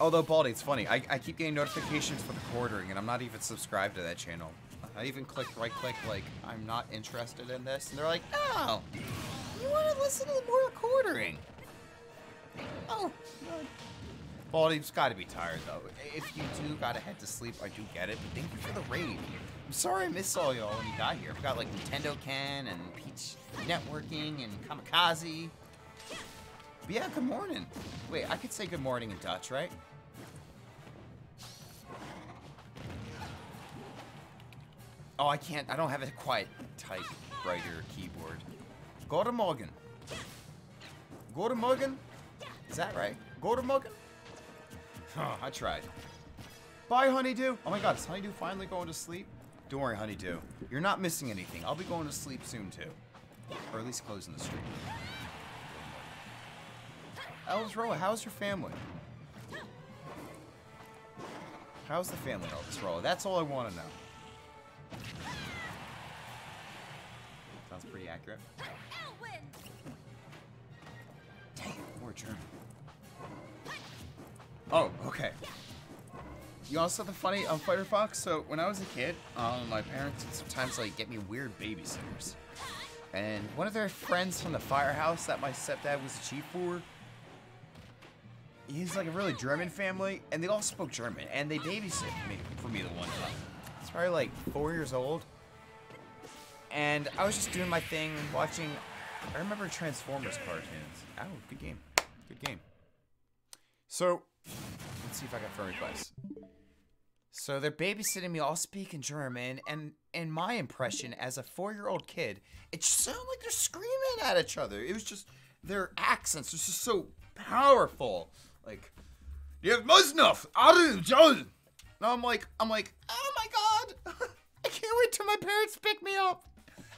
Although, Baldy, it's funny. I, I keep getting notifications for the quartering, and I'm not even subscribed to that channel. I even click right click like I'm not interested in this, and they're like, "No, you want to listen to more quartering." Oh, good. Baldy's got to be tired though. If you do gotta head to sleep, I do get it. But thank you for the raid. I'm sorry I missed all y'all when you got here. I've got like Nintendo Ken and Peach Networking and Kamikaze. But yeah, good morning. Wait, I could say good morning in Dutch, right? Oh, I can't. I don't have a quiet typewriter keyboard. Guten Morgen. Is that right? Morgen? Huh, I tried. Bye, Honeydew. Oh my god, is Honeydew finally going to sleep? Don't worry, Honeydew. You're not missing anything. I'll be going to sleep soon, too. Or at least closing the stream. Elvis Rolla, how's your family? How's the family, Elvis Rolla? That's all I want to know. Sounds pretty accurate. Dang, more German. Oh, okay. You also the funny on Fighter Fox. So when I was a kid, um, my parents would sometimes like get me weird babysitters, and one of their friends from the firehouse that my stepdad was the chief for. He's like a really German family, and they all spoke German, and they babysit me for me the one time. It's probably like four years old, and I was just doing my thing, watching. I remember Transformers cartoons. Oh, good game, good game. So, let's see if I got friend requests. So they're babysitting me, all speaking German, and in my impression as a four-year-old kid, it sounded like they're screaming at each other. It was just their accents was just so powerful. Like, you have Musnov, Aru, Joel. And I'm like, I'm like, oh my god, I can't wait till my parents pick me up.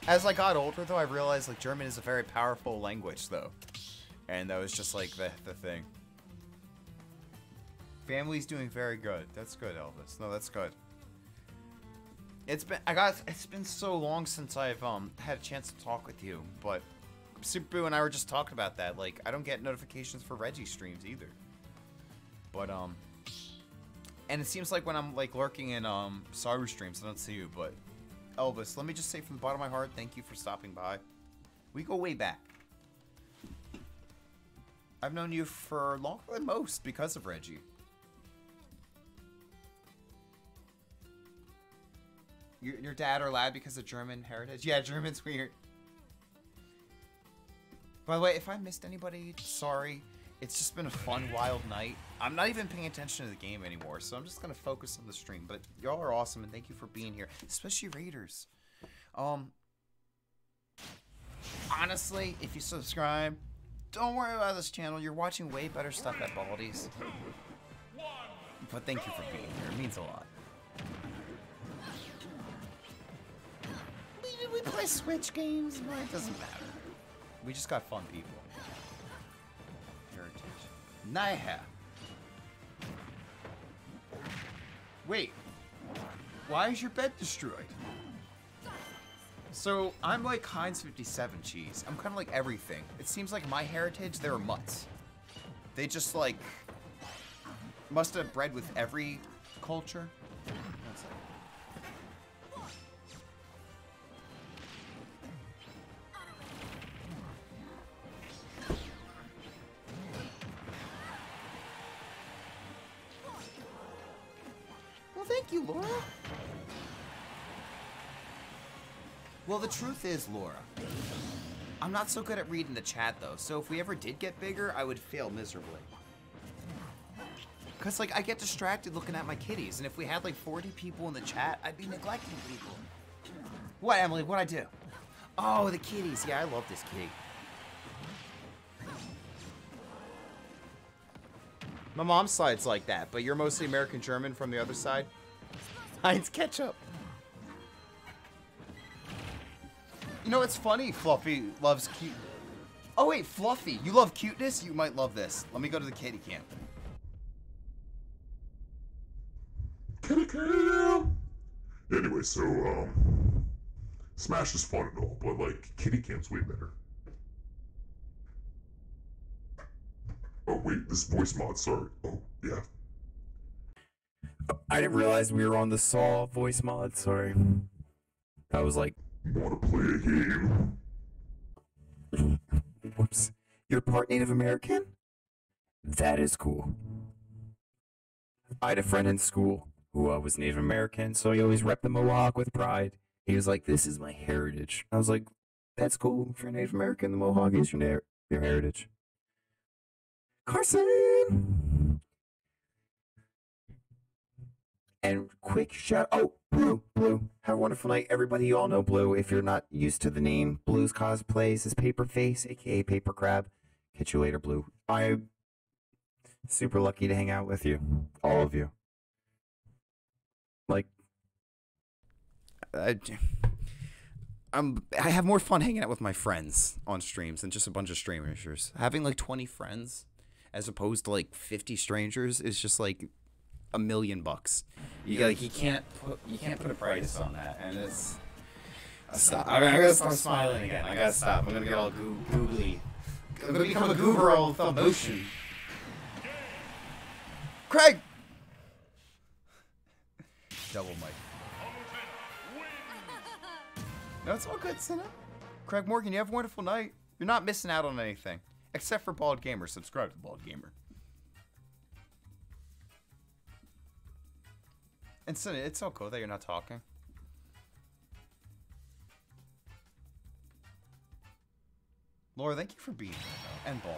As I got older, though, I realized like German is a very powerful language, though, and that was just like the the thing. Family's doing very good. That's good, Elvis. No, that's good. It's been I got it's been so long since I've um had a chance to talk with you, but Super Boo and I were just talking about that. Like I don't get notifications for Reggie streams either. But um and it seems like when I'm like lurking in um Saru streams, I don't see you, but Elvis, let me just say from the bottom of my heart, thank you for stopping by. We go way back. I've known you for longer than most because of Reggie. Your, your dad or lad because of German heritage? Yeah, German's weird. By the way, if I missed anybody, sorry. It's just been a fun, wild night. I'm not even paying attention to the game anymore, so I'm just gonna focus on the stream. But y'all are awesome, and thank you for being here, especially Raiders. Um, honestly, if you subscribe, don't worry about this channel. You're watching way better stuff at Baldi's. But thank you for being here. It means a lot. We, play Switch games, but it doesn't matter. We just got fun people. Heritage. Naiha. Wait. Why is your bed destroyed? So, I'm like Heinz 57 cheese. I'm kind of like everything. It seems like my heritage, they're mutts. They just like must have bred with every culture. That's it. Thank you, Laura. Well, the truth is, Laura, I'm not so good at reading the chat, though, so if we ever did get bigger, I would fail miserably. Because, like, I get distracted looking at my kitties, and if we had, like, 40 people in the chat, I'd be neglecting people. What, Emily? What'd I do? Oh, the kitties. Yeah, I love this kitty. My mom's side's like that, but you're mostly American German from the other side. Heinz ketchup. You know, it's funny. Fluffy loves cute. Oh wait, Fluffy, you love cuteness? You might love this. Let me go to the kitty camp. Kitty cam. Anyway, so um, Smash is fun and all, but like Kitty camp's way better. Oh wait, this voice mod. Sorry. Oh yeah. I didn't realize we were on the Saw voice mod. Sorry. I was like, Want to play a game? whoops. You're part Native American? That is cool. I had a friend in school who uh, was Native American, so he always repped the Mohawk with pride. He was like, "This is my heritage." I was like, "That's cool. If you're Native American, the Mohawk is your your heritage." Carson. And quick shout oh Blue Blue. Have a wonderful night everybody. You all know Blue if you're not used to the name. Blue's cosplays is Paper Face aka Paper Crab. Catch you later Blue. I'm super lucky to hang out with you all of you. Like I, I'm I have more fun hanging out with my friends on streams than just a bunch of strangers. Having like 20 friends as opposed to like 50 strangers is just like a million bucks. You like you can't put you can't put a price on that, and it's. Stop! I, I gotta stop smiling again. I gotta stop. I'm gonna get all goo- googly. I'm gonna become a goober all with emotion. Craig. Double mic. No, it's all good, Cinna. Craig Morgan, you have a wonderful night. You're not missing out on anything. Except for Bald Gamer. Subscribe to Bald Gamer. Cinna, it's so cool that you're not talking. Laura, thank you for being here, though, and Baldy.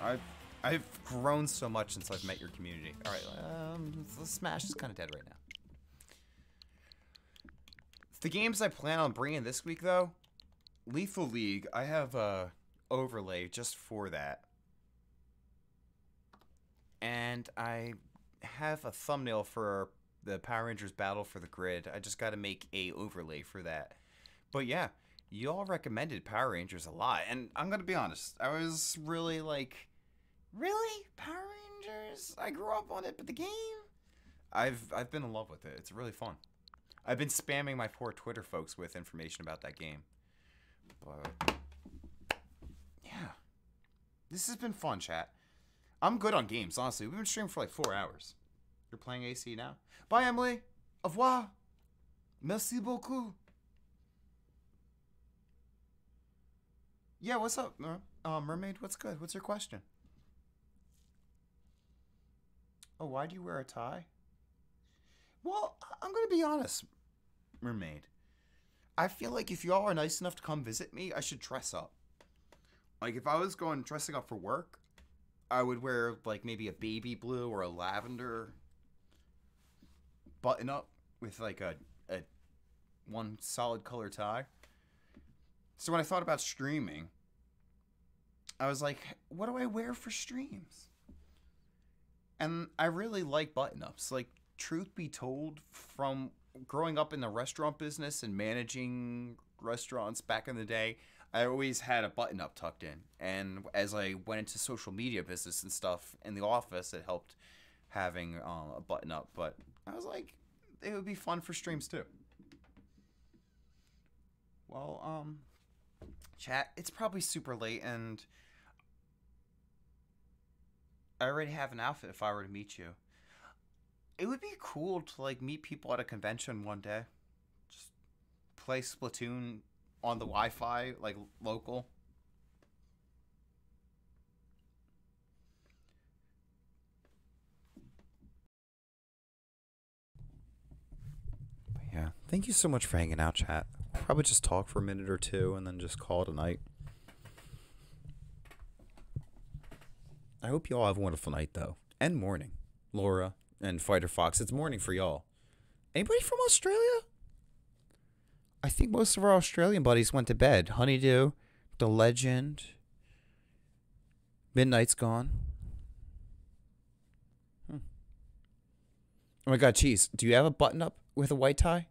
I've I've grown so much since I've met your community. All right, um, Smash is kind of dead right now. The games I plan on bringing this week, though, Lethal League. I have a overlay just for that, and I have a thumbnail for the Power Rangers Battle for the Grid. I just got to make a overlay for that. But yeah, you all recommended Power Rangers a lot, and I'm gonna be honest. I was really like, really Power Rangers? I grew up on it, but the game, I've I've been in love with it. It's really fun. I've been spamming my poor Twitter folks with information about that game. But yeah, this has been fun, chat. I'm good on games, honestly. We've been streaming for like four hours. You're playing AC now. Bye, Emily. Au revoir. Merci beaucoup. Yeah, what's up, uh, mermaid? What's good? What's your question? Oh, why do you wear a tie? Well, I'm gonna be honest, mermaid. I feel like if y'all are nice enough to come visit me, I should dress up. Like if I was going dressing up for work, I would wear like maybe a baby blue or a lavender button up with like a, a one solid color tie. So when I thought about streaming, I was like, what do I wear for streams? And I really like button ups. Like, truth be told, from growing up in the restaurant business and managing restaurants back in the day, I always had a button up tucked in. And as I went into social media business and stuff in the office, it helped having um, a button up. But I was like, it would be fun for streams too. Well, um, chat, it's probably super late and I already have an outfit if I were to meet you. It would be cool to like meet people at a convention one day. Just play Splatoon on the Wi-Fi, like local. Yeah, thank you so much for hanging out, chat. Probably just talk for a minute or two and then just call it a night. I hope you all have a wonderful night though, and morning. Laura and Fighter Fox, it's morning for y'all. Anybody from Australia? I think most of our Australian buddies went to bed. Honeydew, the legend. Midnight's gone. Hmm. Oh my god, cheese. Do you have a button up with a white tie?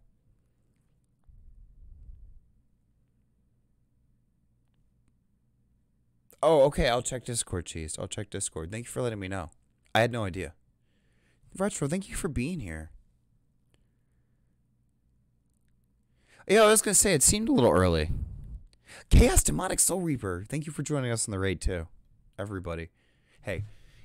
Oh, okay. I'll check Discord, Cheese. I'll check Discord. Thank you for letting me know. I had no idea. Retro, thank you for being here. Yeah, I was gonna say it seemed a little early. Chaos Demonic Soul Reaper, thank you for joining us on the raid too. Everybody. Hey,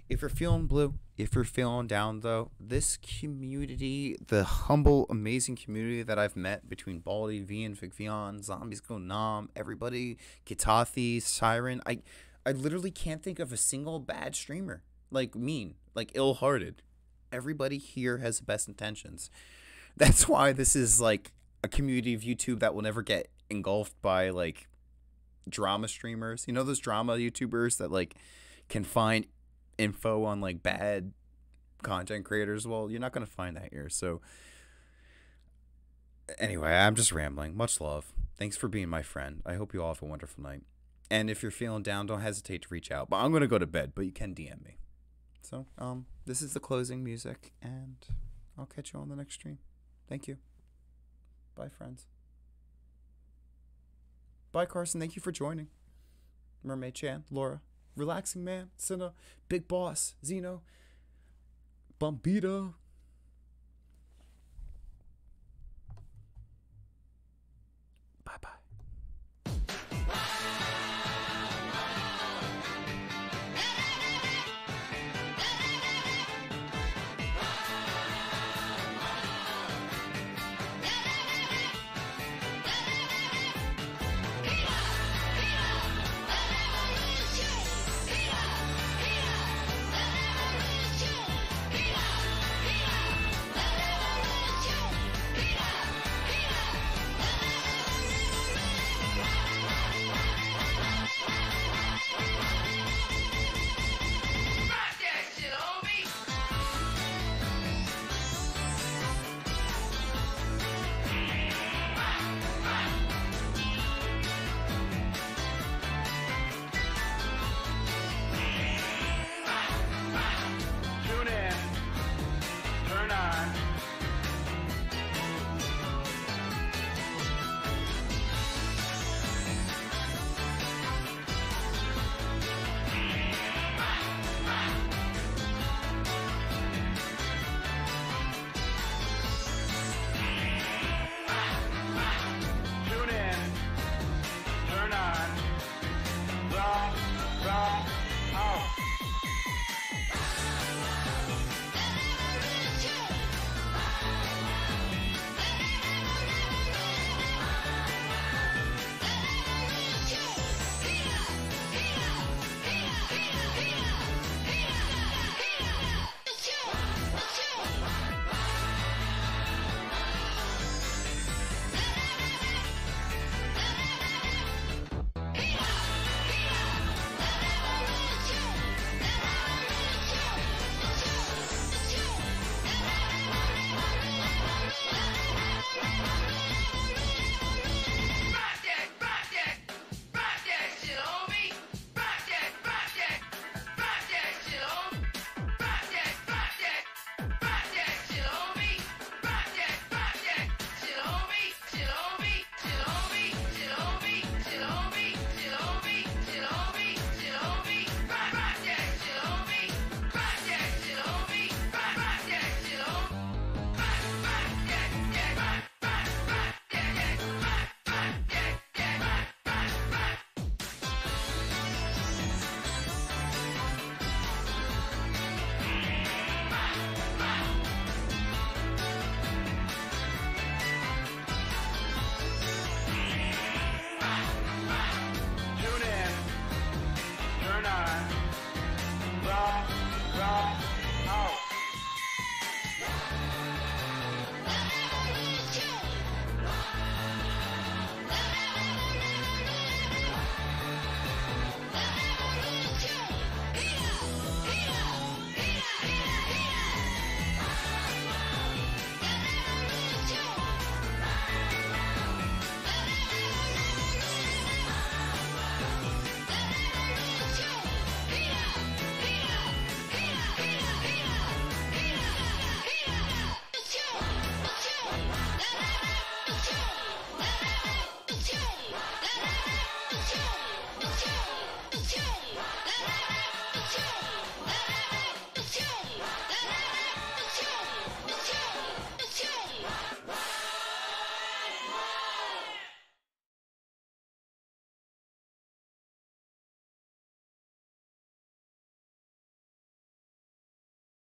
if you're feeling blue, if you're feeling down though, this community, the humble, amazing community that I've met between Baldy, V and Vigvion, Zombies Go Nom, everybody, Kitathi, Siren, I I literally can't think of a single bad streamer. Like mean, like ill hearted. Everybody here has the best intentions. That's why this is like a community of YouTube that will never get engulfed by like drama streamers. You know those drama YouTubers that like can find info on like bad content creators. Well, you're not gonna find that here. So anyway, I'm just rambling. Much love. Thanks for being my friend. I hope you all have a wonderful night. And if you're feeling down, don't hesitate to reach out. But I'm gonna go to bed, but you can DM me. So, um, this is the closing music, and I'll catch you on the next stream. Thank you. Bye, friends. Bye, Carson. Thank you for joining. Mermaid Chan, Laura, Relaxing Man, Cinna, Big Boss, Xeno, Bombito,